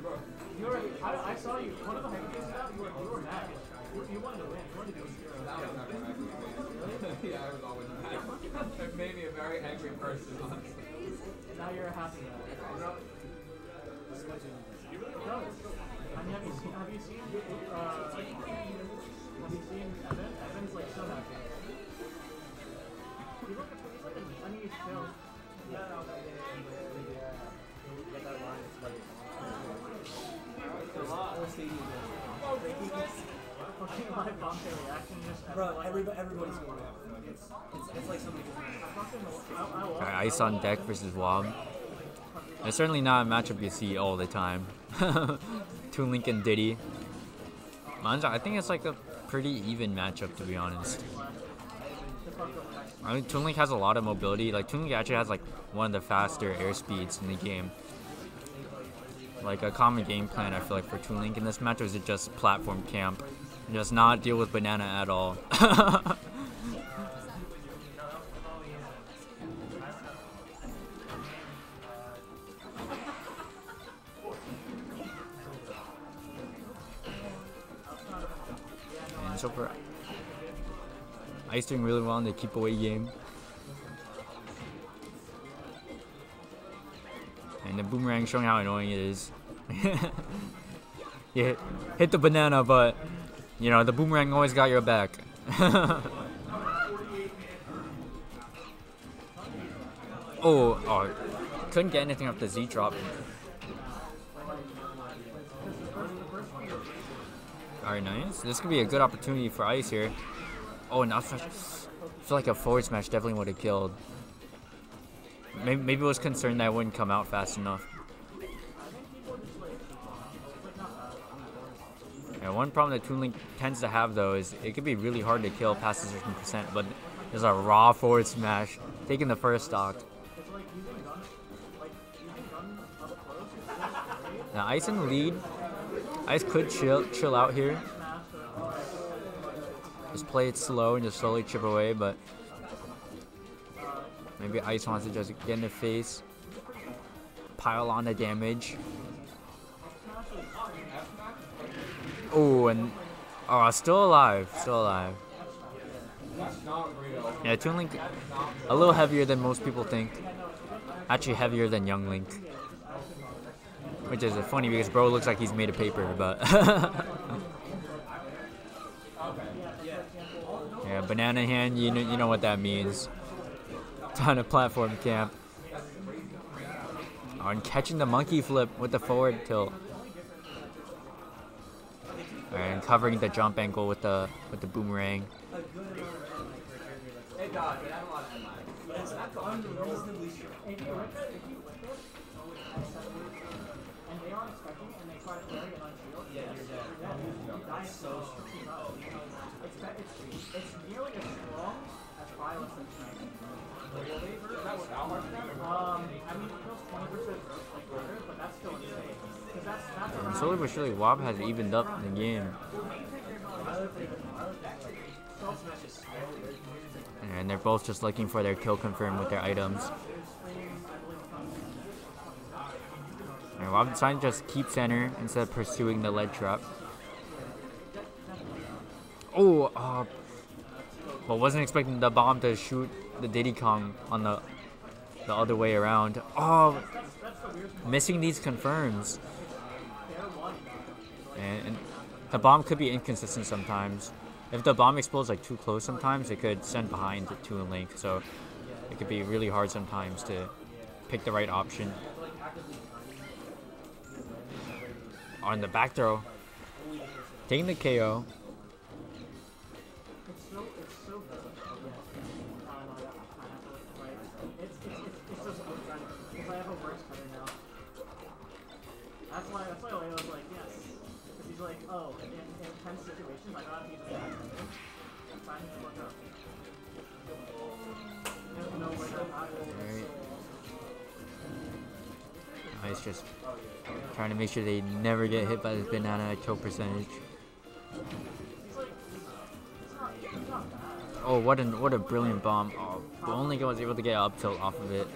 Ice on deck versus Wob. It's certainly not a matchup you see all the time. Toon Link and Diddy. Mine's- I think it's like a pretty even matchup to be honest. I mean, Toon Link has a lot of mobility. Like Toon Link actually has like one of the faster air speeds in the game. Like a common game plan, I feel like for Toon Link in this match was just platform camp, just not deal with banana at all. And so for Ice doing really well in the keep away game. And the boomerang showing how annoying it is. you hit, hit the banana, but you know the boomerang always got your back. oh, oh, couldn't get anything off the Z drop. Alright, nice. This could be a good opportunity for Ice here. Oh, and I feel I feel like a forward smash definitely would have killed. Maybe, maybe was concerned that I wouldn't come out fast enough. Yeah, one problem that Toon Link tends to have though is it could be really hard to kill past a certain percent, but there's a raw forward smash taking the first stock. Now Ice in the lead. Ice could chill chill out here. Just play it slow and just slowly chip away, but maybe Ice wants to just get in the face, pile on the damage. Oh, and oh, still alive, still alive. Yeah, Toon Link, a little heavier than most people think. Actually, heavier than Young Link. Which is funny because bro looks like he's made of paper, but. yeah, banana hand, you know, you know what that means. Ton of platform camp. Oh, catching the monkey flip with the forward tilt. And covering the jump angle with the with the boomerang. Slowly but surely, Wob has evened up the game. And they're both just looking for their kill confirm with their items. And Wob decided to just keep center instead of pursuing the ledge trap. Oh, uh, well, wasn't expecting the bomb to shoot the Diddy Kong on the the other way around. Oh, missing these confirms. And, and the bomb could be inconsistent sometimes. If the bomb explodes like too close sometimes, it could send behind to a link. So it could be really hard sometimes to pick the right option. On the back throw, taking the KO. Oh, will. Just trying to make sure they never get hit by this banana kill percentage. Oh, what an what a brilliant bomb! Oh, but only guy was able to get up tilt off of it.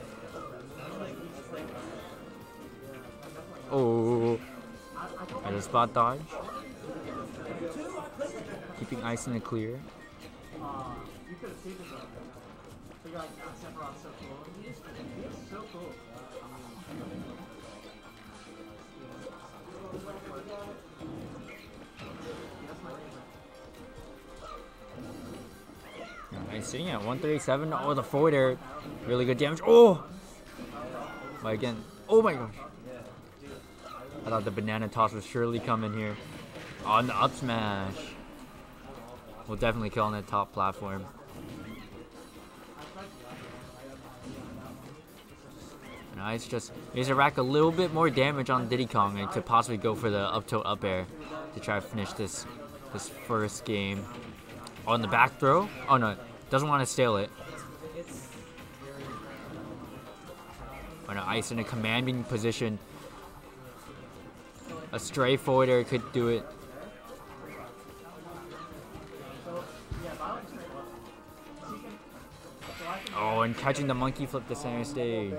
Oh. There's a spot dodge. Keeping ice in the clear. Uh, you could have taken them. They got Sephiroth so cool. He's so cool. Nice sitting at 137. Oh, the forward air. Really good damage. Oh! But again, oh my gosh. I thought the banana toss was surely coming here. On the up smash. We'll definitely kill on the top platform. Nice, just needs to rack a little bit more damage on Diddy Kong and to possibly go for the up tilt up air to try to finish this this first game. On the back throw? Oh no, doesn't want to steal it. Oh no, Ice in a commanding position. A stray forward air could do it. Oh, and catching the monkey flip the center stage.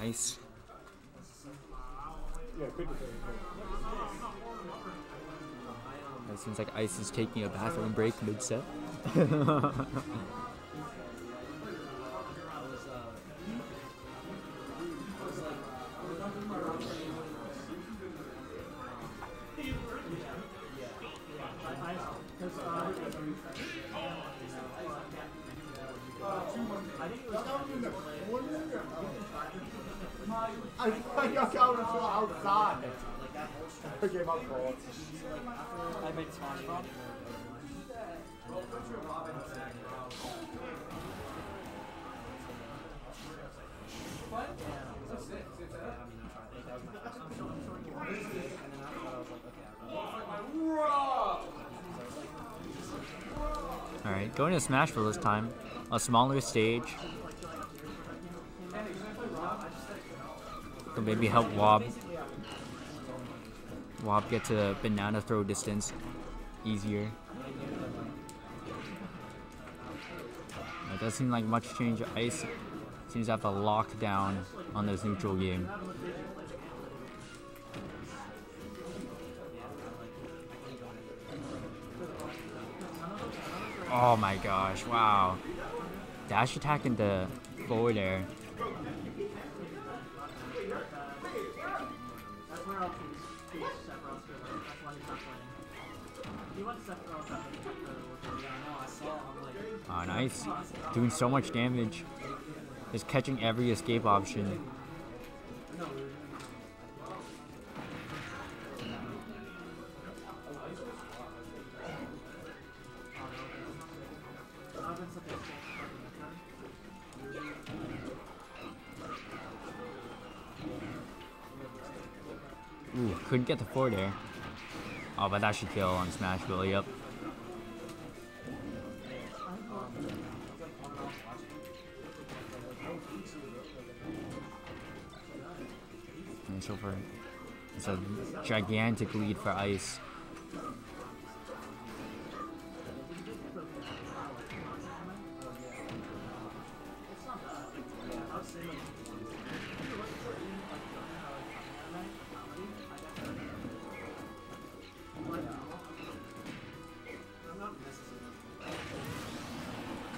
Nice. It seems like Ice is taking a bathroom break mid-set. outside. I gave up for I made SpongeBob. Alright, going to Smashville this time. A smaller stage. So maybe help Wob. Wob get to banana throw distance easier. It doesn't seem like much change. Ice seems to have a lockdown on this neutral game. Oh my gosh, wow. Dash attack into forward air. Nice. Doing so much damage. Just catching every escape option. Ooh, couldn't get the forward air. Oh, but that should kill on Smashville, yep. And so for it's a gigantic lead for Ice.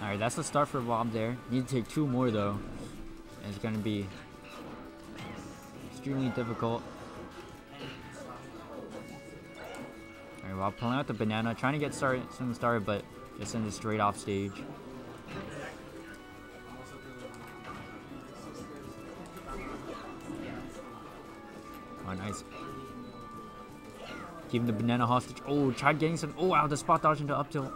Alright, that's the start for Wob there. Need to take two more though. And it's gonna be extremely difficult. Alright, while pulling out the banana, trying to get started, something started, but just in the straight off stage. Oh, nice. Keeping the banana hostage. Oh, tried getting some. Oh, wow, the spot dodge into up tilt.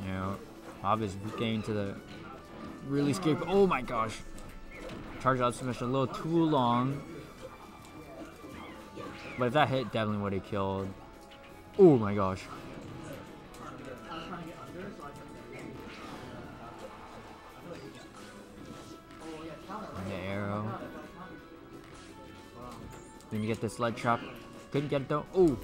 You know, Wob is getting to the really scary. Oh my gosh. Charge up smash a little too long. But if that hit, definitely would have killed. Oh my gosh. And the arrow. Then you get the sled trap. Couldn't get it though. Oh.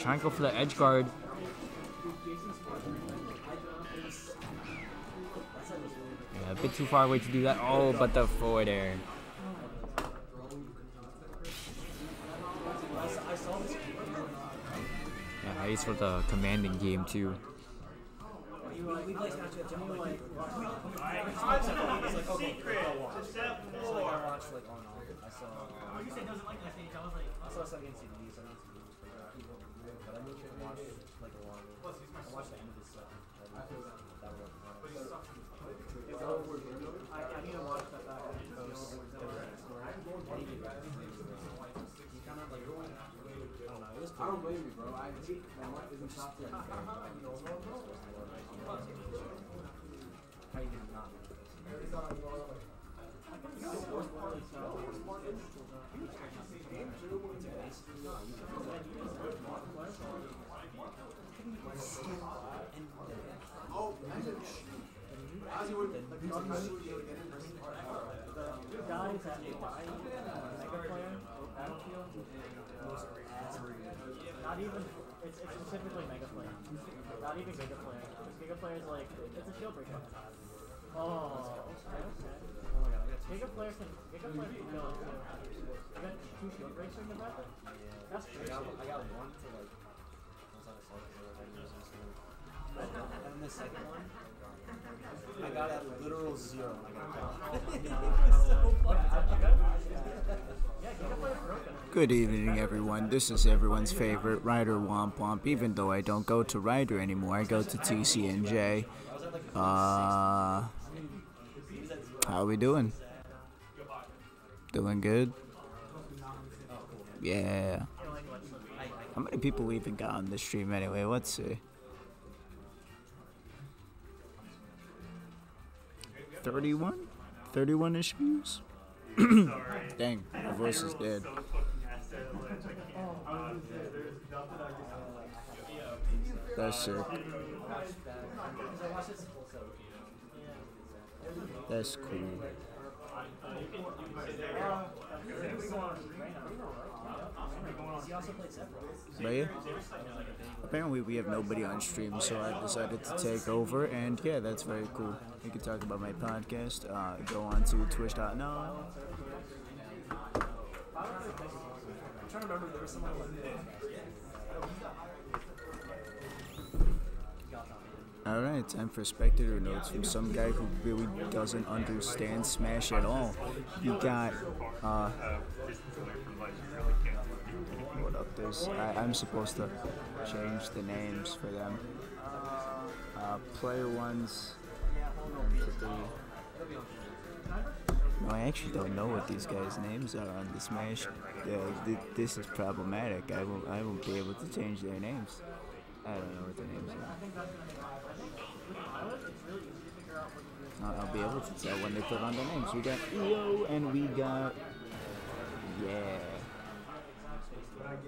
Try and go for the edge guard. Yeah, a bit too far away to do that. Oh, but the forward air. Yeah, he's for the commanding game too. Not even, it's, it's specifically Mega Player. Not even Giga Player. Giga Player is like, it's a shield breaker. Oh. Giga Player can, Giga Player can kill got two in the? That's crazy. I got one like, was like, and the second one, I got a literal zero. and I got it was so Good evening, everyone. This is everyone's favorite Rider Womp Womp. Even though I don't go to Rider anymore, I go to TCNJ. Uh, how are we doing? Doing good? Yeah. How many people we even got on the stream anyway? Let's see. 31? 31 ish views? Dang, my voice is dead. Oh. That's sick. That's cool. He also played separate. But yeah, apparently we have nobody on stream, so I decided to take over, and yeah, that's very cool. You can talk about my podcast. Uh, go on to twitch.no. I'm trying to remember there was someone like All right, time for spectator notes from some guy who really doesn't understand Smash at all. You got, uh, I, I'm supposed to change the names for them. Uh, player ones. No, I actually don't know what these guys' names are on the Smash. Yeah, th- this is problematic. I won't, I won't be able to change their names. I don't know what their names are. I'll, I'll be able to tell when they put on their names. We got EO and we got yeah. It's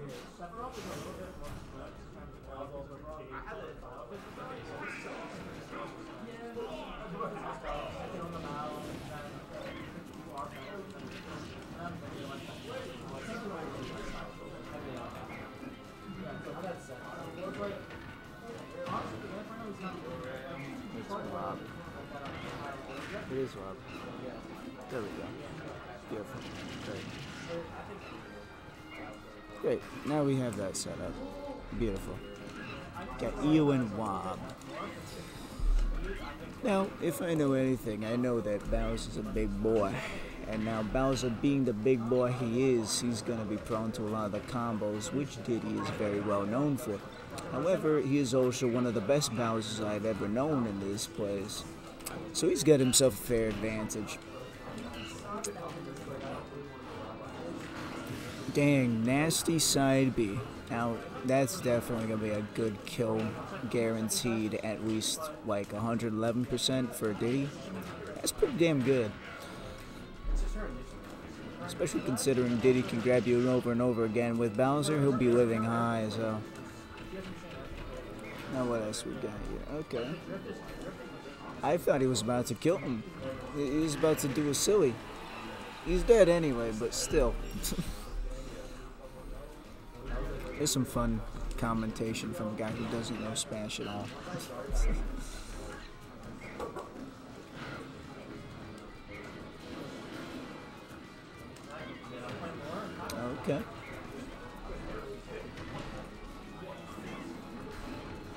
Now we have that set up. Beautiful. Got and Wob. Now, if I know anything, I know that Bowser's a big boy. And now Bowser being the big boy he is, he's gonna be prone to a lot of the combos, which Diddy is very well known for. However, he is also one of the best Bowsers I've ever known in this place. So he's got himself a fair advantage. Dang, nasty side B. Now, that's definitely going to be a good kill, guaranteed at least like 111% for Diddy. That's pretty damn good. Especially considering Diddy can grab you over and over again. With Bowser, he'll be living high, so. Now, what else we got here? Okay. I thought he was about to kill him. He was about to do a silly. He's dead anyway, but still. There's some fun commentation from a guy who doesn't know Spanish at all. okay.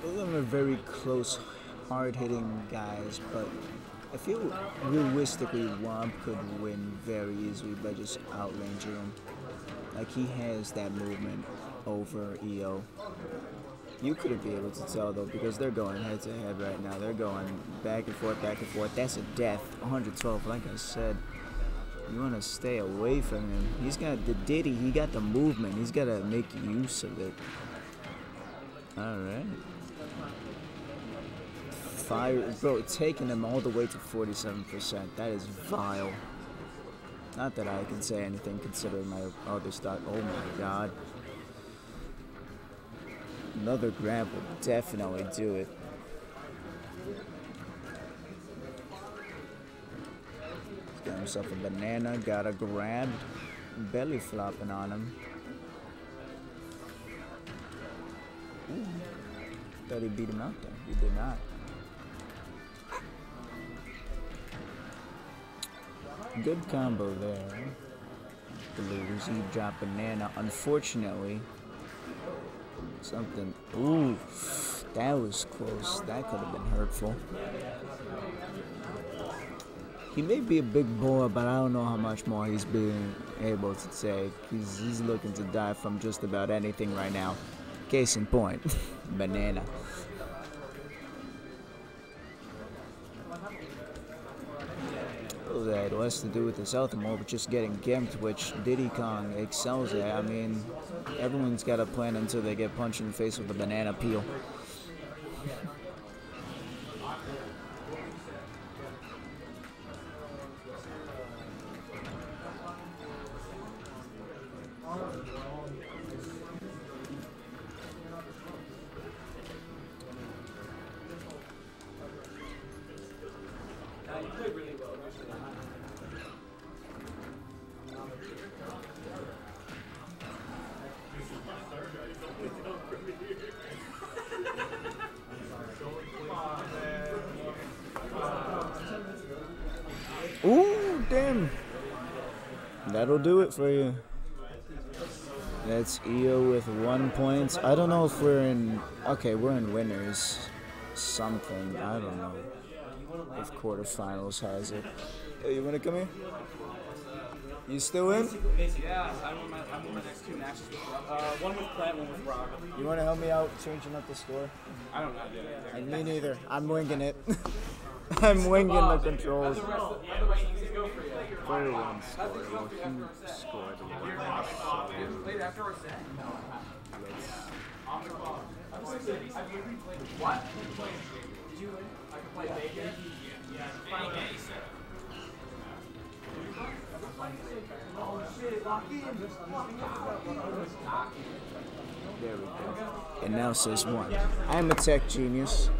Both of them are very close, hard-hitting guys, but I feel realistically Womp could win very easily by just outranging him. Like he has that movement over EO. You couldn't be able to tell though because they're going head to head right now. They're going back and forth, back and forth. That's a death. 112, like I said. You want to stay away from him. He's got the Diddy. He got the movement. He's got to make use of it. All right. Fire, bro, taking him all the way to 47%. That is vile. Not that I can say anything considering my other stock. Oh my god. Another grab will definitely do it. He's got himself a banana, got a grab, belly flopping on him. Ooh. Thought he beat him out there. He did not. Good combo there. Blues, he dropped banana. Unfortunately, something. Ooh, that was close. That could have been hurtful. He may be a big boy, but I don't know how much more he's being able to take. He's, he's looking to die from just about anything right now. Case in point, banana. That less to do with his health and more with just getting gimped, which Diddy Kong excels at. I mean, everyone's got a plan until they get punched in the face with a banana peel. That'll do it for you. That's EO with one point. I don't know if we're in. Okay, we're in winners. Something. I don't know. If quarterfinals has it. Hey, you wanna come here? You still in? Yeah, I'm on my, I'm on my next two matches. Uh, one with Plant, one with Rob. You wanna help me out changing up the score? I don't know. Me neither. I'm winging it. I'm winging the controls. Player one score. Well, who scored the one? Played after our set. What? Did you? I can play bacon. Oh shit! Lock in. There we go. And now says one. I am a tech genius.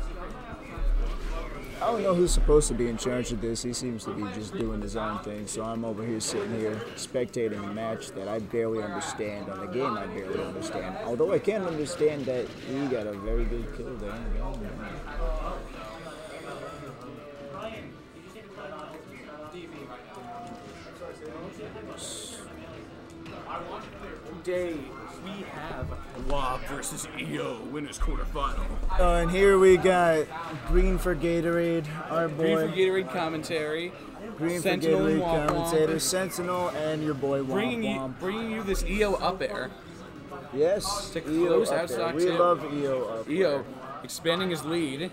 I don't know who's supposed to be in charge of this. He seems to be just doing his own thing. So I'm over here sitting here spectating a match that I barely understand on a game I barely understand. Although I can understand that he got a very good kill there. Have Wob versus EO winners quarterfinal. Oh, and here we got Green for Gatorade, our boy. Green for Gatorade commentary. Green Sentinel for Gatorade Womp Womp. commentator, Sentinel, and your boy Womp Bringing you, bringing you this EO up air. Yes, To EO close up out there. stock We two. love EO up EO expanding his lead.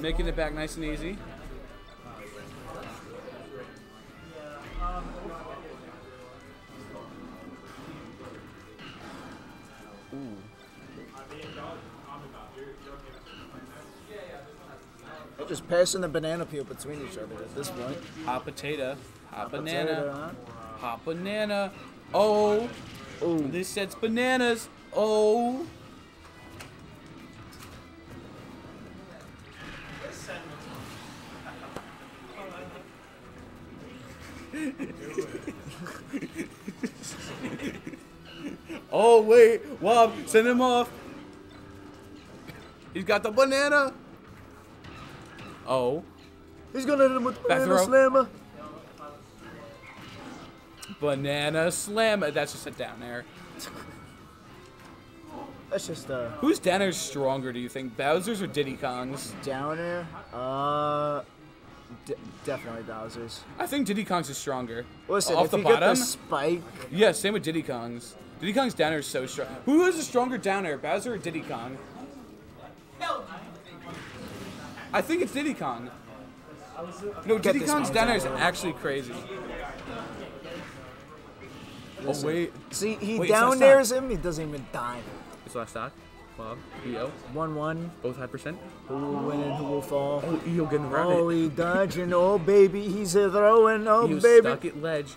Making it back nice and easy. Just passing the banana peel between each other at this point. Hot potato. Hot, Hot banana. potato, Hot banana. Oh. Oh. This set's bananas. Oh. Oh wait, Wob, send him off. He's got the banana. Oh. He's gonna hit him with the Back banana throw. slammer. Banana slammer. That's just a down air. That's just uh Who's down air stronger? Do you think Bowser's or Diddy Kong's? down air. Uh, d- definitely Bowser's. I think Diddy Kong's is stronger. Listen, off if the you get the spike, yeah, same with Diddy Kong's. Diddy Kong's down air is so strong. Who is a stronger down air, Bowser or Diddy Kong? I think it's Diddy Kong. No, Get Diddy this Kong's one down air is actually crazy. Oh wait. See, he Wait, down airs him. He doesn't even die. It's last stock. Wob, EO. One one. Both high percent. Who will win and who will fall? Oh, EO getting around Oh, he dodging. Oh, baby, he's a throwing. Oh, EO's baby. stuck at ledge.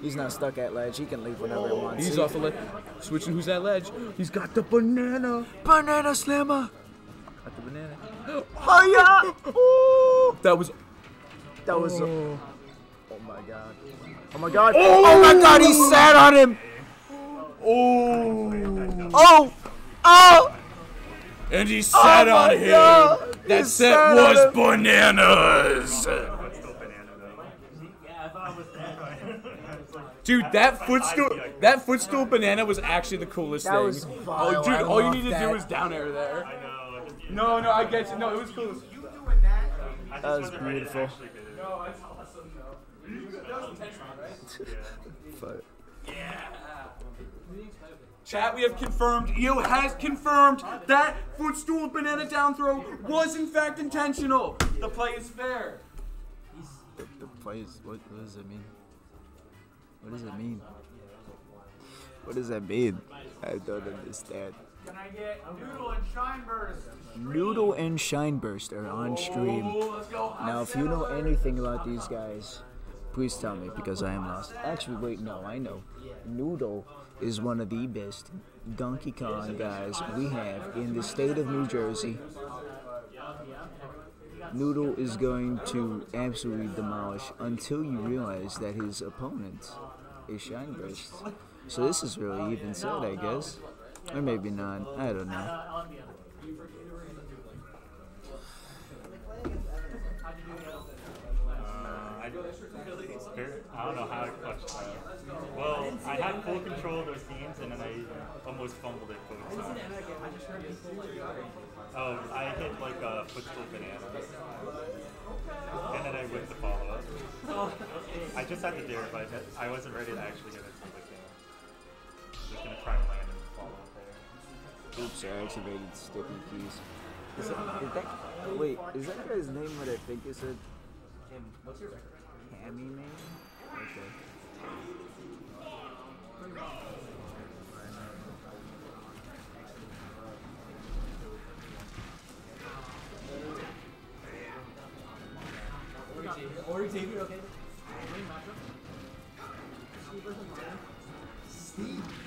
He's not stuck at ledge. He can leave whenever he wants. He's See? off the ledge. Switching who's at ledge. He's got the banana. Banana slammer. Got the banana. Oh yeah. Ooh. That was. That was. Oh. Oh my god. Oh my god. Oh. Oh, my god. He sat on him. Oh. Oh. Oh. And he sat Oh on my him. God. That He set was bananas. Dude, that footstool, that footstool banana was actually the coolest That thing. was oh, dude, I all you need to do is down air there. No, no, I get you. No, it was cool. That was beautiful. No, it's awesome though. That was intentional, right? But Chat, we have confirmed. EO has confirmed that footstool banana down throw was in fact intentional. The play is fair. the, the play is. What, what does it mean? What does it mean? What does that mean? I don't understand. Can I get Noodle and Shine Burst? Noodle and Shineburst are on stream. Oh. Now, if you know anything about these guys, please tell me because I am lost. Actually, wait, no, I know. Noodle is one of the best Donkey Kong guys we have in the state of New Jersey. Noodle is going to absolutely demolish until you realize that his opponent is Shineburst. So this is really even said, I guess. Or maybe not. I don't know. Uh, I, I don't know how to clutch that. Well, I had full control of those teams, and then I almost fumbled it both times. Oh, I hit like a footstool banana. And then I whipped the follow up. I just had to do it, but I wasn't ready to actually get it the game. Just gonna try and Oops, I activated sticky keys. Is that, is that, wait, is that guy's name what I think is it said? What's your record? Hammy Man? Okay. Ori Xavier, okay? Steve. Who's the other one? I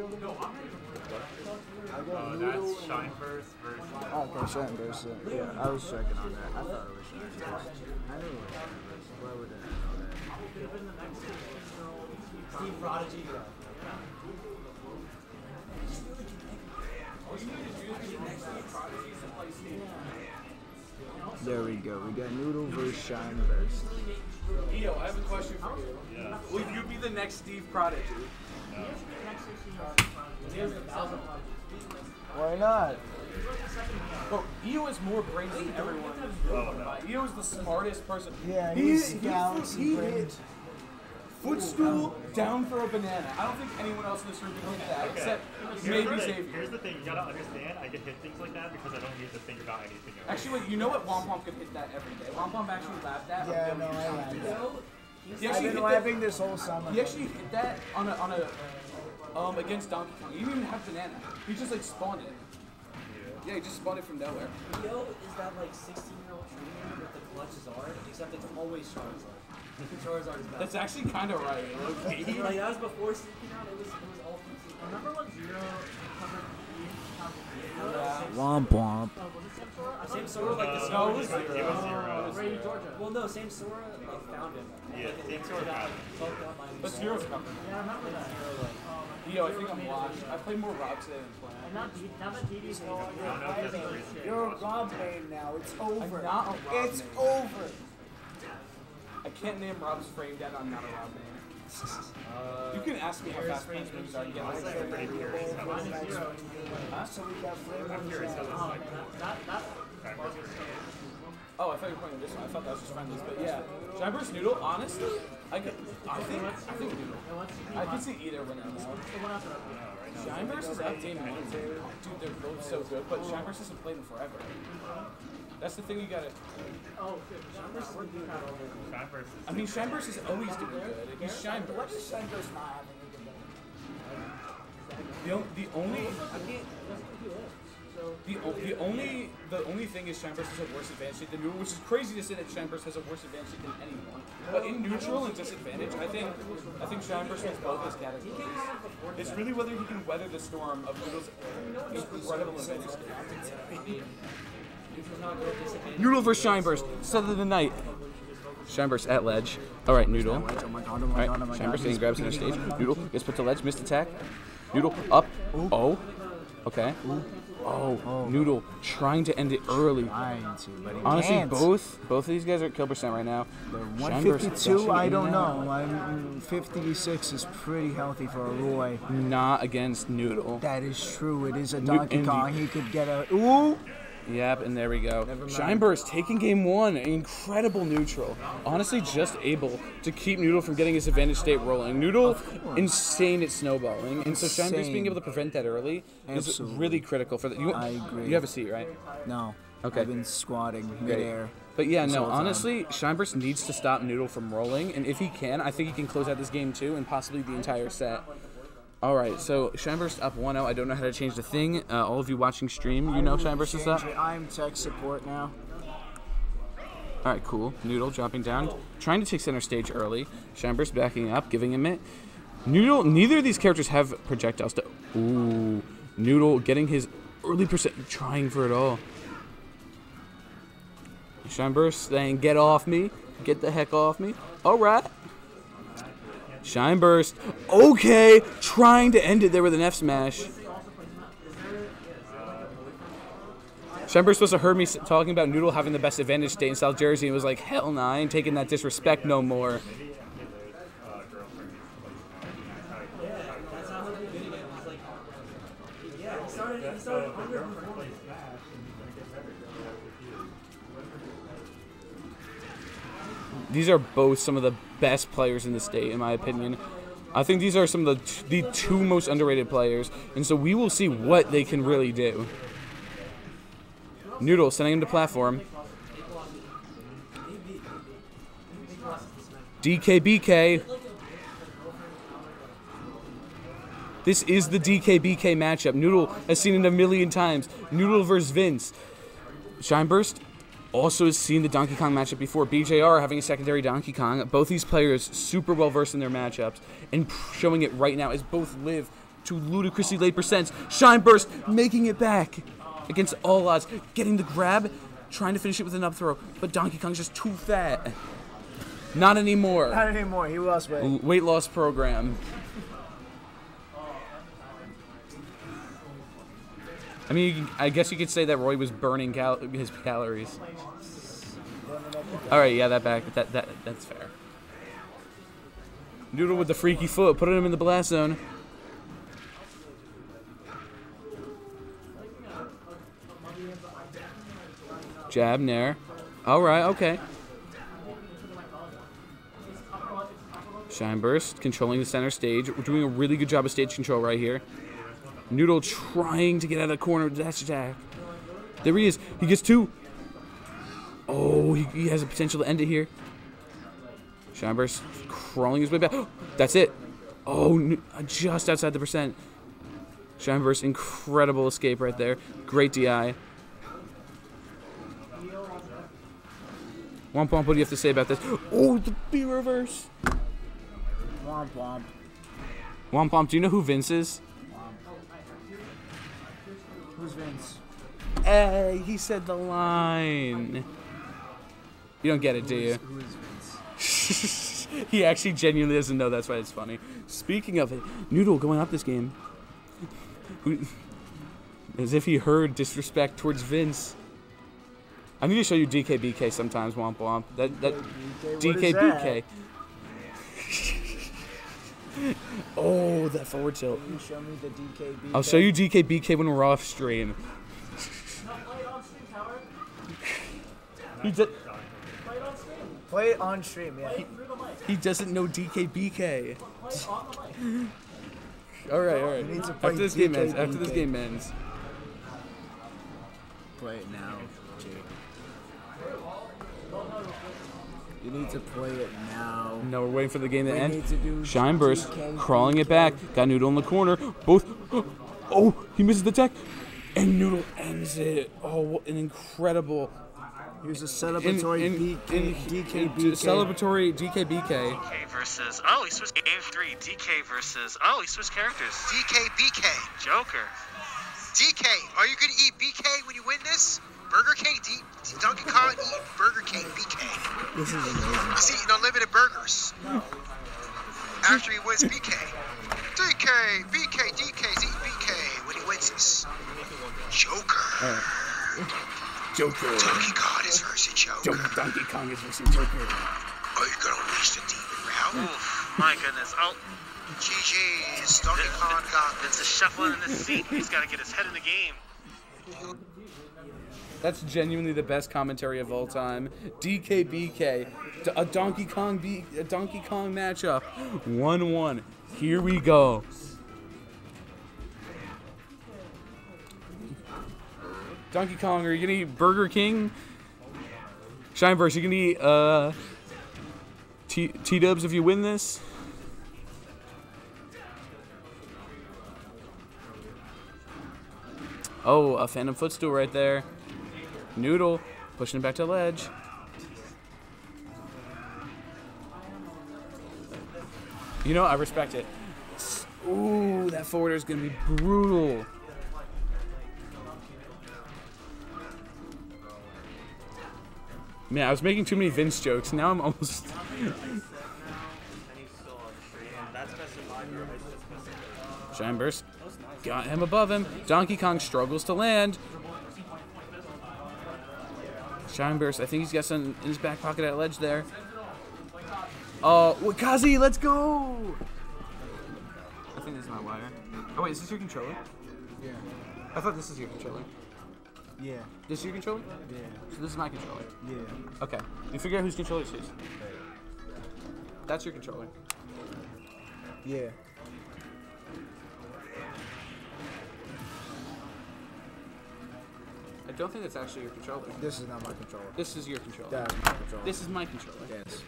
Oh, that's Noodle and- Shineburst versus. Oh, okay, Shineburst. Yeah, yeah, I was checking on that. I thought it was Shineburst. I knew it was Shineburst. Why would I know that? Steve Prodigy. There we go. We got Noodle versus Shineburst. EO, I have a question for you. Yeah. Will you be the next Steve Prodigy? Why not? Bro, EO is more brains than everyone. Oh, no. EO is the smartest person. Yeah, He- he's he- galaxy he brain. hit Footstool down for a banana. I don't think anyone else in this room can hit that Okay. except Here's maybe the thing. Xavier. Here's the thing. You gotta understand. I can hit things like that because I don't need to think about anything else. Actually, wait, you know what? Wampom could hit that every day. Wampom actually laughed at. Yeah, no, I billion laughed times. at He I've actually been hit laughing that, this whole summer. He actually hit that on a on a um against Donkey Kong. He didn't even have banana. He just like spawned it. Yeah, he just spawned it from nowhere. Yo, is that like 16 year old trainer with the clutch Zard? Except it's always Charizard. Charizard is best. That's actually kind of right. Okay. like that was before sneaking out. It was it was all PC. Remember when Zero covered E Womp womp. Same Sora like the uh, No, it was Sora- zero. It was zero. Ray, Georgia. Well, no, same Sora like found him. Yeah, same it Sora found him. bugged up by But himself. Zero's coming. Yeah, I remember that. Yo, I think I'm washed. I played more Rob today than planned. And now, D- now that DD's You're a Rob main now. It's over. I'm not a Rob It's main. over. I can't name Rob's frame dead. I'm not a Rob you can ask me how fast pass moves are. Honestly, I'm pretty curious how this is. Huh? So we got I'm curious how this is like. that, that, Oh, I thought you were playing this one. I thought that was just friendlies, but yeah. Giant Noodle, honestly, I could, I think, I think Noodle. I could see either winning now. Shine Burst is up team one. Dude, they're both so good, but Shine Burst hasn't played in forever. That's the thing you gotta. oh, shit. Shine would do that over. Shine Burst is. I mean, Shine Burst is always doing good. He's Shine What Burst. does Sunburst not have in The, on- the only the, o- the only the only thing is Shine has a worse advantage than Noodle, which is crazy to say that Shine has a worse advantage than anyone. But in neutral and disadvantage, I think I think Shine has both his categories. It's really whether he can weather the storm of Noodle's incredible advantage. Noodle versus Shine Burst, set of the night. Shine Burst at ledge. All right, Noodle. My god, my god, All right, god. Shine Burst getting grabs center stage. Noodle gets put to ledge, missed attack. Noodle up. Oh. Okay. Oh, Noodle trying to end it early. To, Honestly, can't. both both of these guys are at kill percent right now. Burst 152, dashing I don't know. I'm 56 is pretty healthy for a Roy. Not against Noodle. That is true. It is a Donkey Kong. He could get a. Ooh! Yep, and there we go. mind. Shine Burst taking game one, incredible neutral. Honestly, just able to keep Noodle from getting his advantage state rolling. Noodle, insane at snowballing, and so Shine Burst being able to prevent that early is Absolutely. really critical for that. You, I agree. You have a seat, right? No. Okay. I've been squatting midair. But yeah, no, honestly, Shineburst needs to stop Noodle from rolling, and if he can, I think he can close out this game too, and possibly the entire set. All right, so Shineburst up 1-0. I don't know how to change the thing. Uh, all of you watching stream, you know Shineburst is up. It. I'm tech support now. All right, cool. Noodle dropping down, trying to take center stage early. Shineburst backing up, giving him it. Noodle, neither of these characters have projectiles to. Ooh, Noodle getting his early percent, trying for it all. Shineburst saying, "Get off me! Get the heck off me!" All right. Shineburst, okay, trying to end it there with an F smash. Shineburst must have heard me talking about Noodle having the best advantage state in South Jersey and was like, hell nah, I ain't taking that disrespect no more. These are both some of the best players in the state, in my opinion. I think these are some of the, t- the two most underrated players, and so we will see what they can really do. Noodle sending him to platform. DKBK. This is the DKBK matchup. Noodle has seen it a million times. Noodle versus Vince. Shineburst also has seen the Donkey Kong matchup before. BJR having a secondary Donkey Kong. Both these players super well versed in their matchups and showing it right now as both live to ludicrously late percents. Shine Burst making it back against all odds, getting the grab, trying to finish it with an up throw, but Donkey Kong's just too fat. Not anymore. Not anymore. He lost weight. L- weight loss program. I mean, I guess you could say that Roy was burning cal- his calories. All right, yeah, that back, that that that's fair. Noodle with the freaky foot, putting him in the blast zone. Jab, nair. All right, okay. Shine Burst controlling the center stage. We're doing a really good job of stage control right here. Noodle trying to get out of the corner. Dash attack. There he is. He gets two. Oh, he, he has a potential to end it here. Shine Burst crawling his way back. That's it. Oh, uh, just outside the percent. Shine Burst, incredible escape right there. Great DI. Womp Womp, what do you have to say about this? Oh, the B reverse. Womp womp. Womp Womp, do you know who Vince is? Who's Vince? Eh, hey, he said the line. You don't get it, do you? Who is Vince? he actually genuinely doesn't know. That's why it's funny. Speaking of it, Noodle going up this game. As if he heard disrespect towards Vince. I need to show you DKBK sometimes, Womp Womp. That that DKBK. oh, that forward tilt. Can you show me the DKB? I'll show you DKBK when we're off stream. He, do- Play it on stream, yeah. he doesn't know DKBK. all right, all right. You need to play After this game ends, after this game ends. Play it now, You need to play it now. No, we're waiting for the game to We end. need to do Shine burst, DKBK. crawling it back. Got Noodle in the corner. Both. Oh, he misses the tech, and Noodle ends it. Oh, what an incredible. Here's a celebratory BK, DKBK. Celebratory DKBK. DK versus oh he switched game three. DK versus oh he switched characters. DK BK Joker. DK, are you gonna eat BK when you win this? Burger King, D- Donkey Kong eat Burger King BK. This is amazing. He's eating unlimited burgers. After he wins BK. DK, BK, DK's eating BK when he wins this. Joker. Joker. Donkey Kong is versus Joker. Joker. Donkey Kong is versus Joker. Are you gonna unleash the demon route? Oof, my goodness. Oh, GG's. Donkey Kong got Vince is shuffling in his seat. He's got to get his head in the game. That's genuinely the best commentary of all time. DKBK, a Donkey Kong B, a Donkey Kong matchup, one one. Here we go. Donkey Kong, are you gonna eat Burger King? Shineburst, you gonna eat uh T T Dubs if you win this? Oh, a Phantom Footstool right there. Noodle pushing it back to the ledge. You know, I respect it. Ooh, that forward air is gonna be brutal. Man, I was making too many Vince jokes. Now I'm almost. Shine burst. Got him above him. Donkey Kong struggles to land. Shine burst. I think he's got some in his back pocket at ledge there. Oh, Wakazi, let's go! I think this is my wire. Oh wait, is this your controller? Yeah. I thought this is your controller. Yeah. This is your controller? Yeah. So this is my controller. Yeah. Okay. You figure out whose controller this is. That's your controller. Yeah. Don't think that's actually your controller. This is not my controller. This is your controller. That is my controller. This is my controller. Yes.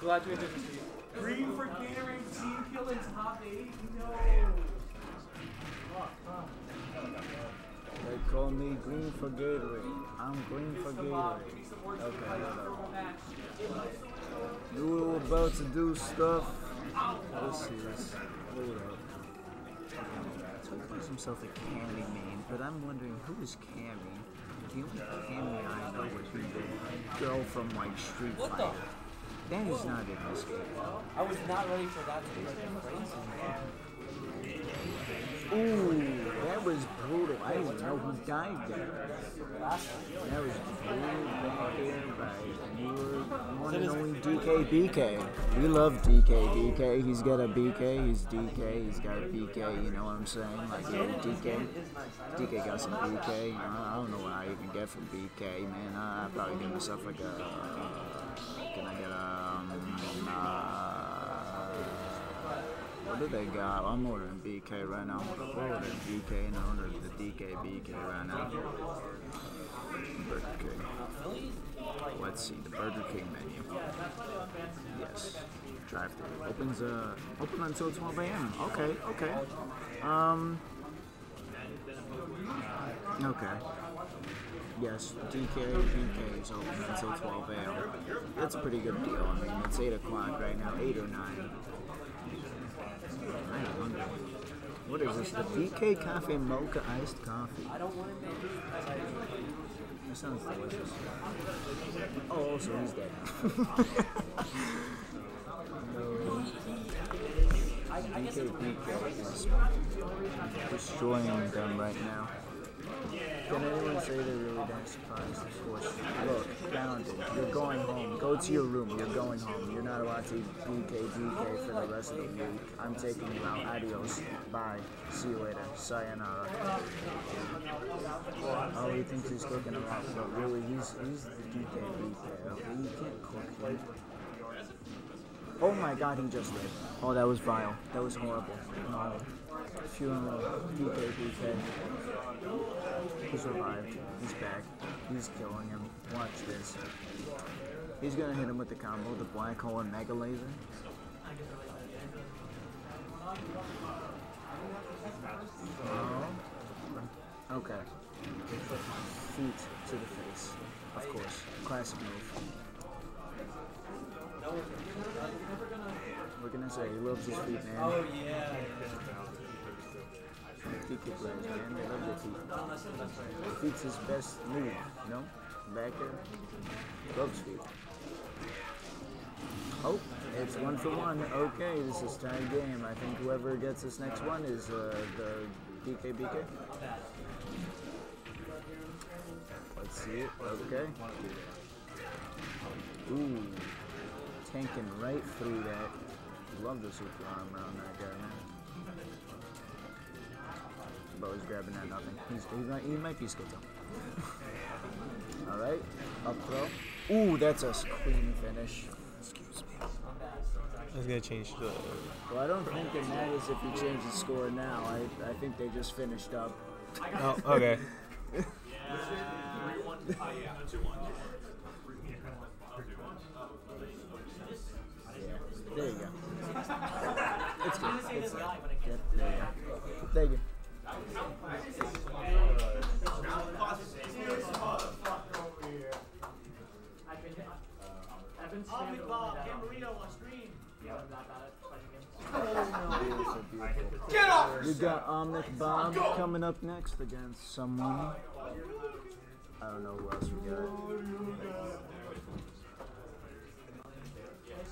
Glad to introduce you. Green for Gatorade team kill in top eight? No. They call me Green for Gatorade. I'm Green for Gatorade. Okay, whatever. Noodle about to do stuff. This is. Hold up. So he calls himself a Cammy main, but I'm wondering who is Cammy? The only Cammy I know would be the girl from like Street Fighter. That is not in this game. I was not ready for that to be like crazy. Ooh, that was brutal. I didn't know who died there. That was brutal by your one and only DKBK. We love DKBK. He's got a BK, he's DK, he's got a BK, you know what I'm saying? Like, yeah, DK. DK got some BK. I don't know what I even get from BK, man. I probably give myself like a. Can I get a. Um, uh, what do they got? I'm ordering BK right now. I'm ordering BK and I'm ordering the DK BK right now. Burger King. Let's see the Burger King menu. Yes. Drive through. Opens uh open until 12 a.m. Okay, okay. Um Okay. Yes, DK BK is open until 12 a.m. That's a pretty good deal. I mean, it's 8 o'clock right now, 8 or 9. What is this? The BK Cafe Mocha Iced Coffee. I don't want to make it because I That sounds delicious. Oh, also he's dead. BK BK is destroying them right now. Can anyone say they're really that surprised? Of course. Look, Bounded, you're going home. Go to your room. You're going home. You're not allowed to eat BK for the rest of the week. I'm taking you out. Adios. Bye. See you later. Sayonara. Oh, he thinks he's cooking him up, but really, he's he's the BK BK. Okay, you can't cook him. Oh my god, he just lived. Oh, that was vile. That was horrible. No. Funeral. BK BK. He survived. He's back. He's killing him. Watch this. He's gonna hit him with the combo, the black hole and mega laser. Oh. Okay. Feet to the face. Of course. Classic move. We're gonna say he loves his feet, man. Oh, yeah. DK players, man, they love their feet. Feet's his best move, you know? Backer, loves feet. Oh, it's one for one. Okay, this is tied game. I think whoever gets this next one is uh, the BK. Let's see it. Okay. Ooh, tanking right through that. Love the super arm around that guy, man. But he's grabbing that nothing. He's, he, might, he might be Skittle. Alright, up throw. Ooh, that's a clean finish. Excuse me. I was gonna change the. Well, I don't think it matters if you change the score now. I, I think they just finished up. Oh, okay. there you go. It's good. It's good. Yep, there you go. Thank you. Omnic Bob, Camarito on stream. Get off! We got Omnic Bob coming up next against someone. I don't know who else we got.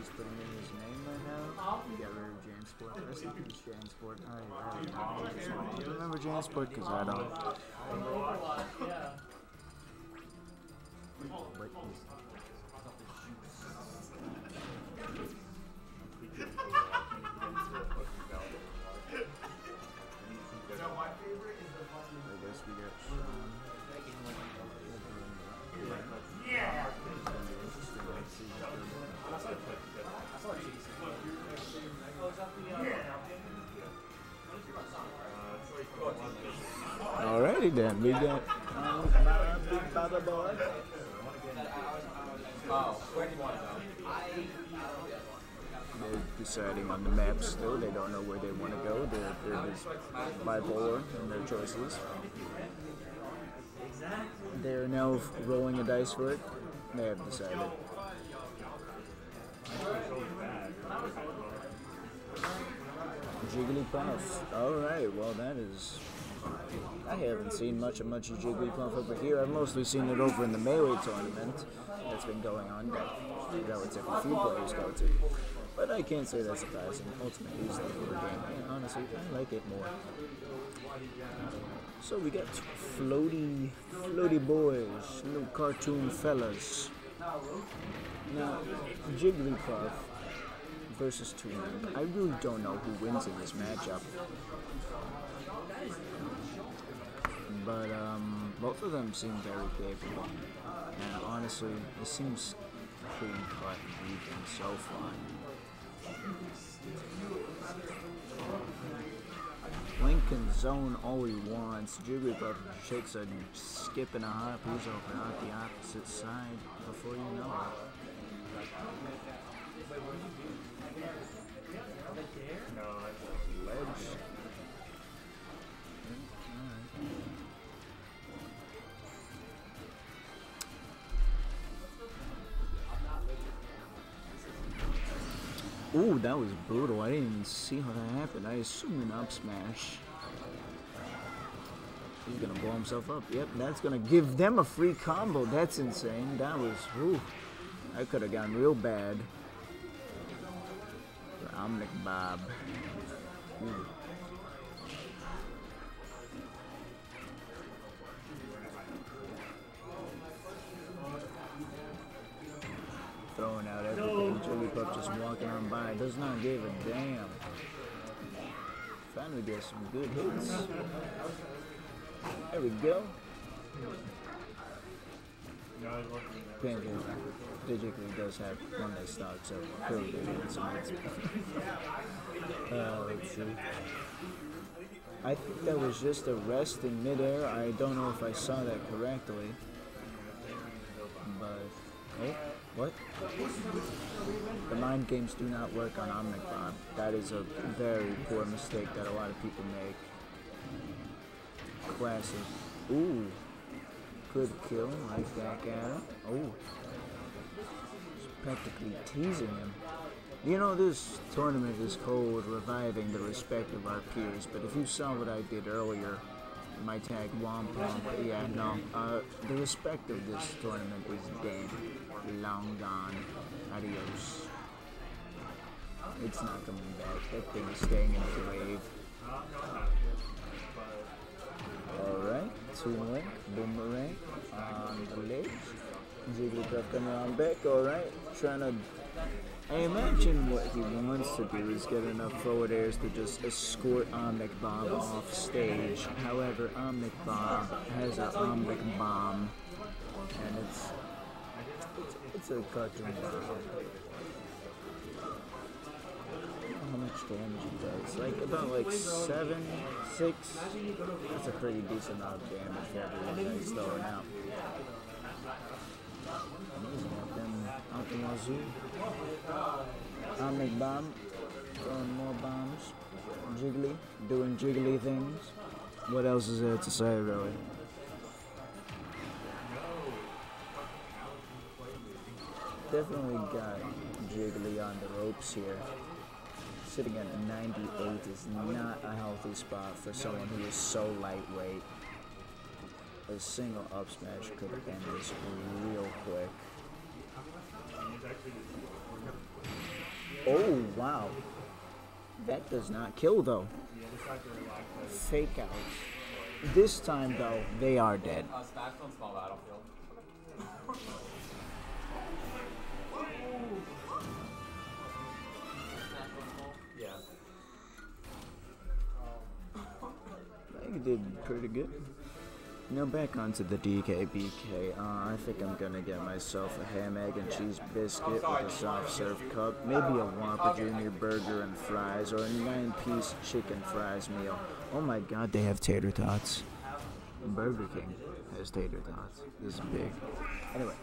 He's putting in his name right now. Got rid of Jansport. Rest in peace, Jansport. I, remember. Do you remember Jansport? Because I don't. Wait, Boy. They're deciding on the map still. They don't know where they want to go. They're, they're just bipolar in their choices. They're now rolling a dice for it. They have decided. Jigglypuff. Alright, well that is... I haven't seen much of much of Jigglypuff over here. I've mostly seen it over in the Melee tournament that's been going on that relatively few players go to. But I can't say that's surprising. Ultimately, it's the game. And honestly, I like it more. So we got floaty, floaty boys, little cartoon fellas. Now, Jigglypuff versus Toon I really don't know who wins in this matchup. But um, both of them seem very capable. And honestly, it seems pretty cut and so far. Link can zone all he wants. Jigglypuff shakes a skip and a hop. He's over on the opposite side before you know it. Ooh, that was brutal. I didn't even see how that happened. I assume an up smash. He's gonna blow himself up. Yep, that's gonna give them a free combo. That's insane. That was, ooh, that could have gone real bad. Omnic Bob. Ooh. Throwing out everything. Jigglypuff just walking on by. Does not give a damn. Finally get some good hits. There we go. Pancake Digically does have one that stocks up pretty good in some hits. uh, let's see. I think that was just a rest in midair. I don't know if I saw that correctly. But, oh, what? The mind games do not work on Omnicron. That is a very poor mistake that a lot of people make. Classic. Ooh. Good kill. Right back at him. Oh. Just practically teasing him. You know, this tournament is called Reviving the Respect of Our Peers, but if you saw what I did earlier, my tag Wampum, yeah, no, uh, the respect of this tournament is dead. Long gone. Adios. It's not coming back. That thing is staying in the grave. Alright, Toon Link, Boomerang on the ledge. Jigglypuff coming on back, alright. Trying to. I imagine what he wants to do is get enough forward airs to just escort Omnic Bob off stage. However, Omnic Bob has an Omnic Bomb, and it's it's, a cartoon bomb. How much damage it does? Like about like seven, six. That's a pretty decent amount of damage for everyone that he's throwing out. Amazing at them out the wazoo. Omnic bomb, throwing more bombs. Jiggly, doing jiggly things. What else is there to say really? Definitely got Jiggly on the ropes here. Sitting at 98 is not a healthy spot for someone who is so lightweight. A single up smash could end this real quick. Oh, wow. That does not kill, though. Fake out. This time, though, they are dead. think it did pretty good. Now back onto the DKBK. Uh, I think I'm gonna get myself a ham, egg, and cheese biscuit with a soft serve cup, maybe a Whopper Junior burger and fries, or a nine-piece chicken fries meal. Oh my God, they have tater tots. Burger King has tater tots. This is big. Anyway,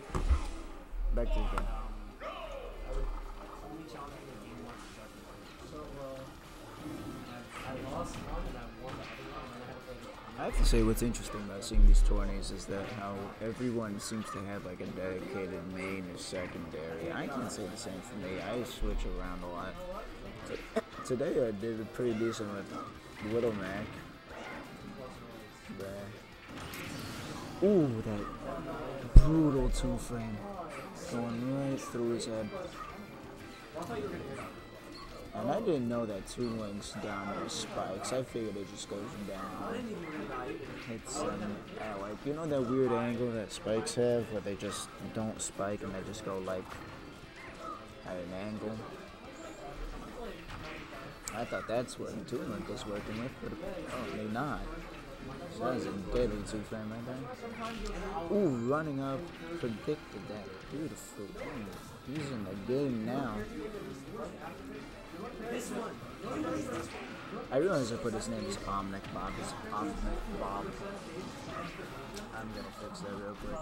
back to the game. I have to say, what's interesting about seeing these tourneys is that how everyone seems to have like a dedicated main or secondary. I can't say the same for me. I switch around a lot. Today I did pretty decent with Little Mac. Bruh. Ooh, that brutal two frame going right through his head. And I didn't know that Toon Link's down air spikes. I figured it just goes down. It's um, uh, like you know that weird angle that spikes have, where they just don't spike and they just go like at an angle. I thought that's what Tournament was working with, but apparently not. So that was a deadly two frame right there. Ooh, running up, predicted that. Beautiful. Ooh, he's in the game now. I realize I put his name as Omnic Bob. It's Omnic Bob. I'm gonna fix that real quick.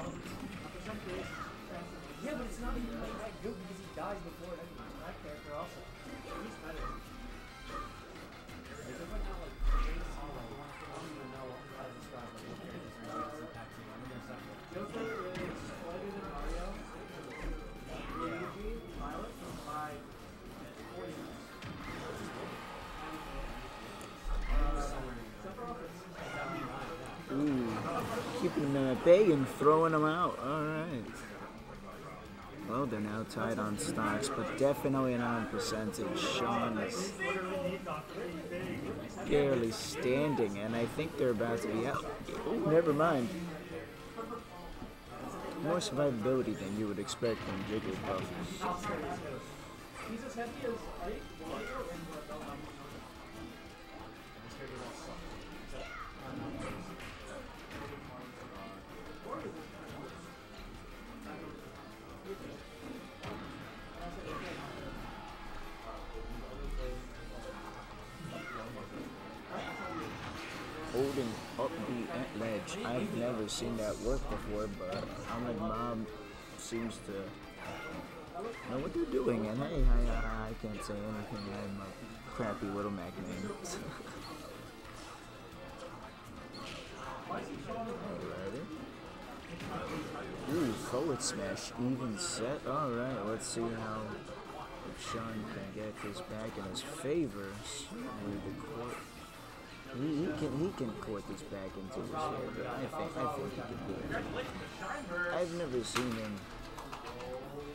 Yeah, but it's not even that good because he dies at bay and throwing them out. All right. Well, they're now tied on stocks, but definitely on percentage. Sean is barely standing, and I think they're about to be out. Ooh, never mind. More survivability than you would expect from Jigglypuff. I've never seen that work before, but Ahmed Mom seems to know what they're doing. And hey, I, I, can't say anything. I'm a crappy little Mac name. Alrighty. Ooh, forward smash, even set. Alright, let's see how Sean can get this back in his favor. Court. He, he can he can court this back into his favor. I think I think he can do it. I've never seen him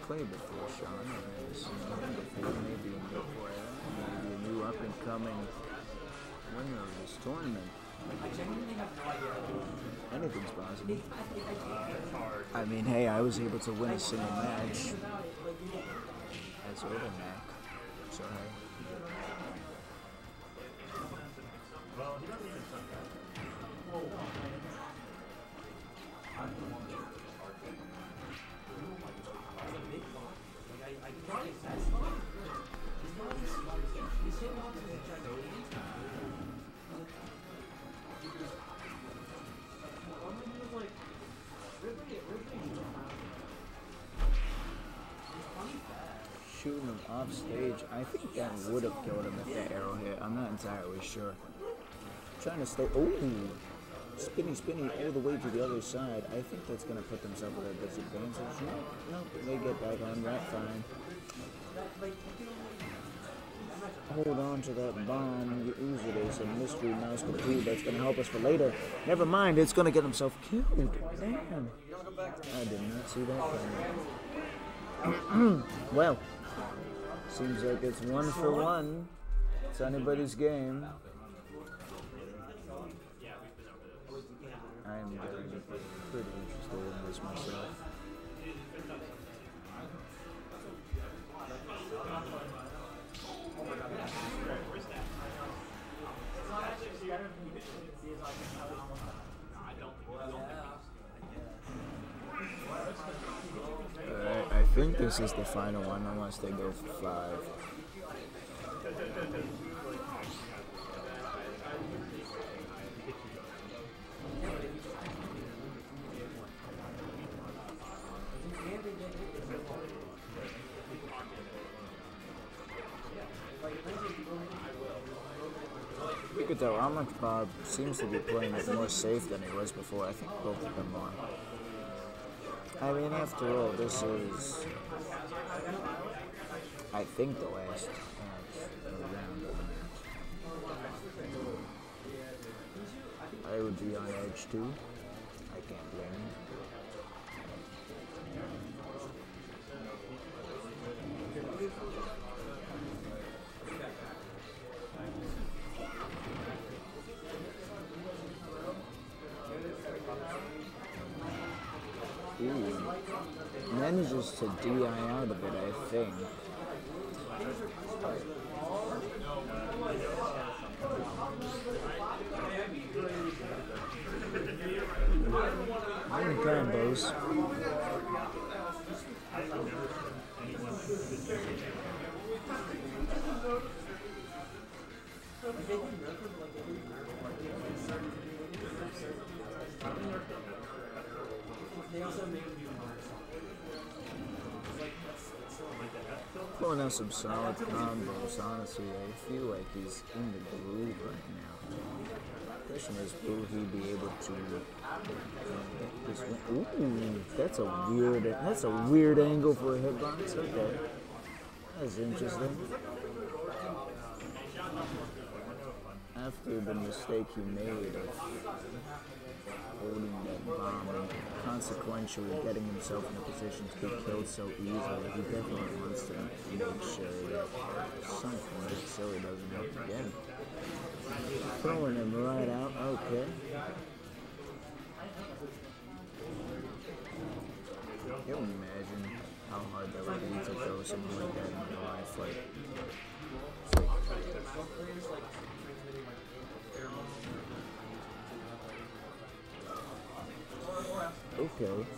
play before, Sean. I've never seen him before. Maybe before maybe a new up and coming winner of this tournament. Anything's possible. I mean, hey, I was able to win a single match as Mac. So hey. Off stage. I think that would have killed him if that arrow hit. I'm not entirely sure. Trying to stay. Ooh! Spinny, spinny all the way to the other side. I think that's going to put themselves at a disadvantage. No, no, they get back on right fine. Hold on to that bomb. You ooze it is a mystery mouse complete that's going to help us for later. Never mind, it's going to get himself killed. Damn. I did not see that coming. well, seems like it's one for one. It's anybody's game. I'm pretty interested in this myself. This is the final one unless they go for five. You could tell Ahmed Bob seems to be playing it more safe than he was before. I think both of them are. I mean, after all, this is, I think, the last round of the match. I would be on edge too. to DI out of it, I think. Combos. Pulling out some solid combos, honestly. I feel like he's in the groove right now. Question is, will he be able to uh, get this one? Ooh, that's a weird, that's a weird angle for a hitbox. Okay, that's interesting. After the mistake he made holding that bomb and consequentially getting himself in a position to get killed so easily, he definitely wants to make sure that some point Silly doesn't happen again. Throwing him right out, okay. Can you imagine how hard that would be to throw someone like that in a live fight? Okay.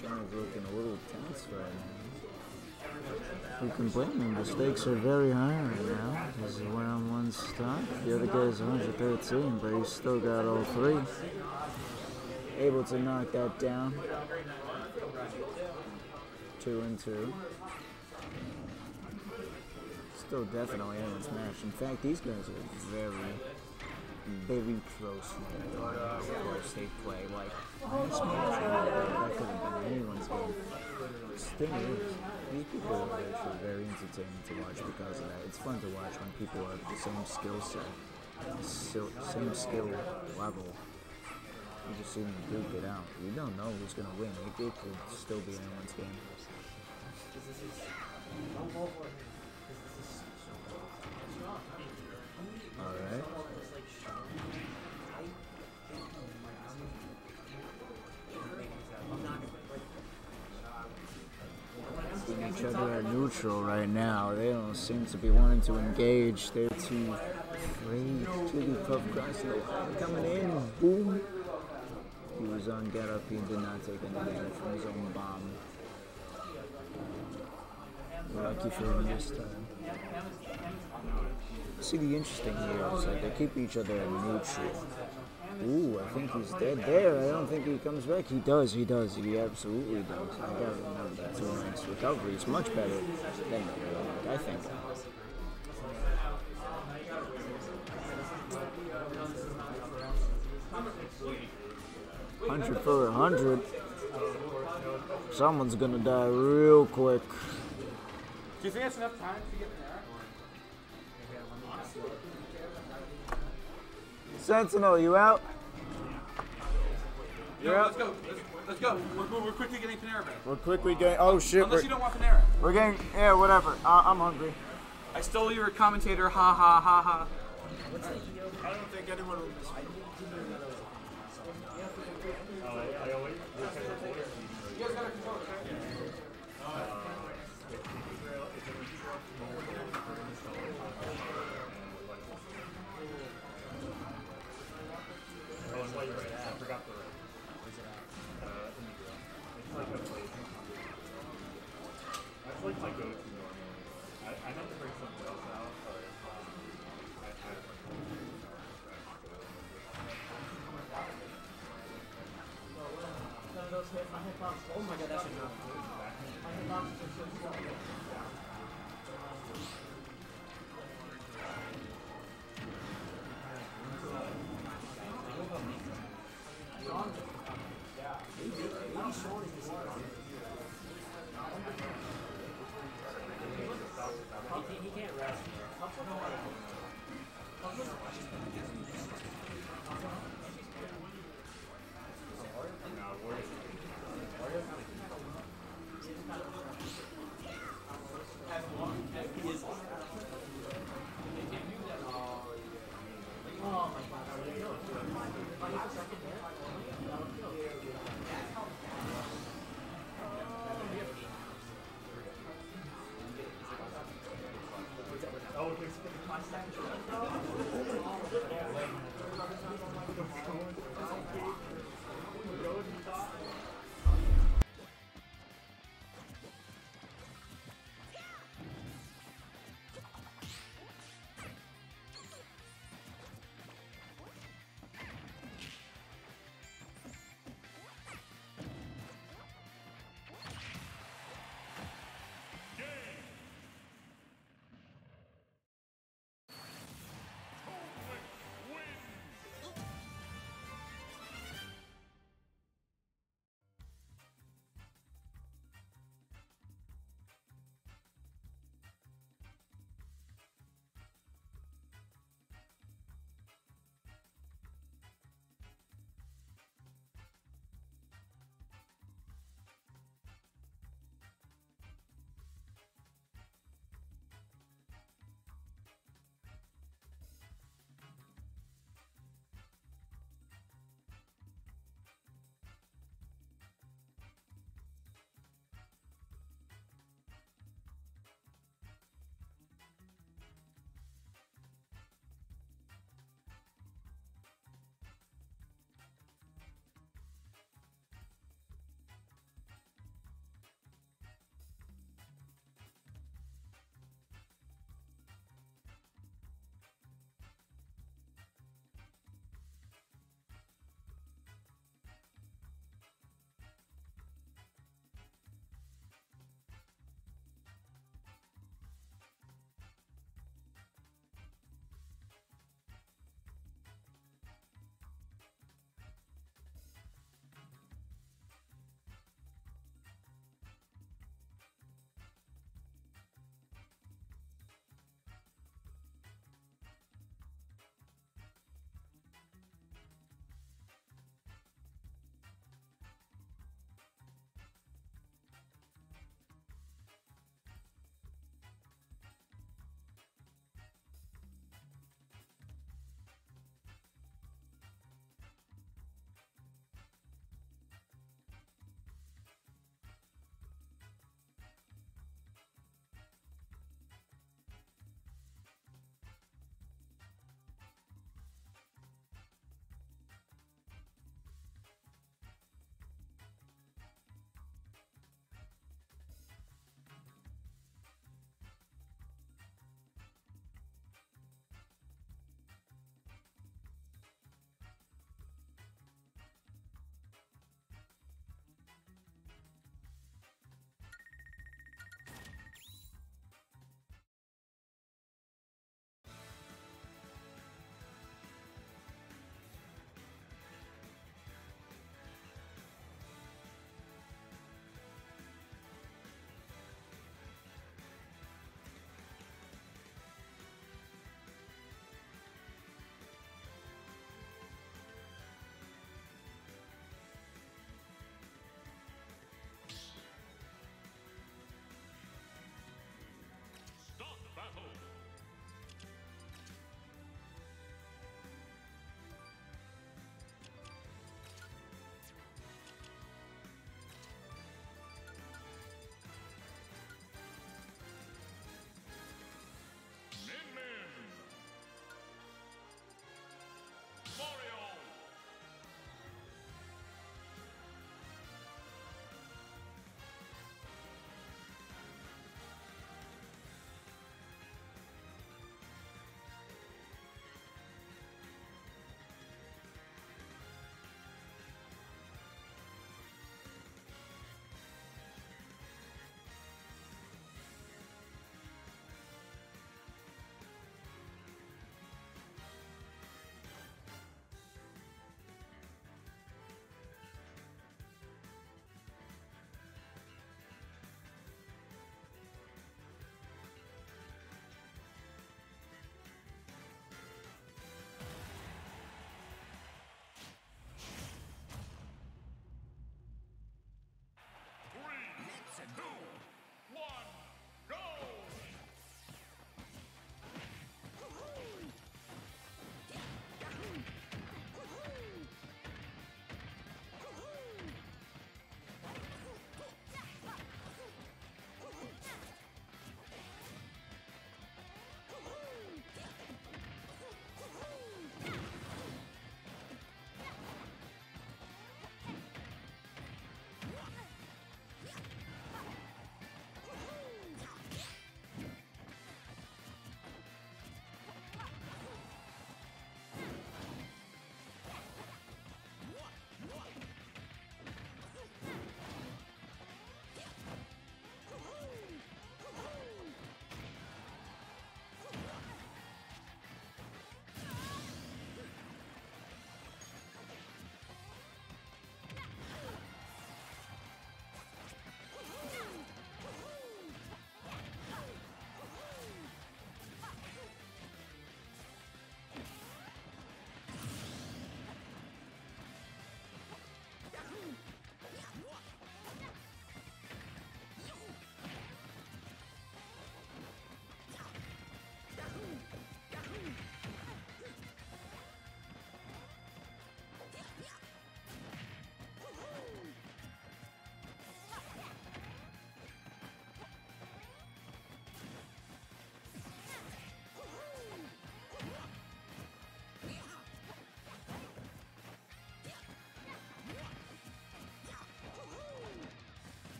Sean's looking a little tense right now. You can blame him. The stakes are very high right now. He's around one stock. The other guy's 113, but he's still got all three. Able to knock that down. Two and two. Still definitely in this match. In fact, these guys are very very close to that line how close they play. Like, this that could have been anyone's game. Thing is, these people are actually very entertaining to watch because of that. It's fun to watch when people have the same skill set, same skill level. You just see them duke it out. You don't know who's gonna win. It, it could still be anyone's game. Alright. Each other at neutral right now. They don't seem to be wanting to engage. They're too afraid. Crossing the coming in. Boom. He was on get up. He did not take any damage from his own bomb. Lucky for him this time. See, the interesting here is that they keep each other neutral. Ooh, I think he's dead there. I don't think he comes back. He does, he does. He absolutely does. I gotta remember that. Two ranks recovery is much better than I think. Hundred for a hundred. Someone's gonna die real quick. Do you think that's enough time to get Sentinel, you out? Yo, You're out? let's go. Let's, let's go. We're, we're, we're quickly getting Panera Bread. We're quickly getting. Oh shit! Unless we're, you don't want Panera. we're getting. Yeah, whatever. I, I'm hungry. I stole your commentator. Ha ha ha ha. I don't think anyone will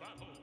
battle.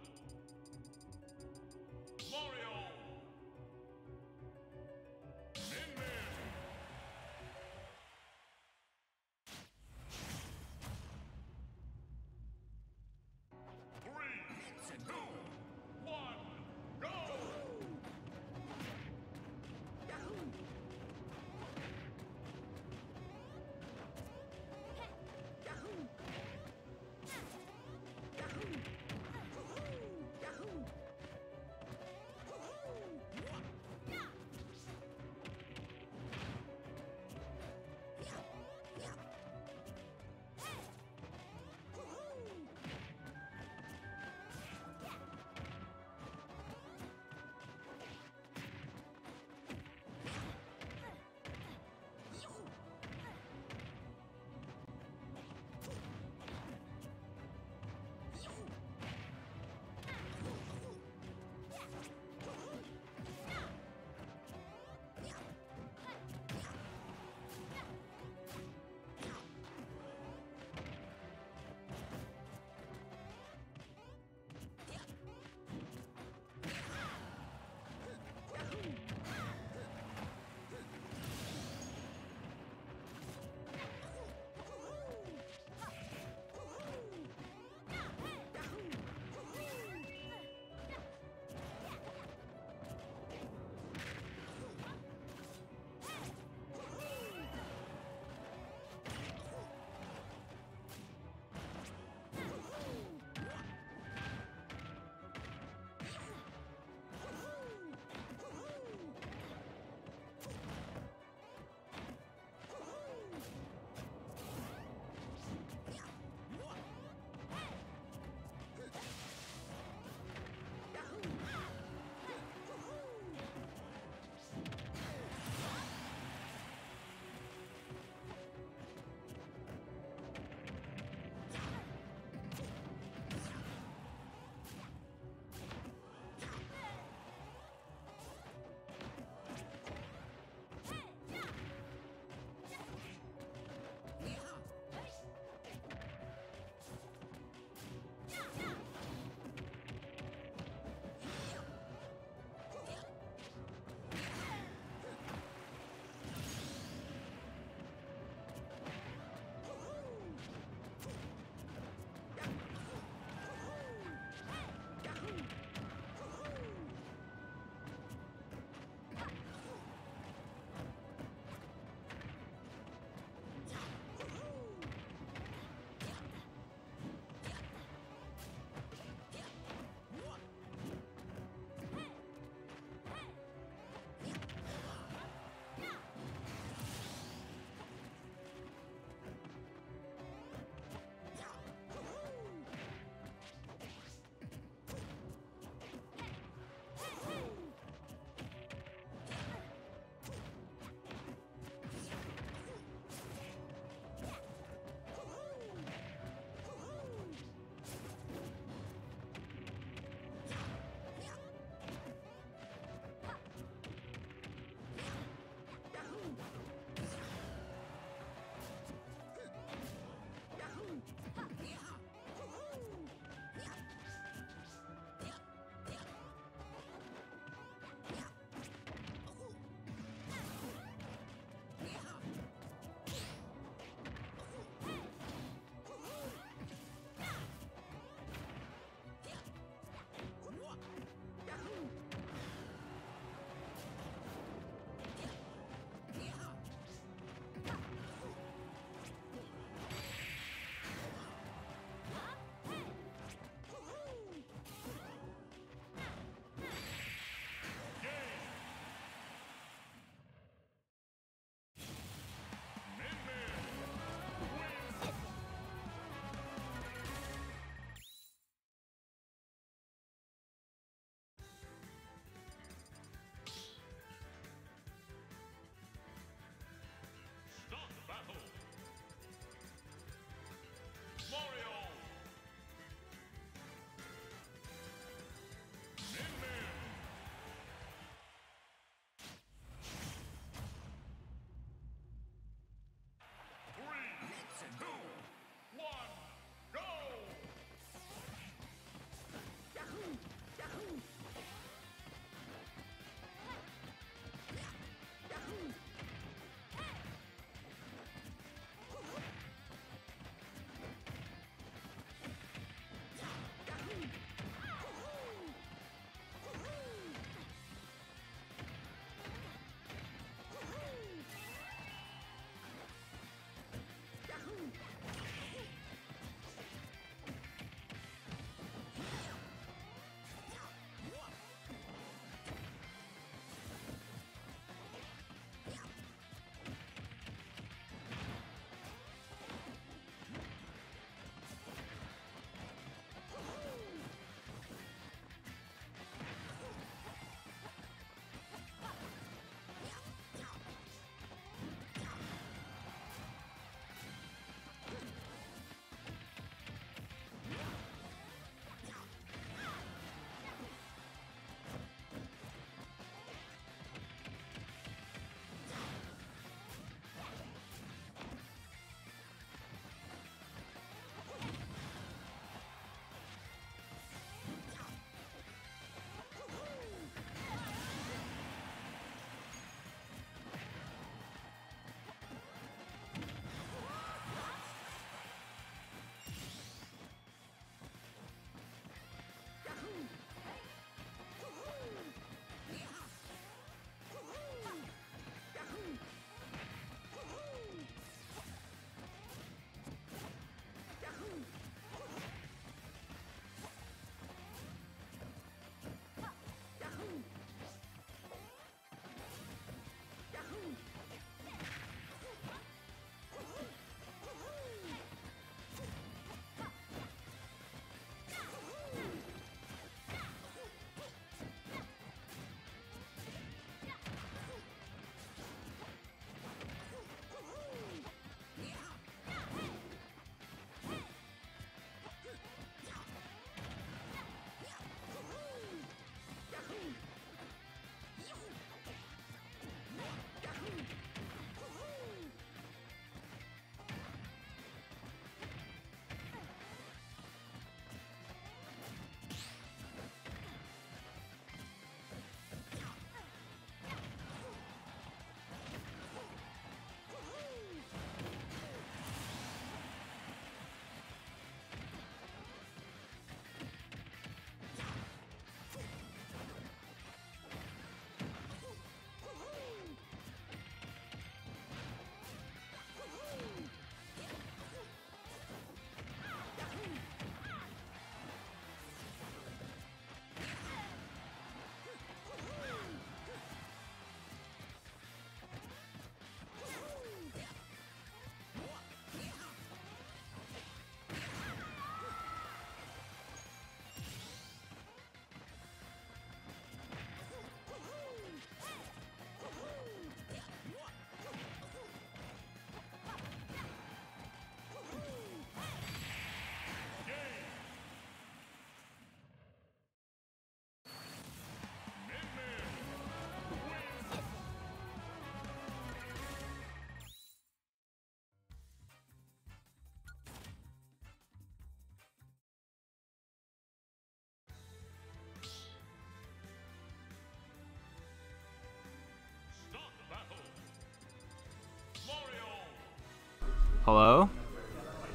Hello?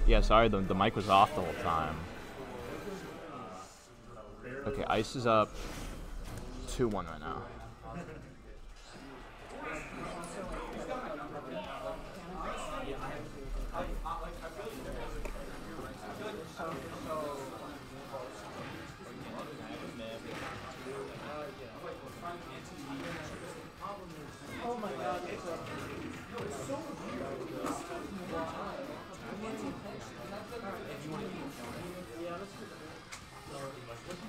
Yeah, sorry, the, the mic was off the whole time. Okay, ice is up 2 1 right now. Just,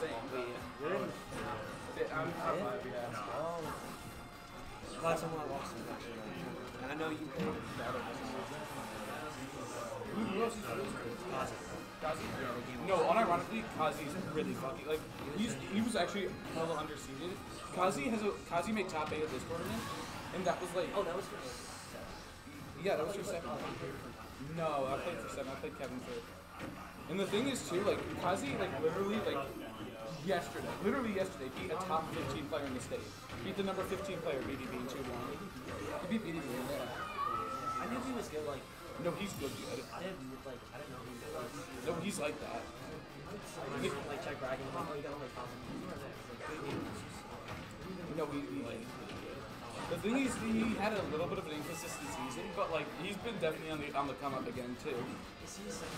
that'd be. Yeah, I'm, I'm, yeah. Glad someone lost it, actually. And I know you played the other Who else is Kazi? Kazi? No, unironically, Kazi's really fucking like he's he was actually hella underseeded. Kazi has a Kazi made top eight of this tournament, and that was like Oh, that was for yeah, that was your second. No, I played for seven. I played Kevin for. And the thing is too, like Kazi, like literally, like yesterday, literally yesterday, beat a top 15 player in the state. Beat the number 15 player, BDB, in two one. He beat BDB. Yeah. I knew he was good, like. No, he's good. good. I didn't, like, I didn't know he was good. No, he's like that. Like, like, check bragging, like, oh, you got my comments. No, he, he like. The thing is, he had a little bit of an inconsistent season, but like he's been definitely on the on the come up again too. Is he second?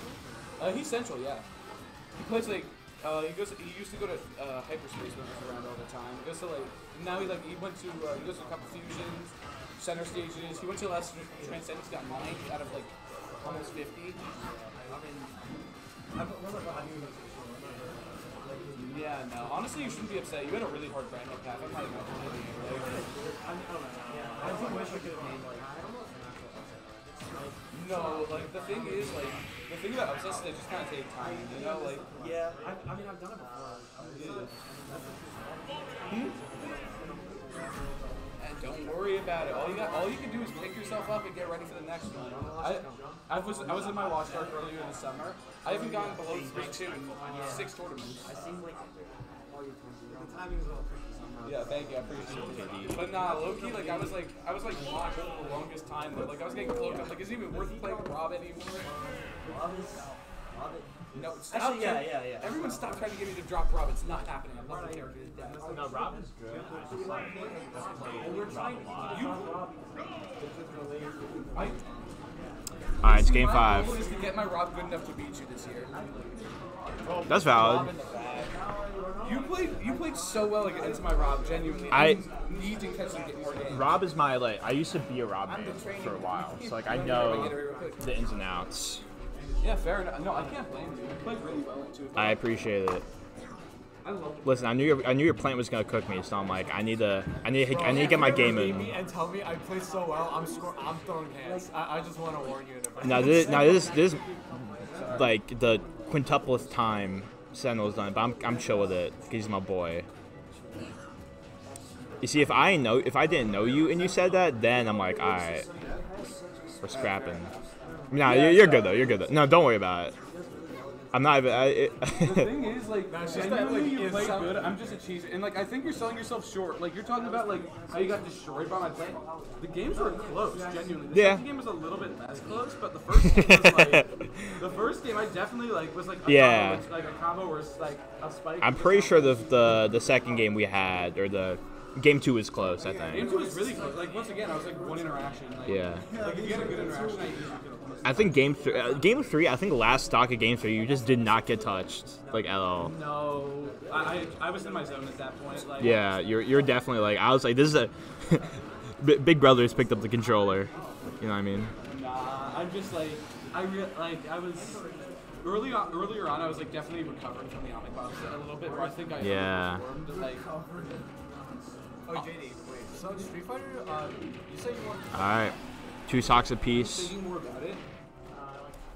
Uh, he's central, yeah. He plays like uh, he goes. He used to go to uh, hyperspace when he was around all the time. He goes to like now he like he went to uh, he goes to a couple fusions, center stages. He went to last transcendence, got nine out of like almost fifty. Yeah, no. Honestly, you shouldn't be upset. You had a really hard grind up path. I'm not even kidding you. Like, I just wish I could have made, like, no, like the thing is, like the thing about upsets, they just kind of take time. You know, like yeah. I, I mean, I've done it before. Hmm? And don't worry about it. All you got, all you can do is pick yourself up and get ready for the next one. I, I was, I was in my watch guard earlier in the summer. I haven't gone below three two in six tournaments. I seem like all your The timing was all pretty. Yeah, thank you. I appreciate it. But nah, Loki, like I was like I was like locked for the longest time. But like I was getting cloaked up. Like, is it even worth playing Rob anymore? Rob is. Rob it. No, stop. Actually, yeah, yeah, yeah. Everyone stop trying to get me to drop Rob. It's not happening. I love the character to death. No, Robin's good. I just like And we're trying to you. I, Alright, it's game my five. goal is to get my Rob good enough to beat you this year. That's valid. Rob in the bag. You played. You played so well against my Rob. Genuinely, I- need to catch and get more games. Rob is my like. I used to be a Rob man for a while, so like I me know get it real quick. the ins and outs. Yeah, fair enough. No, I can't blame you. You played really well it. I appreciate it. I love Listen, I knew your, I knew your plant was gonna cook me, so I'm like, I need to, I need, I need to get my game in. And tell me I play so well, I'm score, I'm throwing hands. I, I just want to warn you. Now this, now this, this, like the quintupleth time Sentinel's done, but I'm, I'm chill with it. He's my boy. You see, if I know, if I didn't know you and you said that, then I'm like, all right, we're scrapping. Nah, you're, you're good though. You're good though. No, don't worry about it. I'm not even. I, it, The thing is, like, No, it's just genuinely that, like, you play good. I'm just a cheese, and like I think you're selling yourself short. Like you're talking about like how you got destroyed by my play. The games were close, genuinely. The Yeah. second game was a little bit less close, but the first game was like the first game I definitely like was like a Yeah. combo, like a combo where it's like a spike. I'm pretty sure the the the second game we had or the game two was close. I think. Game two was really close. Like once again, I was like one interaction. Like, Yeah. Like if you had a good interaction, I usually could have I think game three. Uh, game three. I think last stock of game three, you just did not get touched like at all. No, I, I I was in my zone at that point. Like Yeah, you're you're definitely like I was like this is a Big Brother's picked up the controller. You know what I mean? Nah, I'm just like I re- like I was early on, earlier on. I was like definitely recovering from the Omnic Box a little bit, where I think I Yeah. Like, Oh, JD, wait. So Street Fighter, uh, you said you want. All right, two socks apiece. thinking more about it.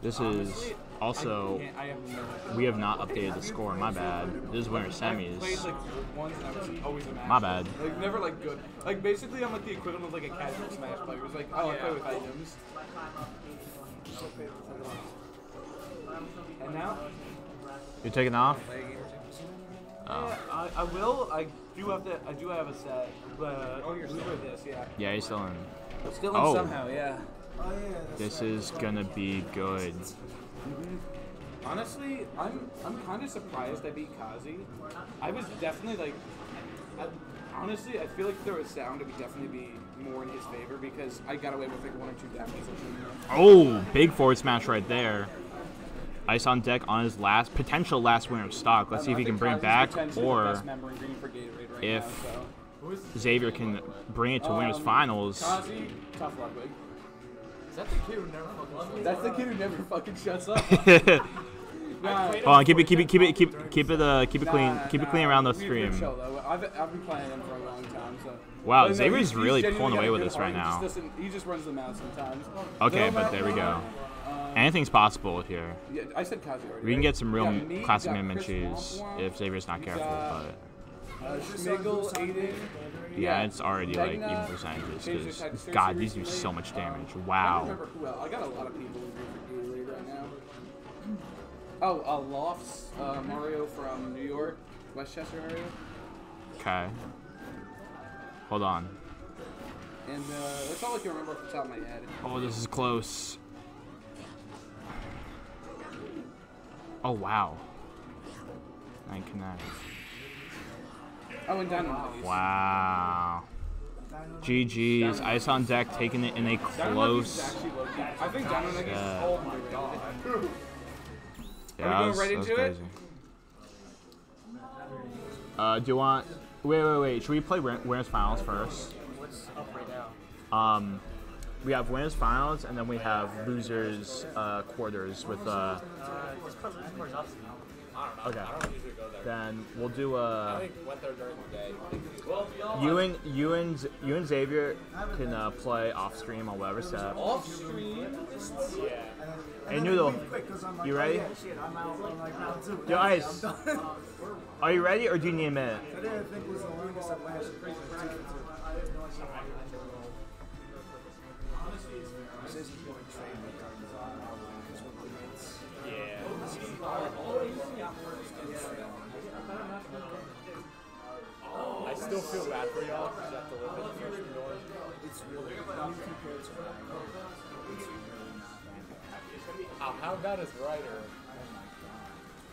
This is also I can't- I have no idea. we have not updated the score. My bad. This is winter I played semis. like once and I was always a match. My bad. Like never like good. Like basically, I'm like the equivalent of like a casual Smash player. It's like oh, I play with items. And now, You're taking off. Yeah, I, I will. I do have to. I do have a set, but oh, you're still this, yeah. Yeah, you're still in. Still in oh, somehow, yeah. Oh yeah. this is gonna be good. Mm-hmm. Honestly, I'm I'm kind of surprised I beat Kazi. I was definitely like, I, honestly, I feel like if there was sound, it would definitely be more in his favor because I got away with like one or two damages. Oh, big forward smash right there. Ice on deck on his last potential last winner of stock. Let's see if he can bring it back, or if Xavier can bring it to winners finals. Kazi, tough luck, Wig. Is that the kid who never fucking That's the kid who never fucking shuts up. Nah, Hold on, keep it, keep it, keep it, keep, keep it, uh, keep it clean, nah, keep it clean around the stream. I've, I've been playing him for a long time, so. Wow, Xavier's really pulling away with this right now. He just, doesn't, he just runs the mouth sometimes. Okay, but there we go. Um, Anything's possible here. Yeah, I said Kazi already. We can right? get some real You me, classic got minimum Chris cheese Womp Womp, if Xavier's not careful, got, but Uh, Schmigel, Aiden. yeah, it's already like even percentages. Taser Because God, these do so much damage. Wow. remember who else. I got a lot of people in here right now. Oh, uh, Lofts, uh, Mario from New York, Westchester area. Okay. Hold on. And uh, that's all I can remember off the top of my head. Oh, this is close. Oh wow. Nine connect. Oh, and Dynamo Police. Wow. GG's. Ice on deck taking it in a Dynamo Police is close. I think Dynamo Police is. Yeah. Oh my god. Yeah, Are we that going was- right that was into it? crazy. Uh, do you want? Wait, wait, wait. Should we play win- winners finals first? What's up right now? Um, we have winners finals, and then we have losers uh, quarters with. Uh, Uh, just put losing for Zopsy. okay. I don't usually go there. Then we'll do a. think went there during the day. Well, You and you and you and Xavier can uh, play off stream on whatever set. Off stream? Yeah. Hey Noodle, you ready? Shit, I'm out on like round two. Yo, Ice. Are you ready, or do you need a minute? This isn't going trade with Gargazon, because with the Nets. I still feel bad for y'all because you have to live in the first door. It's really, when you compare it to it's really How, how bad is Rider?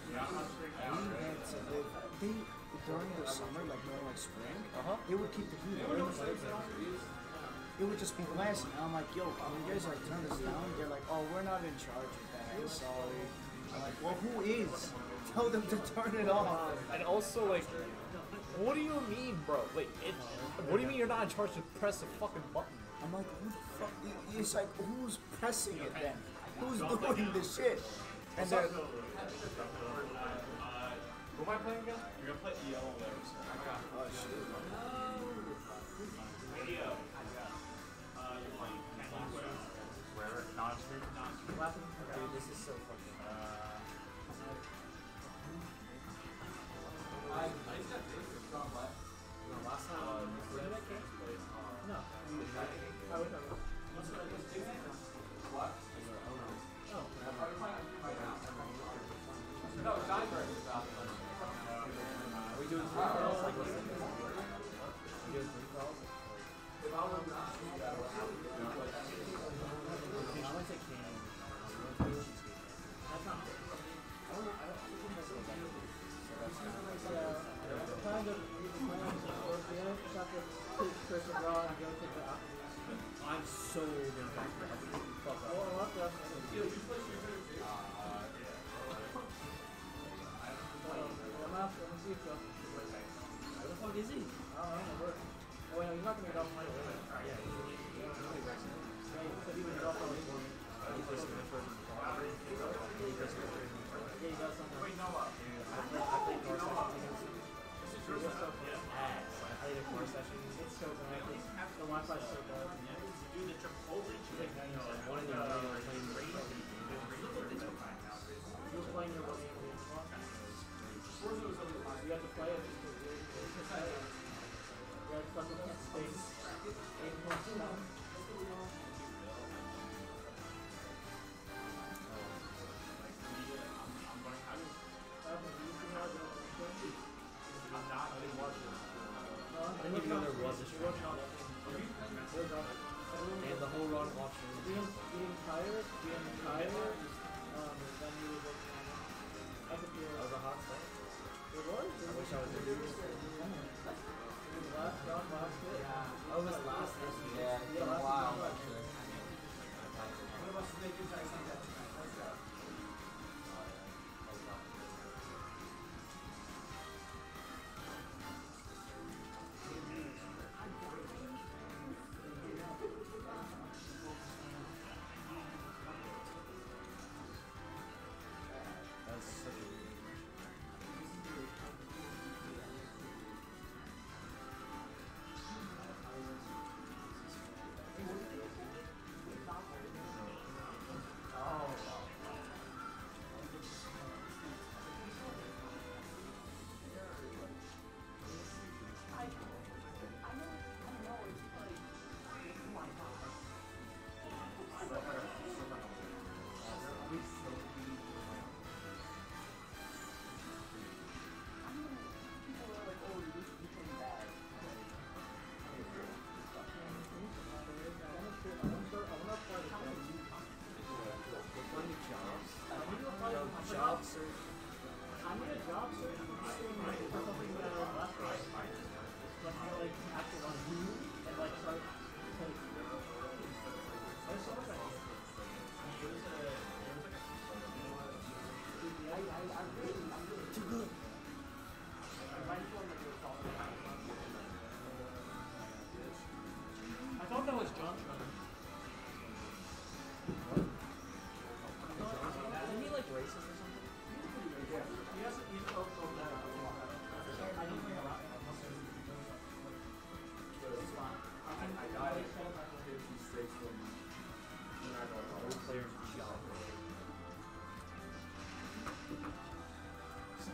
We had to live, they, during the summer, like during like spring, uh-huh. they would keep the heat on. It would just be blasting. And I'm like, yo, can you guys like turn this down? They're like, oh, we're not in charge of that. Sorry. I'm like, well, who is? Tell them to turn it off. And also, like, what do you mean, bro? Like, it, what do you mean you're not in charge to press a fucking button? I'm like, who the fuck? It's like, who's pressing it then? Who's doing the shit? And then, Who am I playing again? You're gonna play EL there. oh shit.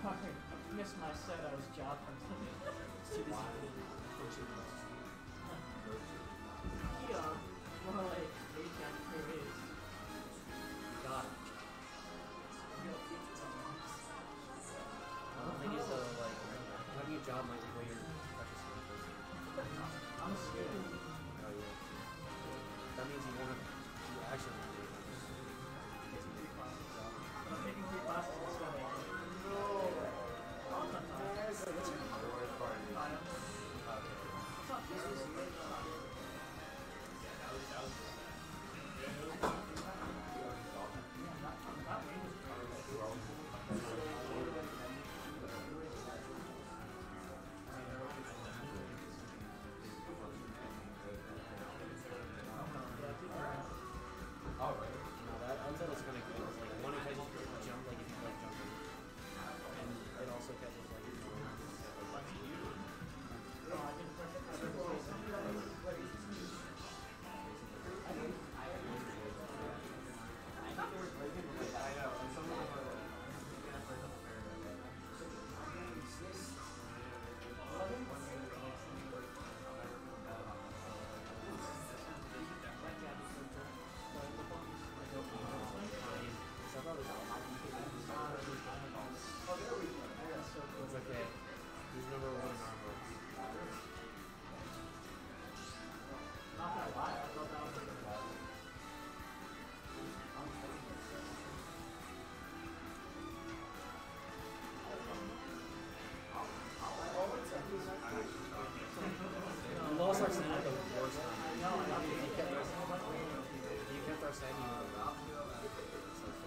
I missed my set. I was job hunting. Here, more like eight times per is. Got it. I don't think it's a like. How do you job hunt when you're precious? I'm scared. Oh yeah. That means you want to actually. Almost anywhere. It's like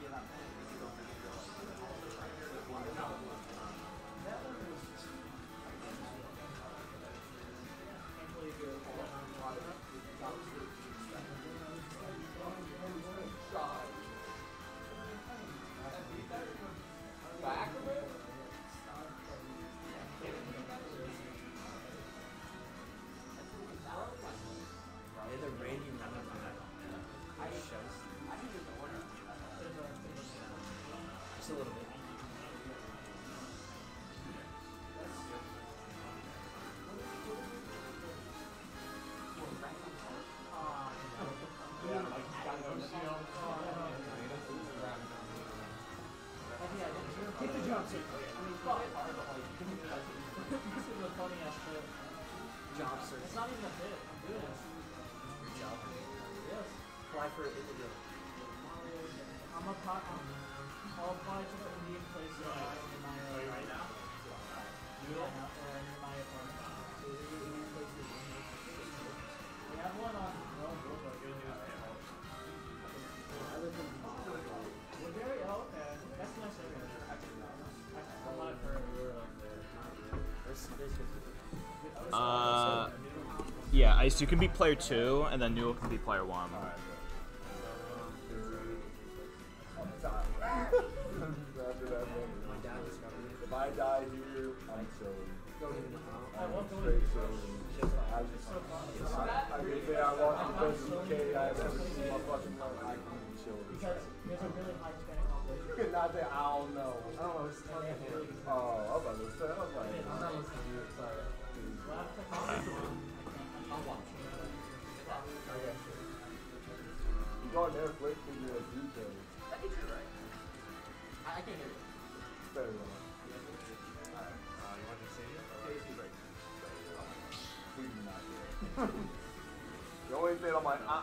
that. Get the. I mean, fuck. This is a funny ass. Job search. It's not even a bit. I'm doing it. Your job. Yes. Apply for it. Indigo. I'm a pot. I'll apply to the Indian place in my in my uh, right now. Yeah, now, or in my apartment. Indian place is We have one on. Well, I live in Ice, you can be player two, and then Newell can be player one. If I die here, I'm chilling. I'm straight chilling. I just, I can say I lost the best UK I've ever seen my fucking life. I can be chilling. There's a really high Hispanic. Not that I don't know. I don't know. Oh, I was about to say. I was like, You go on Netflix and you're a detail. I think you're right. I, I can't hear you. It's better than that. you want to see it? Please do not do it. The only thing I'm like, uh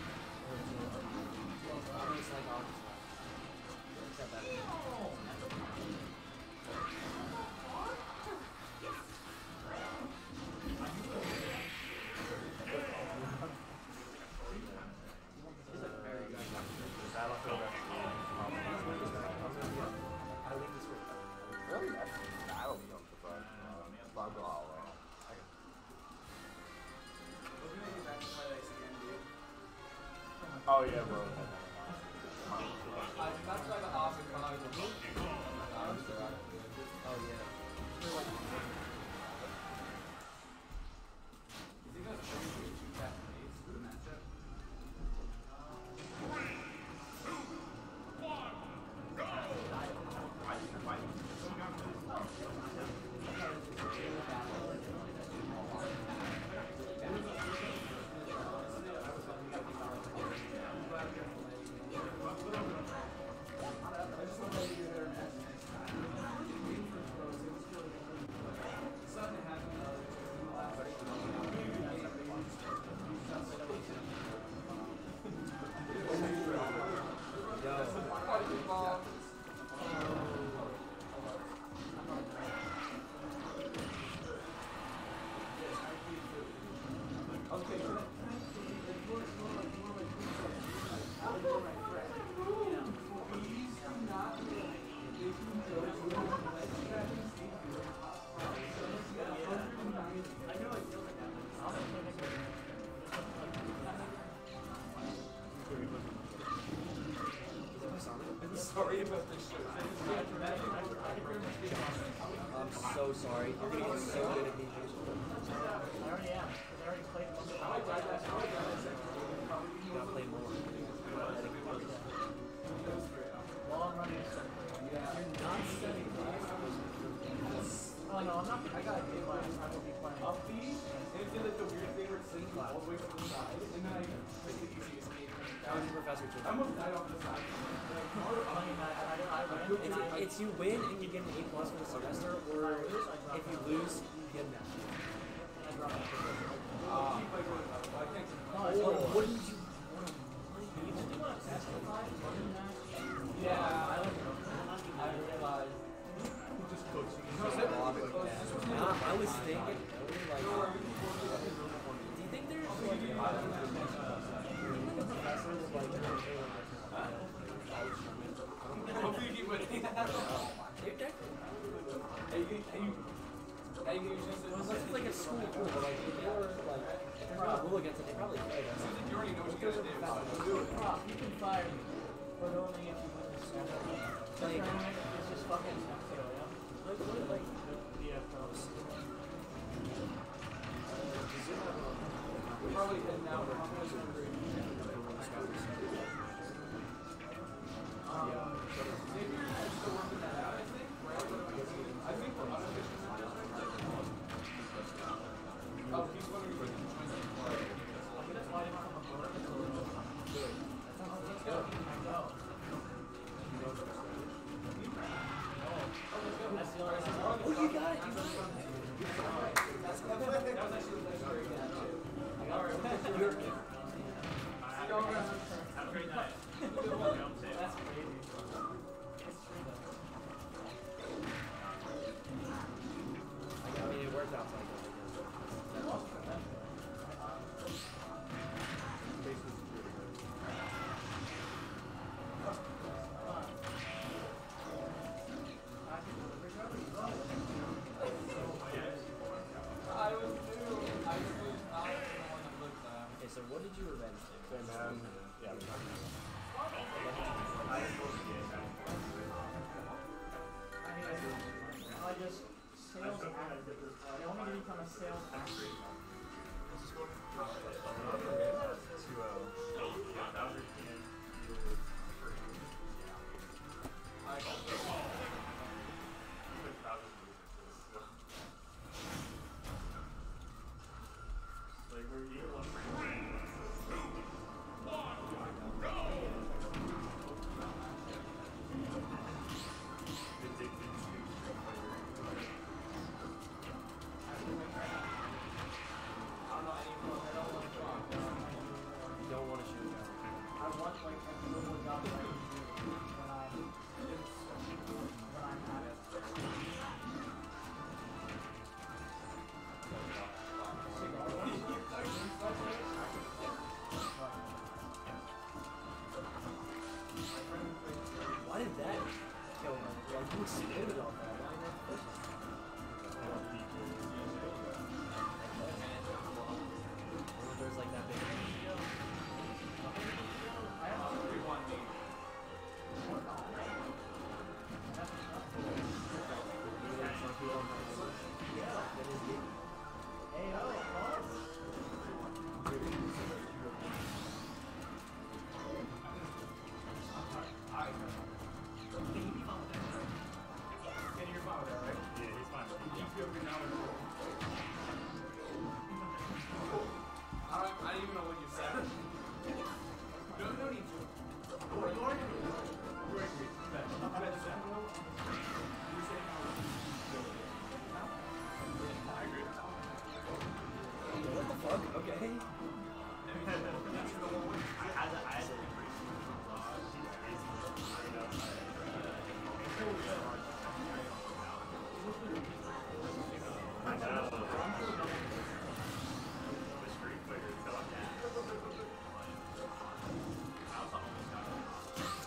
Oh yeah, bro. sorry about this. I'm so sorry. You're so good you win and you get an A plus for the semester, or if you lose, you get an F.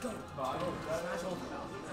go. Oh, that's.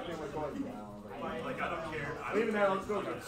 Like everything was going down. Like, I don't care. I Even don't though care. I'm still gonna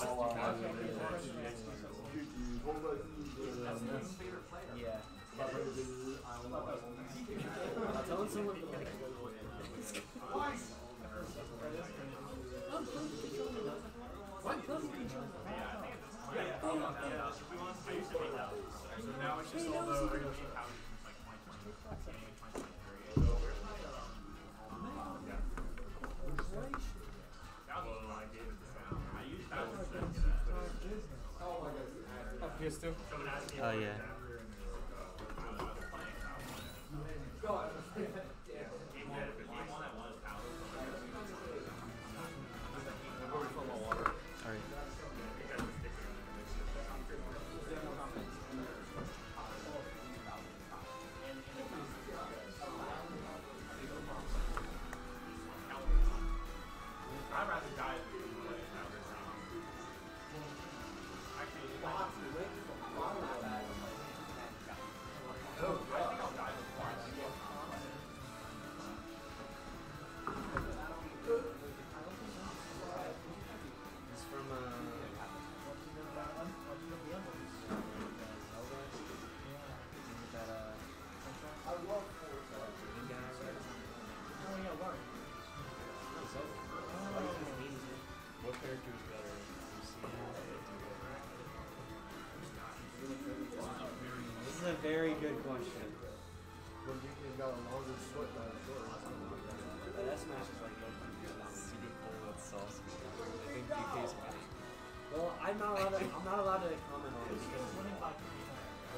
not allowed to. I'm not allowed to comment on because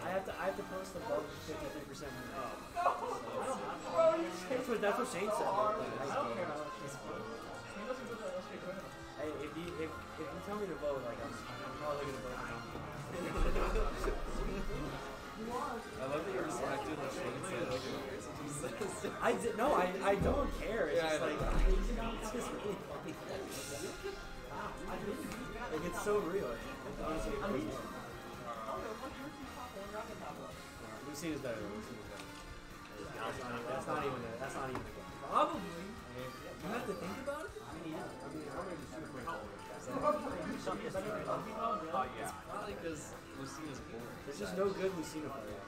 I have to. I have to post above 53 percent. That's what that's what Shane said. I don't care. Hey, if you if, if you tell me to vote, like I'm, I'm probably gonna vote. I love that you respected what Shane said. Like, I did, no, I, I don't care. It's Yeah, just like it's just really funny. Like it's so real. Lucina's better. That's not, even. That's not even. Probably. You have to think about it. Oh yeah. Probably because Lucina's boring. There's just no good Lucina player.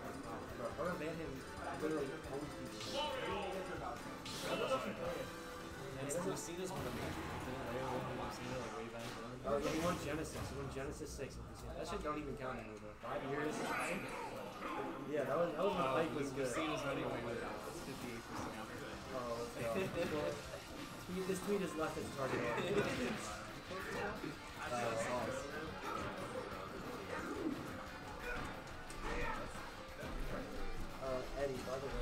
Her man him literally owns people. And Lucina's one of the. Or he won Genesis. He won Genesis 6. That shit don't even count anymore. Five years? Yeah, that was, that was when Blake was good. 58% Oh. This tweet is left its target. Uh, Eddie, by the way.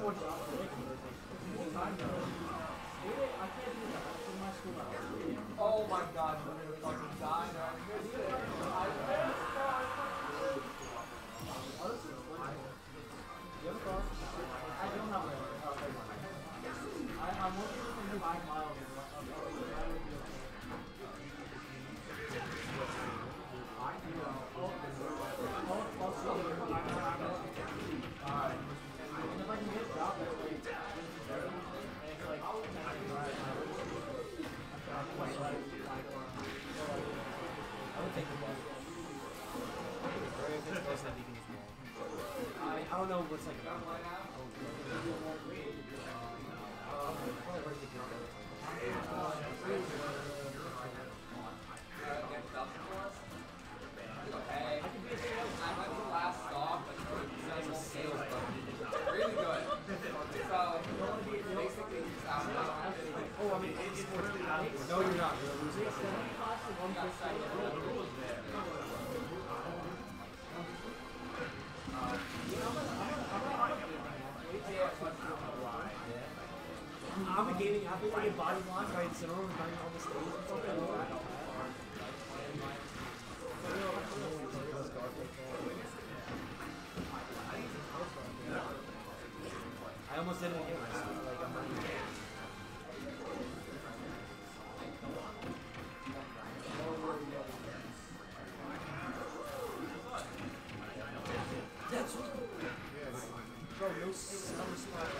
so. know what's like body by all the and stuff like that. I almost didn't get myself, like, I'm not even That's what... Bro, no summer spot.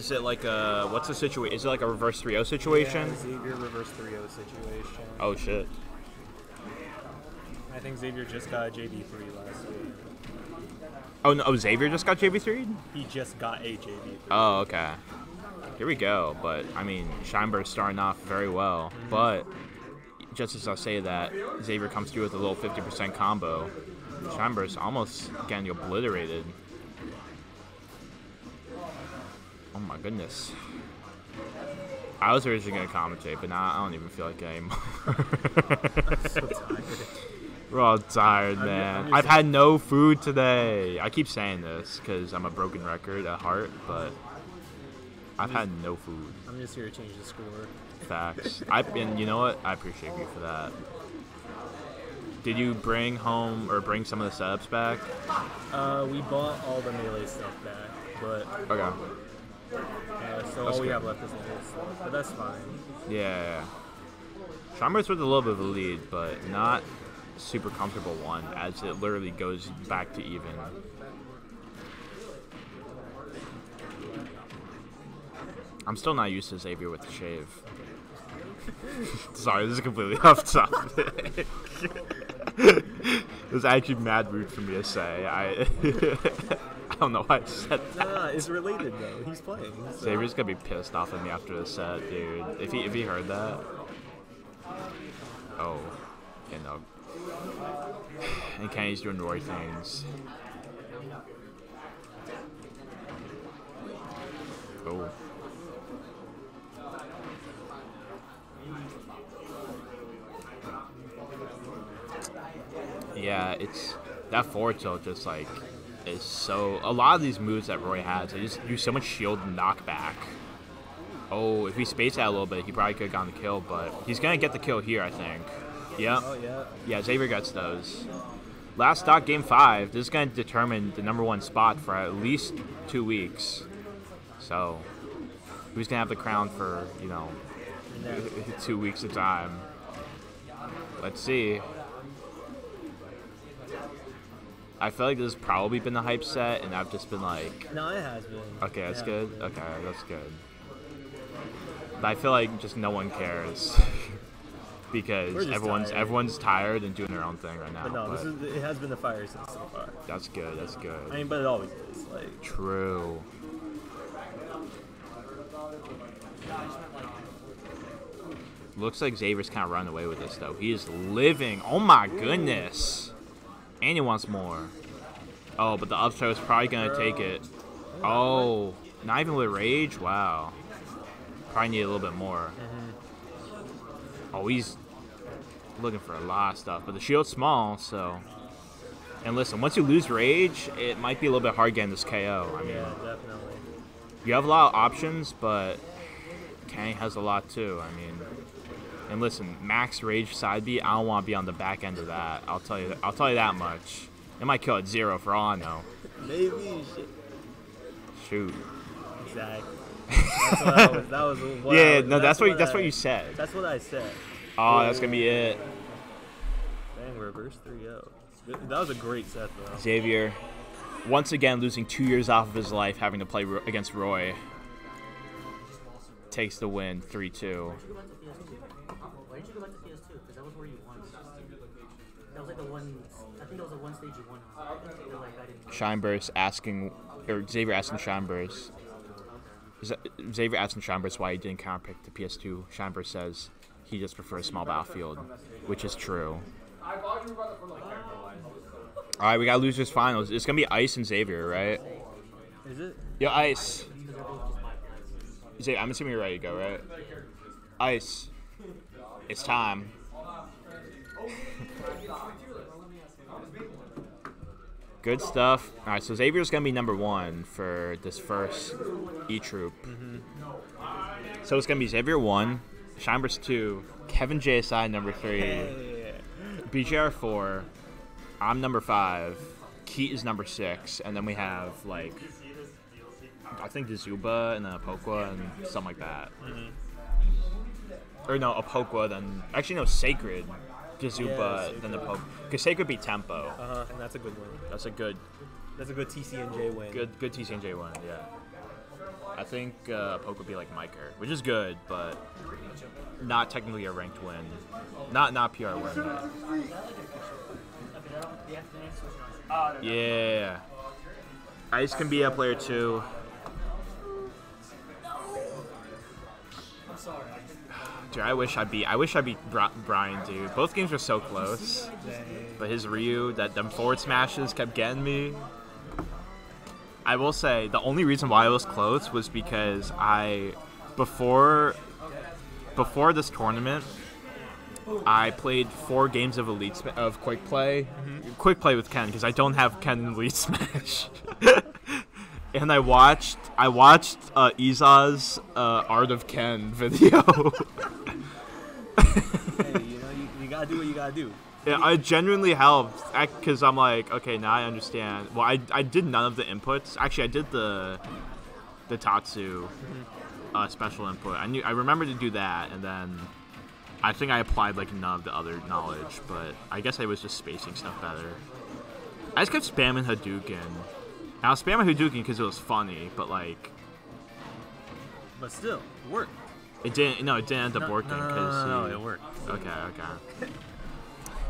Is it like a what's the situation? Is it like a reverse 3-0 situation? Yeah, Xavier reverse 3-0 situation. Oh shit. I think Xavier just got a JV3 last week. Oh no! Oh, Xavier just got JV3. He just got a JV3. Oh okay. Here we go. But I mean, Shineburst's starting off very well. Mm-hmm. But just as I say that, Xavier comes through with a little 50% combo. Shineburst's almost getting obliterated. Goodness. I was originally gonna commentate, but now I don't even feel like it anymore. so tired. We're all tired, I'm- man. I've had no food today. I keep saying this because I'm a broken record at heart, but I've had no food. I'm just here to change the score. Facts. I and you know what? I appreciate you for that. Did you bring home or bring some of the setups back? Uh, we bought all the melee stuff back, but Okay. Uh, so That's all we good. have left is stuff. But that's fine. Yeah. Shineburst's with a little bit of a lead, but not super comfortable one, as it literally goes back to even. I'm still not used to Xavier with the shave. Sorry, this is completely off topic. it was actually mad rude for me to say. I I don't know why I said that. no, it's related though. He's playing. so- Xavier's gonna be pissed off at me after the set, dude. If he if he heard that. Oh, you know. And Kenny's doing Roy things. Oh. Yeah, it's that forward tilt just like is so. A lot of these moves that Roy has, they just do so much shield knockback. Oh, if he spaced out a little bit, he probably could have gotten the kill, but he's gonna get the kill here, I think. Yep. Oh, yeah. Yeah, Xavier gets those. Last stock, game five. This is gonna determine the number one spot for at least two weeks. So, who's gonna have the crown for you know two weeks of time? Let's see. I feel like this has probably been the hype set, and I've just been like, No, it has been. okay, that's Yeah. good. Okay, that's good. But I feel like just no one cares because everyone's tired. everyone's tired and doing their own thing right now. But no, this is, it has been the fire since so far. that's good. That's good. I mean, but it always is. Like, True. Looks like Xavier's kind of running away with this though. He is living. Oh my goodness. And he wants more. Oh, but the up throw is probably gonna take it. Oh, not even with rage. Wow. Probably need a little bit more. Mm-hmm. Oh, he's looking for a lot of stuff, but the shield's small, so. And listen, once you lose rage, it might be a little bit hard getting this KO. I mean, yeah, definitely. you have a lot of options, but Kenny has a lot too. I mean, and listen, max rage side B, I don't want to be on the back end of that. I'll tell you. That, I'll tell you that much. It might kill at zero for all I know. Maybe. Shoot. Exactly. That's what was, that was what Yeah, was- no, that's what- I- that's what you said. That's what I said. Oh, that's gonna be it. Dang, reverse 3-0. That was a great set though. Xavier, once again losing two years off of his life, having to play against Roy. Takes the win, three two. The one. I think that was the one stage you won on. You're like, I didn't. Shineburst asking, or Xavier asking Shineburst. Z- Xavier asking Shineburst why he didn't counterpick the PS2. Shineburst says he just prefers small battlefield, which is true. I thought you were about to put like character lines. All right, we got losers finals. It's gonna be Ice and Xavier, right? Is it? Yeah, Ice. Xavier, I'm assuming you're ready to go, right? Ice. It's time. Good stuff. All right, so Xavier's gonna be number one for this first E Troop. Mm-hmm. So it's gonna be Xavier one, Shineburst two, Kevin JSI number three, BGR four, I'm number five, Keat is number six, and then we have like I think Gazuba and then Apokwa and something like that. Mm-hmm. Or no, Apokwa then actually no Sacred, Gazuba, Yeah, then Sacred. Apokwa. Because Sacred beat Tempo. Uh huh. And that's a good one. That's a good, That's a good TCNJ win. good, good TCNJ one. Yeah. I think uh, Poke would be like Miker, which is good, but not technically a ranked win. Not not PR win. but- Yeah. Ice can be a player too. I'm sorry. Dude, I wish I beat. I wish I beat Bri- Brian, dude. Both games were so close, but his Ryu, that them forward smashes kept getting me. I will say the only reason why it was close was because I, before, before this tournament, I played four games of Elite of Quick Play, Quick Play with Ken because I don't have Ken in Elite Smash. and I watched I watched uh, Izaw's uh, Art of Ken video. Hey, you know, you, you gotta do what you gotta do. Yeah, it genuinely helped because I'm like, okay, now I understand. Well, I, I did none of the inputs. Actually, I did the the Tatsu uh, special input. I knew I remember to do that, and then I think I applied like none of the other knowledge. But I guess I was just spacing stuff better. I just kept spamming Hadouken. And I was spamming Hadouken because it was funny, but like But still, it worked. It didn't. No, it didn't end up No, working no, no, no, no, it worked. Okay, okay.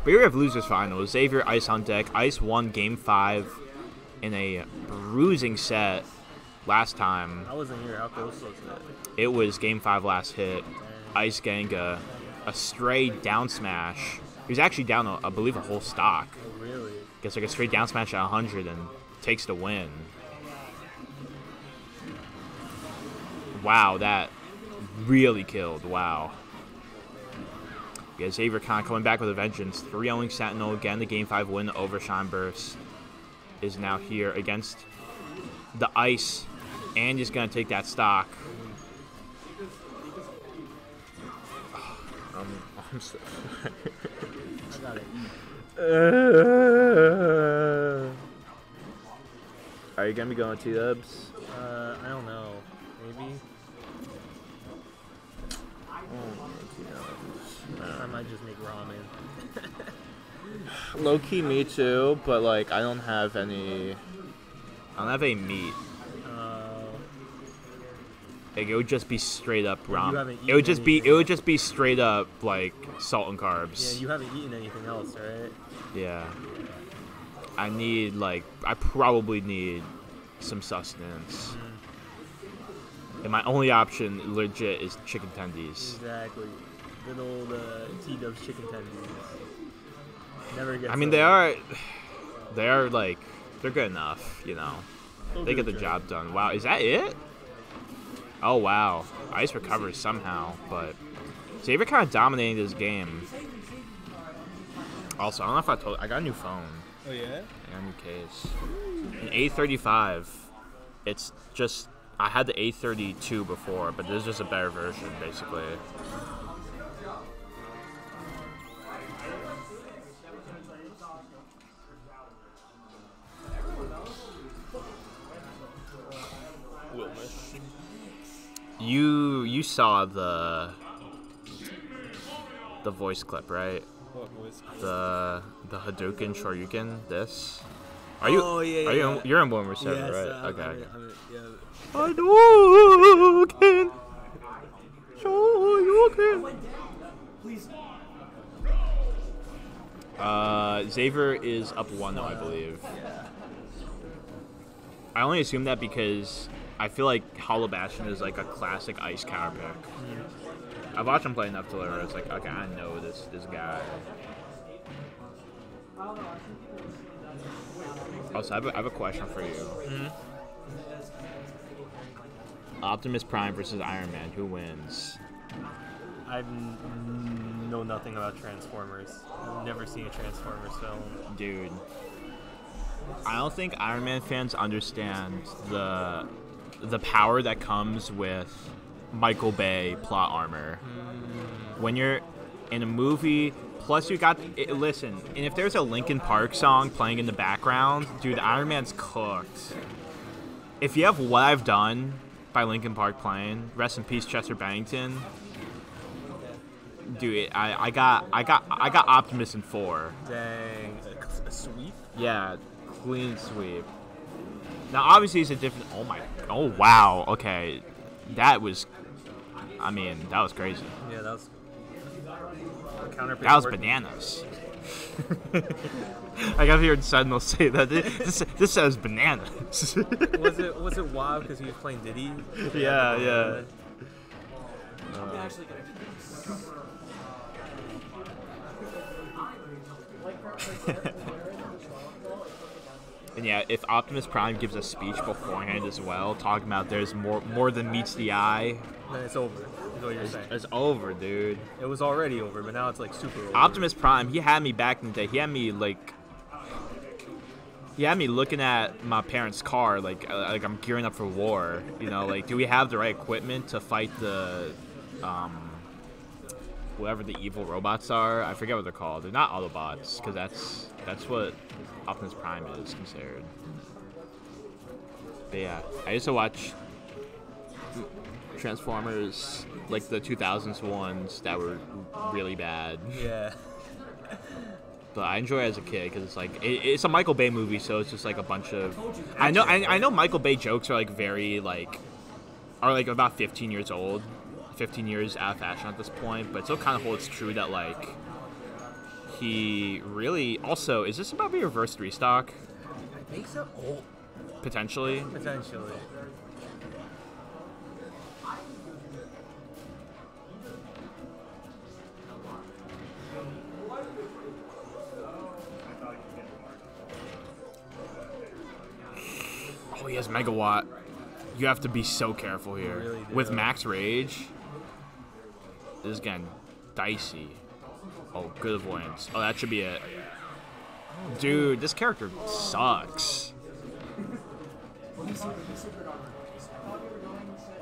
But here we have losers finals. Xavier Ice on deck. Ice won game five in a bruising set last time. I wasn't here. How close was it? It was game five last hit. Ice Ganga, a stray down smash. He was actually down, a- I believe, a whole stock. Oh, really? Gets like a straight down smash at 100 and takes the win. Wow, that really killed. Wow. Yeah, Xavier Khan coming back with a vengeance. 3 0 Sentinel. Again, the Game 5 win over Shineburst is now here against the Ice. And he's going to take that stock. I'm, I'm so. Are you gonna be going to dubs? Uh, I don't know. Maybe. I might just make ramen. Low key, me too, but like I don't have any. I don't have any meat. Uh, Like it would just be straight up ramen. It would just be. It would just be straight up like salt and carbs. yeah, you haven't eaten anything else, right? Yeah. I need like I probably need some sustenance. And my only option, legit, is chicken tendies. Exactly. Good old uh, T-Dubs chicken tendies. Never gets I mean, old. they are, they are like, they're good enough, you know. They'll They get the the job done. Wow, is that it? Oh wow, Ice recovers somehow, but Xavier kind of dominating this game. Also, I don't know if I told, I got a new phone. Oh yeah? I got a new case. An A35. It's just I had the A32 before, but this is just a better version, basically. You you saw the the voice clip, right? What voice clip? The the Hadouken Shoryuken. This. Are you? Oh, yeah, Are you? yeah. In, you're in Boomer Seven, Yes, right? uh, okay. I'm- okay. I'm- yeah. Hadouken. Shoryuken. Please. Uh, Xavier is up one though, I believe. I only assume that because I feel like Hollow Bastion is like a classic ice counter pick. I've watched him play enough to where it's like, okay, I know this this guy. Also, I have a, I have a question for you. Optimus Prime versus Iron Man, who wins? I know nothing about Transformers. I've never seen a Transformers film. Dude. I don't think Iron Man fans understand the the power that comes with Michael Bay plot armor. Hmm. When you're in a movie, plus you got it, listen, and if there's a Linkin Park song playing in the background, dude, Iron Man's cooked. If you have What I've Done by Linkin Park playing, rest in peace Chester Bennington. Dude, I, I got I got I got Optimus in four. Dang, a, a sweep. Yeah, clean sweep. Now, obviously, it's a different. Oh my! Oh wow! Okay, that was. I mean, that was crazy. Yeah, that was. Counter That was bananas. I got heard Sentinel say that. This, this says bananas. was it was it wild because he was playing Diddy? Yeah, yeah. I'm actually gonna. And yeah, if Optimus Prime gives a speech beforehand as well, talking about there's more more than meets the eye, Then it's over. Is what you're it's, saying. it's over, dude. It was already over, but now it's like super over. Optimus Prime, he had me back in the day. He had me like, he had me looking at my parents' car like uh, like I'm gearing up for war. You know, like do we have the right equipment to fight the, um, whoever the evil robots are? I forget what they're called. They're not Autobots because that's that's what Optimus Prime is considered. But yeah, I used to watch Transformers, like the 2000s ones that were really bad. Yeah. But I enjoy it as a kid because it's like it, it's a Michael Bay movie, so it's just like a bunch of. I know I, I know Michael Bay jokes are like very like, are like about 15 years old, 15 years out of fashion at this point, but still kind of holds true that like. He really also is this about to be a reverse three stock I think so. Oh, potentially. potentially. Oh, he has megawatt. You have to be so careful here. really. With max rage, this is getting dicey. Oh, good avoidance. Oh, that should be it. Dude, this character sucks.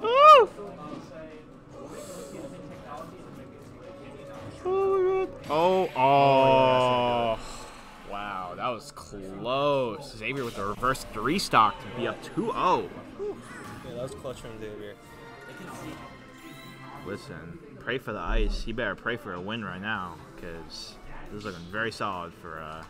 Woo! Oh, oh. Wow, that was close. Xavier with the reverse three stock to be up oh. 2 0. Yeah, that was clutch from Xavier. Listen, pray for the ice. He better pray for a win right now because this is looking very solid for uh,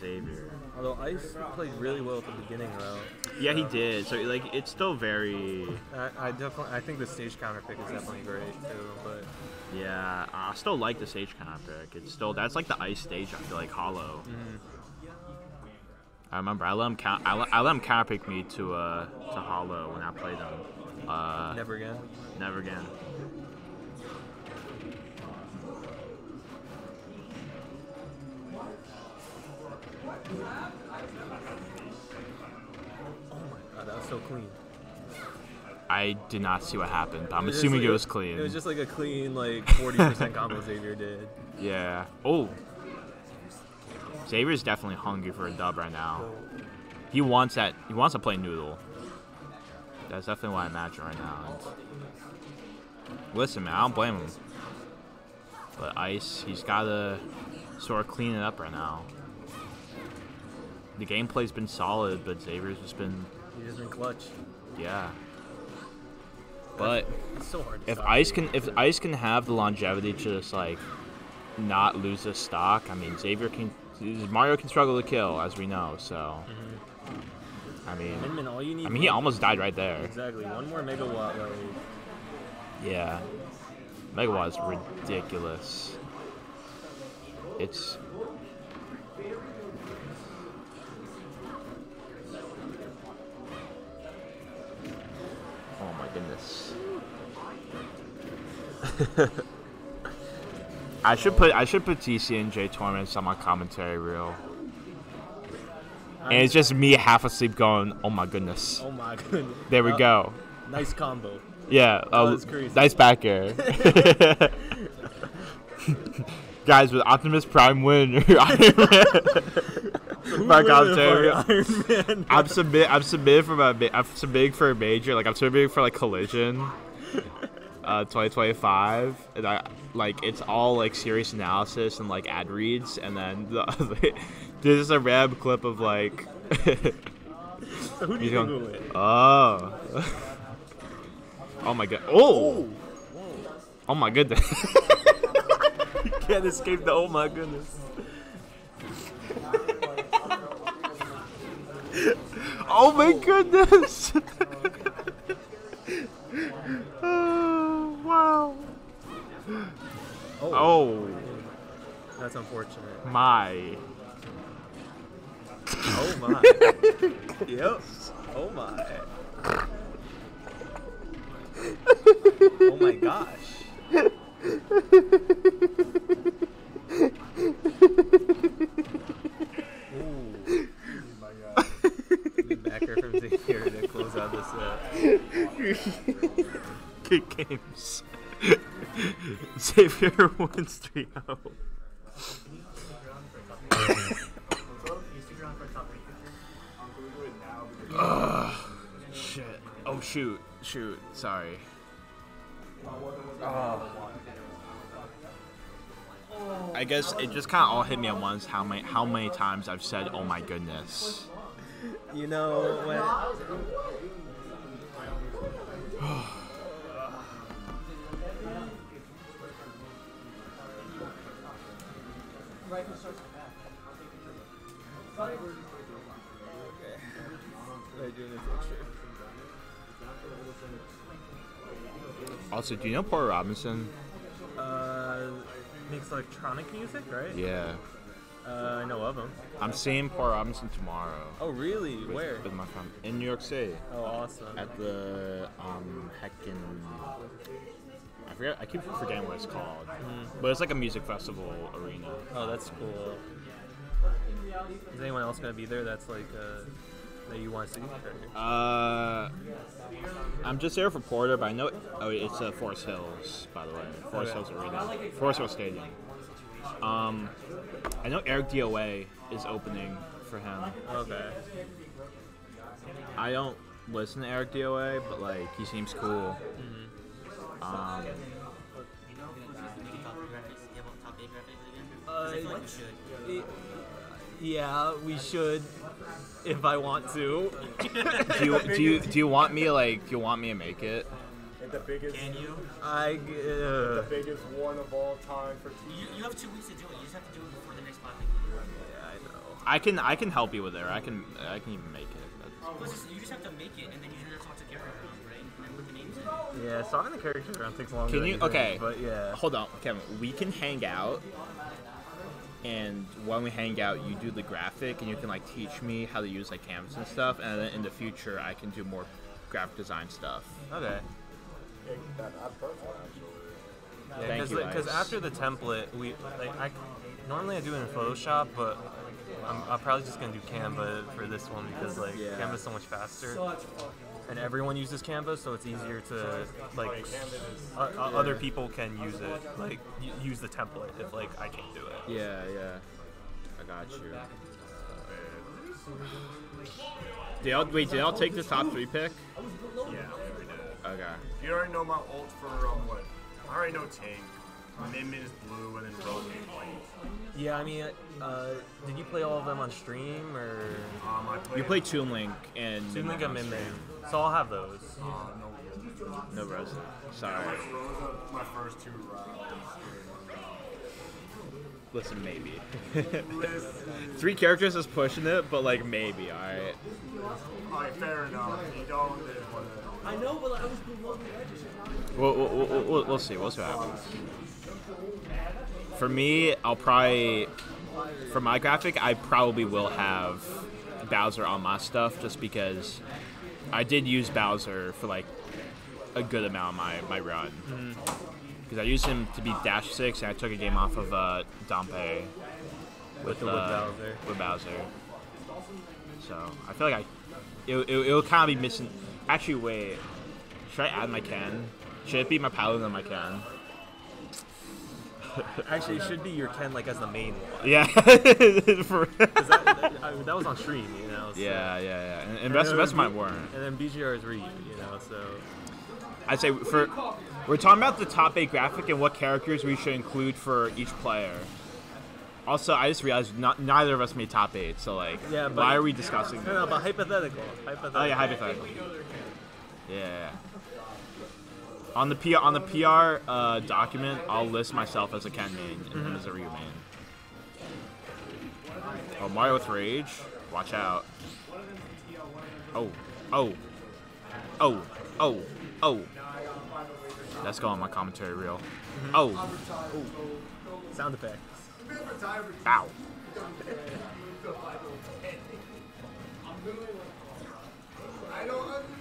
Xavier. Although Ice played really well at the beginning, though. Yeah, he did. So like, it's still very. I, I definitely, I think the stage counter pick is definitely great too. But Yeah, I still like the stage kind. It's still that's like the ice stage. I feel like hollow. I remember I let him count. I let, I let him pick me to uh to hollow when I played them. Uh, never again. Never again. Oh my god, that was so clean. I did not see what happened, but I'm It assuming like it was clean. It was just like a clean, like 40% combo Xavier did. Yeah. Oh. Xavier's definitely hungry for a dub right now. He wants that. He wants to play Noodle. That's definitely what I imagine right now. And listen, man, I don't blame him. But Ice, he's got to sort of clean it up right now. The gameplay's been solid, but Xavier's just been, He's just been clutch. yeah. But so if Ice can, if Ice can have the longevity to just like not lose his stock, I mean Xavier can, Mario can struggle to kill, as we know. So, I mean, Mm-hmm. All you need I mean he almost died right there. Exactly. One more megawatt, like Yeah, Megawatt is ridiculous. It's goodness. I should put I should put TCNJ tournaments on my commentary reel. And it's just me half asleep going, oh my goodness. Oh my goodness. There we Uh, go. Nice combo. Yeah, Oh, uh, nice back air. Guys, with Optimus Prime win, my commentary. Iron Man? I'm submit. I'm submitting for my. I'm submitting for a major. Like I'm submitting for like collision. Uh, 2025, and I like it's all like serious analysis and like ad reads, and then the, there's just a random clip of like. So who do you think will win? Oh. oh my god. Oh. Oh my goodness. You can't escape the oh my goodness. oh my goodness. oh, wow. Oh. oh. That's unfortunate. My. Oh my. yep. Oh my. Oh my gosh. Ooh. Backer from Xavier to close out this set. Good games. Xavier wins 3 0. Ugh. Shit. Oh, shoot. Shoot. Sorry. I guess it just kind of all hit me at once how many how many times I've said "Oh my goodness." You know when. Also, do you know Porter Robinson? Uh, makes electronic music, right? Yeah. Uh, I know of him. I'm seeing Porter Robinson tomorrow. Oh, really? With, Where? With my in New York City. Oh, awesome. At the um heckin. I forget. I keep forgetting what it's called. But it's like a music festival arena. Oh, that's cool. Is anyone else gonna be there? That's like uh, that you want to see? Uh, I'm just there for Porter, but I know. It, Oh, it's uh, Forest Hills, by the way. Forest Okay. Hills Arena. Forest Hills Stadium. Um, I know Eric DOA is opening for him. Okay. I don't listen to Eric DOA, but like he seems cool. Um, Uh, yeah, we should. If I want to. do you do you do you want me like do you want me to make it? The biggest. Can you? I. The Uh, biggest one of all time for You, TV. you have two weeks to do it. You just have to do it before the next five yeah, I know. I can I can help you with it. or I can I can even make it. That's- Plus, you just have to make it, and then you just have to talk to Gary right? And put the names in. Yeah, starting the character around takes longer. Can you? think, Okay. But yeah. Hold on, Kevin. We can hang out, and when we hang out, you do the graphic, and you can like teach me how to use like canvas and stuff, and then in the future, I can do more graphic design stuff. Okay. Yeah, that, that's perfect, actually. Yeah, you, Because after the template, we like I normally I do it in Photoshop, but I'm, I'm probably just gonna do Canva for this one because like Yeah. Canva's so much faster, and everyone uses Canva, so it's easier to like uh, uh, other people can use it, like y- use the template if like I can't do it. Yeah, yeah. I got you. Did y'all, wait, did y'all take the top three pick? Yeah. Okay. You already know my ult for um what? I already know tank. Min is blue and then Rogue is white. Yeah, I mean, uh, did you play all of them on stream or? Um, I played. You play Toon Link and Toon Link and Min Min, so I'll have those. Uh, no. No Rosa. Sorry. I went Rosa my first two rounds. Listen, maybe. Listen. Three characters is pushing it, but like maybe. All right. Alright, fair enough. You don't. it is what it is. I know, but I was below the edge. We'll, we'll, we'll, we'll, we'll see. We'll see what happens. For me, I'll probably, for my graphic, I probably will have Bowser on my stuff just because I did use Bowser for like a good amount of my, my run. Because I used him to beat Dash 6 and I took a game off of uh, Dompe with, the- with uh, Bowser. With Bowser. So I feel like I, it, it, it'll kind of be missing. Actually, wait. Should I add my Ken? Should it be my Paladin and my Ken? Actually, it should be your Ken like as the main one. Yeah. For- that, I mean, that was on stream, you know. So. Yeah, yeah, yeah. And- and then best- best mine weren't. And then BGR is Reed, you know. So I'd say for we're talking about the top eight graphic and what characters we should include for each player. Also, I just realized not, neither of us made top eight, so like, yeah. But, why are we discussing? No, no, but hypothetical. Hypothetical. Oh yeah, hypothetical. Yeah. On the PR on the PR uh, document, I'll list myself as a Ken main and him as a Ryu main. Oh, Mario with Rage. Watch out. Oh, oh, oh, oh, oh. Let's go on my commentary reel. Oh, Sound effects. Ow. I don't understand.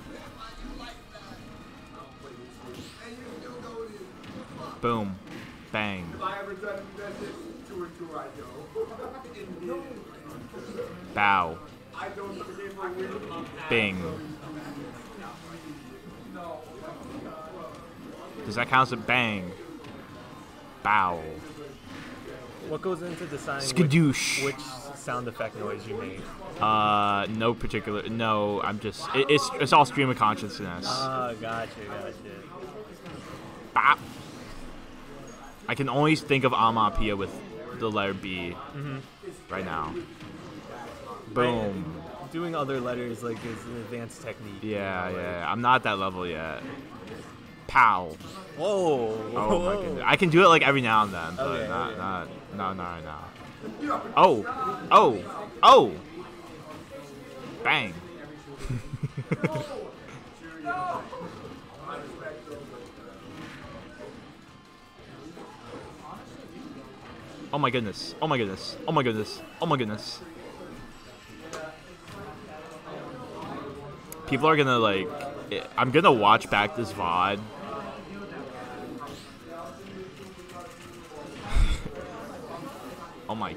Boom, bang. I ever done that I know. Bow. Bing. Does that count as a bang? Bow. What goes into deciding Skadoosh. which, which sound effect noise you made? Uh, no particular. No, I'm just. It, it's it's all stream of consciousness. Ah, gotcha, gotcha. Bop. I can only think of Amapia with the letter B Mhm. right now. Boom. Doing other letters like is an advanced technique. Yeah, yeah. I'm not at that level yet. Pow. Whoa. Oh my whoa. goodness. I can do it like every now and then, but Okay, not, okay. not, no, no, no. Oh, oh, oh. Bang. oh my goodness. Oh my goodness. Oh my goodness. Oh my goodness. People are gonna like. I'm gonna watch back this VOD. Oh my.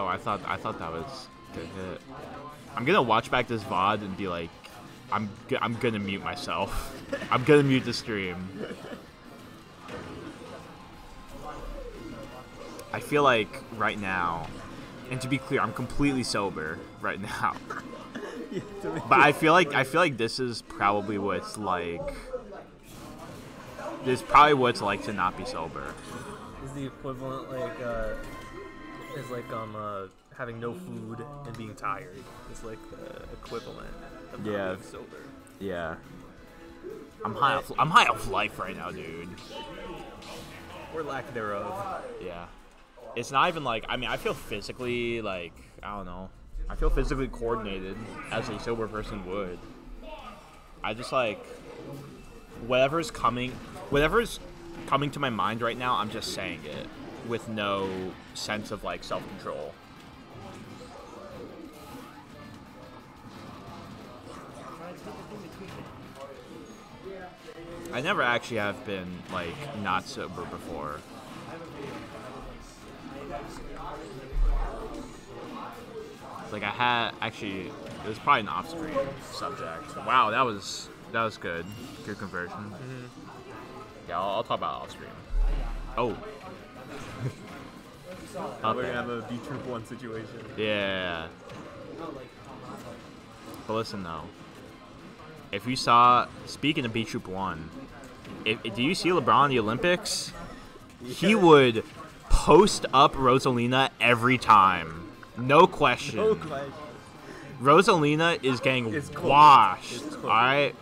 Oh, I thought I thought that was good hit. I'm gonna watch back this VOD and be like, I'm I'm gonna mute myself. I'm gonna mute the stream. I feel like right now, and to be clear, I'm completely sober right now. but I feel like I feel like this is probably what it's like. This is probably what it's like to not be sober. Is the equivalent like uh, is like um uh, having no food and being tired. It's like the equivalent of not Yeah. being sober. Yeah. I'm high off. I'm high off life right now, dude. Or lack thereof. Yeah. It's not even like I mean I feel physically like I don't know. I feel physically coordinated as a sober person would. I just like whatever's coming whatever's coming to my mind right now, I'm just saying it with no sense of like self control. I never actually have been like not sober before. Like I had actually, it was probably an off-screen subject. Wow, that was that was good. Good conversion. Mm-hmm. Yeah, I'll, I'll talk about off-screen. Oh. We're gonna have a Retroop One situation. Yeah. But listen though, if you saw, speaking of Retroop One, if, do you see LeBron in the Olympics? He would post up Rosalina every time, no question. No question. Rosalina is getting It's washed. All right,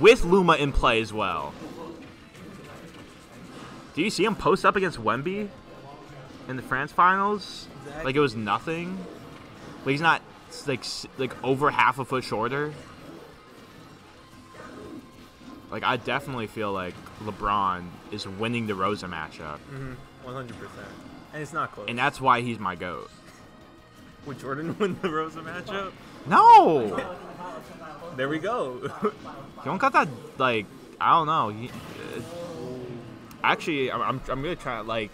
with Luma in play as well. Do you see him post up against Wemby in the France finals? Like it was nothing. Like he's not like like over half a foot shorter. Like I definitely feel like LeBron is winning the Rosa matchup, Mm-hmm. One hundred percent. And it's not close. and that's why he's my goat. Would Jordan win the Rosa matchup? No, There we go. you don't got that like I don't know. He, uh, actually, I'm, I'm I'm gonna try like.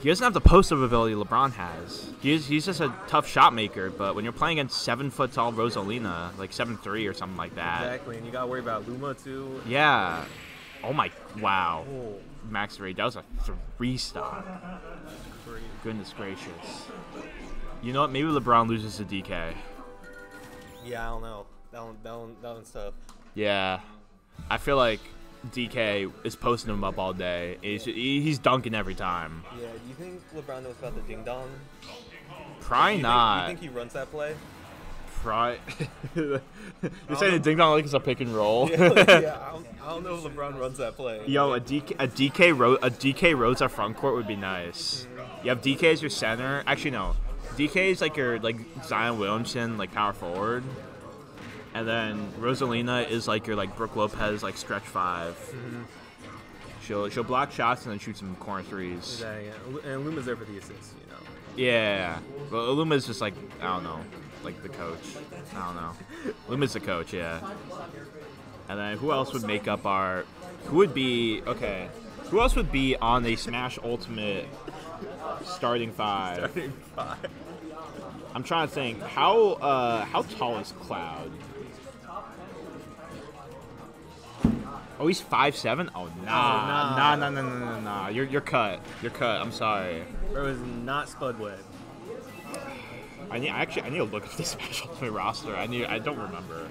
He doesn't have the post up ability LeBron has. He's, he's just a tough shot maker, but when you're playing against seven foot tall Rosalina, like seven three or something like that, exactly, and you gotta worry about Luma too. yeah. Oh my! Wow. Oh. max rate. That was a three stock. Goodness gracious. You know what? Maybe LeBron loses to DK. Yeah, I don't know. That one, that one, that one's tough. Yeah, I feel like DK is posting him up all day. He's, he's dunking every time. Yeah, do you think LeBron knows about the ding dong? Probably you think, not. You think he runs that play? Probably. You're saying the ding dong like it's a pick and roll. Yeah, like, yeah I, don't, I don't know if LeBron runs that play. Yo, a DK a DK ro- a DK Rhodes at front court would be nice. Mm-hmm. You have DK as your center. Actually, no. DK is like your like Zion Williamson, like power forward, and then Rosalina is like your like Brooke Lopez, like stretch 5 Mhm. She'll she'll block shots and then shoot some corner threes. Yeah, yeah. And Luma's there for the assists, you know. Yeah. Well, Luma's just like I don't know, like the coach. I don't know. Luma's the coach, yeah. And then who else would make up our? Who would be okay? Who else would be on the Smash Ultimate starting five? Starting five. I'm trying to think. How uh how tall is Cloud? Oh, he's five seven. Oh, oh nah, nah. nah, nah, nah, nah, nah, nah. You're you're cut. You're cut. I'm sorry. Bro is not Spud Webb. I need actually I need to look at the Smash Ultimate roster. I need I don't remember.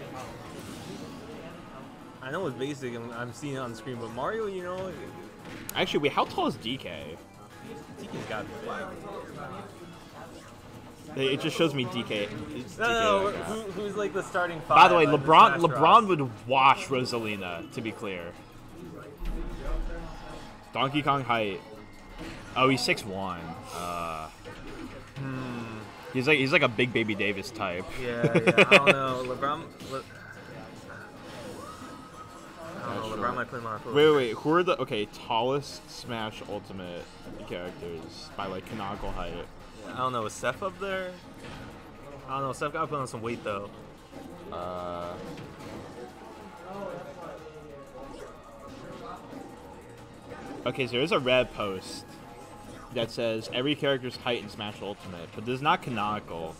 I know it's basic and I'm seeing it on the screen, but Mario, you know, Actually, wait, how tall is DK? DK's got to be big. It just shows me DK. It's No, DK no, like that. who, who's like the starting five? By the way, on LeBron LeBron would wash Rosalina. To be clear. Donkey Kong height. Oh, he's six one. Uh, Hmm. He's like he's like a big baby Davis type. Yeah, yeah. I don't know. LeBron. Le, I don't. LeBron might put him on Wait, wait, wait. Who are the okay tallest Smash Ultimate characters by like canonical height? I don't know. Is Seth up there? I don't know. Seth got to put on some weight though. Uh, okay, so there's a red post that says every character's height in Smash Ultimate, but this is not canonical.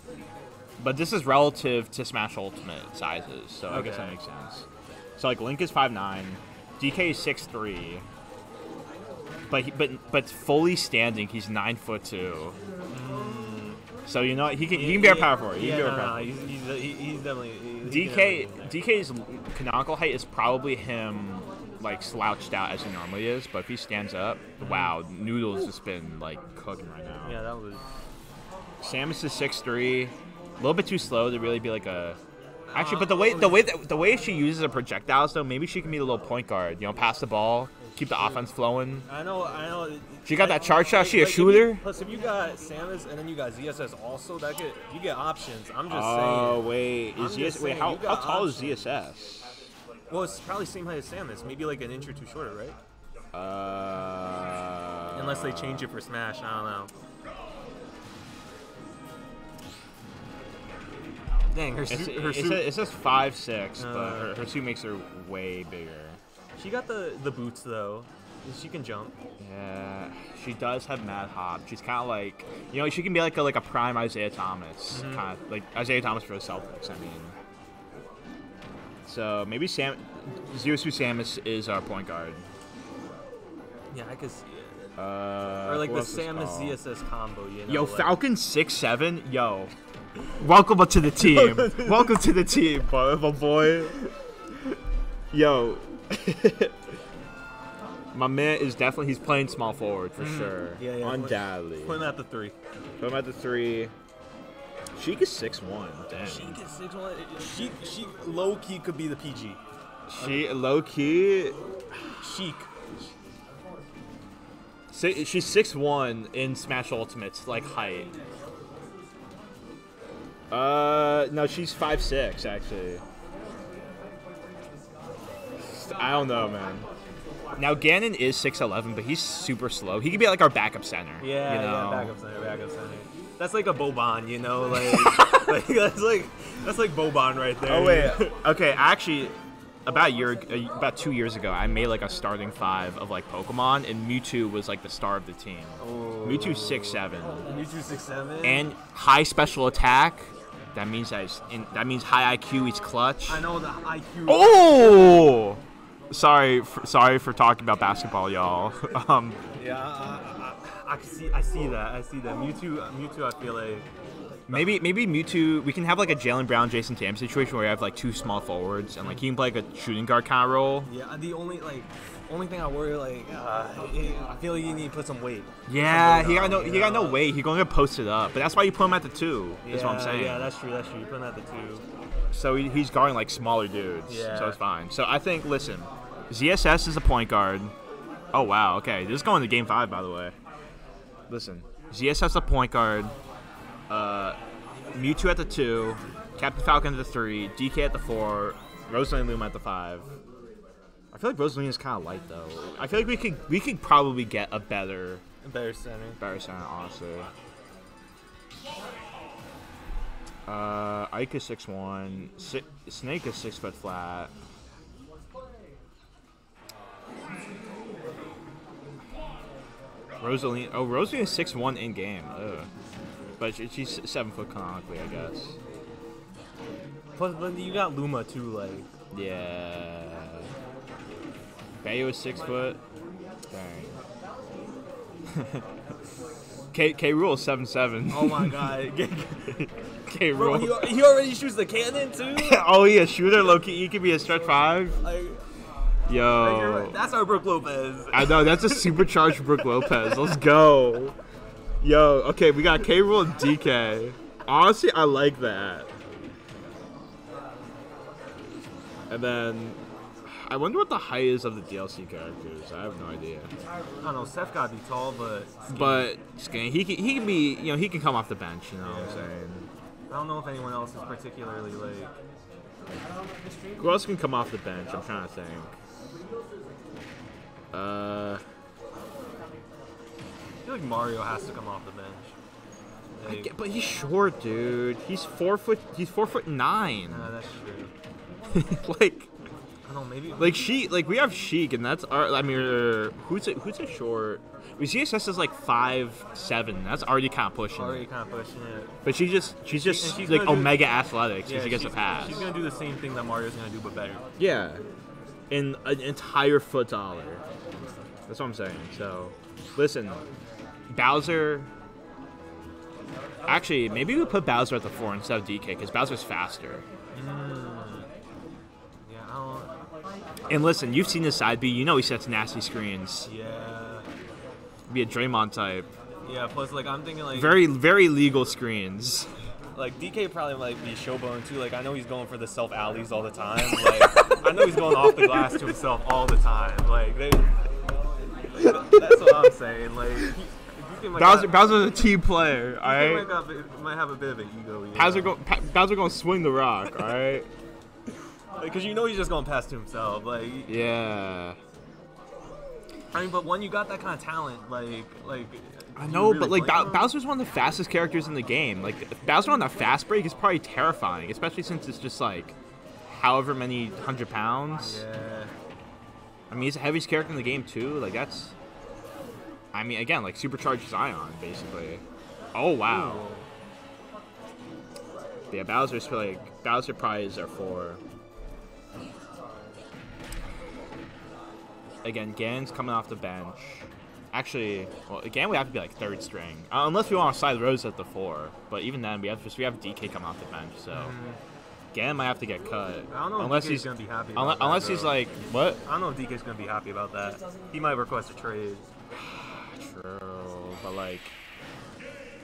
But this is relative to Smash Ultimate sizes, so I guess that Okay. makes sense. So like Link is 5'9", DK is 6'3", but he, but but fully standing, he's nine foot two. So you know what? he can he can be our power forward. He Yeah, can be no, our power no, forward. he's, he's, he's definitely. he- he DK DK's canonical height is probably him like slouched out as he normally is, but if he stands up, mm-hmm. wow, Noodles just been like cooking right now. Yeah, that was. Samus is six three, a little bit too slow to really be like a. Actually, but the uh, way the oh, way that, the way she uses her projectiles though, maybe she can be a little point guard. You know, pass the ball, keep the offense flowing. I know, I know. She got that charge shot. Like- She a like, if you- shooter. plus, if you got Samus and then you got ZSS also, that get you get options. I'm just Oh saying. Oh wait, is just ZS, wait how how got tall is. ZSS? Well, it's probably same height as Samus, maybe like an inch or two shorter, right? Uh, Unless they change it for Smash, I don't know. Dang, her suit, it, her it says, it says five six, but Uh, her, her suit makes her way bigger. She got the the boots though. She can jump. Yeah, she does have mad hop. She's kind of like, you know, she can be like a like a prime Isaiah Thomas, Mhm. kind of like Isaiah Thomas for the Celtics. I mean, so maybe Sam, Zero Suit Samus is our point guard. Yeah, I could see it. Uh, or like the Samus? ZSS combo, you know? Yo, like- Falcon six seven. Yo, welcome to the team. welcome to the team, boy, boy. Yo, my man is definitely he's playing small forward for Mhm. sure. Yeah, yeah. undoubtedly. Put him at the three. Put him at the three. Sheik is six one. Damn. She gets six one. She she low key could be the PG. She low key. Sheik. Si- she's six one in Smash Ultimates, like height. Uh, no, she's five six actually. I don't know, man. Now Ganon is six eleven, but he's super slow. He could be like our backup center. Yeah, you know? yeah, backup center, backup center. That's like a Boban, you know, like, like that's like that's like Boban right there. Oh wait, okay. Actually, about a year, about two years ago, I made like a starting five of like Pokemon, and Mewtwo was like the star of the team. Oh. Mewtwo six seven. Mewtwo six seven. and high special attack. That means that in, that means high IQ. He's clutch. I know the IQ. Oh! Sorry, for, sorry for talking about basketball, y'all. Um, Yeah, I, I, I, I see. I see that. I see that. Mewtwo. Mewtwo. I feel like. maybe maybe Mewtwo. We can have like a Jaylen Brown, Jayson Tatum situation where we have like two small forwards and like he can play like a shooting guard kind of role. Yeah. The only like, only thing I worry like, uh, I feel like you need to put some weight. Yeah, Some he got no you he got no weight. He gonna get posted up, but that's why you put him at the two. Is what I'm Yeah, saying. Yeah, that's true. That's true. You put him at the two. So he, he's guarding like smaller dudes. Yeah. So it's fine. So I think listen, ZSS is a point guard. Oh wow. Okay, this is going to game five by the way. Listen, ZSS a point guard. Uh, Mewtwo at the two, Captain Falcon at the three, DK at the four, Rosalie Luma at the five. I feel like Rosalie is kind of light though. I feel like we could we could probably get a better A better center. better center honestly. Uh, Ike is six one. Si- Snake is six foot flat. Rosalie, oh Rosalie is six one in game. Ugh. But she, she's seven foot canonically, I guess. Plus, but you got Luma too. Like. Yeah. Bayo is six foot. Dang. K K Rool is seven seven. Oh my god. K Bro, Rool. he, he already shoots the cannon too. oh, he a shooter, low key. He could be a stretch five. Like, Yo. that's our Brooke Lopez. I know that's a supercharged Brooke Lopez. Let's go. Yo, okay, we got K Rool and DK. Honestly, I like that. And then, I wonder what the height is of the DLC characters. I have no idea. I don't know. Seth gotta be tall, but. skinny. But skinny, he can he can be you know he can come off the bench. You know what I'm saying. I don't know if anyone else is particularly like. Who else can come off the bench? I'm trying to think. Uh, I feel like Mario has to come off the bench. Like, get, but he's short, dude. He's four foot. He's four foot nine. Nah, that's true. like, I don't know. Maybe. like she, like we have Sheik, and that's our. I mean, uh, who's a, who's a short? We ZSS is like five seven. That's already kind of pushing. already kind of pushing it. But she just she's just she's like omega athletics, so Yeah, she gets a pass. She's gonna do the same thing that Mario's gonna do, but better. Yeah, in an entire foot dollar. That's what I'm saying. So, listen, Bowser. Actually, maybe we put Bowser at the four instead of DK because Bowser's faster. Mm, yeah, I don't. And listen, you've seen his side B. You know he sets nasty screens. Yeah. Be a Draymond type. Yeah. Plus, like, I'm thinking like. Very, very legal screens. Like DK probably might be showboating too. Like I know he's going for the self alleys all the time. Like I know he's going off the glass to himself all the time. Like they, that's what I'm saying. Like he, Bowser, Bowser's a team player. All right. might, got, might have a bit of an ego. You Bowser, go, pa- Bowser gonna swing the rock. All right. Because you know he's just going to pass to himself. Like Yeah. I mean, but when you got that kind of talent, like like. I know, really but like him? Bowser's one of the fastest characters in the game. Like Bowser on that fast break is probably terrifying, especially since it's just like however many hundred pounds. Yeah. I mean, he's the heaviest character in the game too. Like that's. I mean, again, like supercharged Zion, basically. Oh wow. Yeah, Bowser's like Bowser is our four. Again, Gan's coming off the bench. Actually, well, again, we have to be like third string, uh, unless we want to slide Rose at the four. But even then, we have just we have DK come off the bench, so Gan might have to get cut. I don't know unless if DK's he's gonna be happy. unle- About that, unless he's like what? I don't know if DK's gonna be happy about that. He might request a trade. True, but like,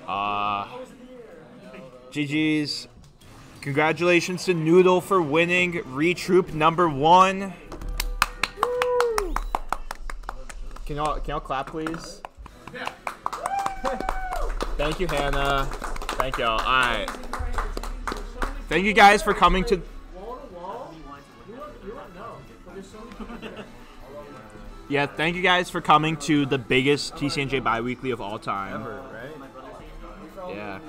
uh, GG's. Congratulations to Noodle for winning Retroop number one. Can y'all can y'all clap please? Yeah. Thank you, Hannah. Thank y'all. All right. Thank you guys for coming to. Yeah, thank you guys for coming to the biggest TCNJ biweekly of all time. Ever, right? Yeah.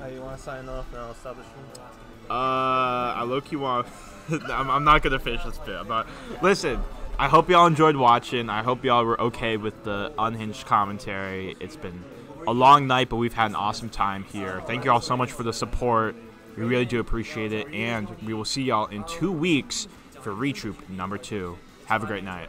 Uh, you want to sign off and I'll stop the stream? Uh, I low key want. I'm, I'm not gonna finish this bit. I'm not. Listen, I hope y'all enjoyed watching. I hope y'all were okay with the unhinged commentary. It's been a long night, but we've had an awesome time here. Thank you all so much for the support. We really do appreciate it, and we will see y'all in two weeks for Retroop number two. Have a great night.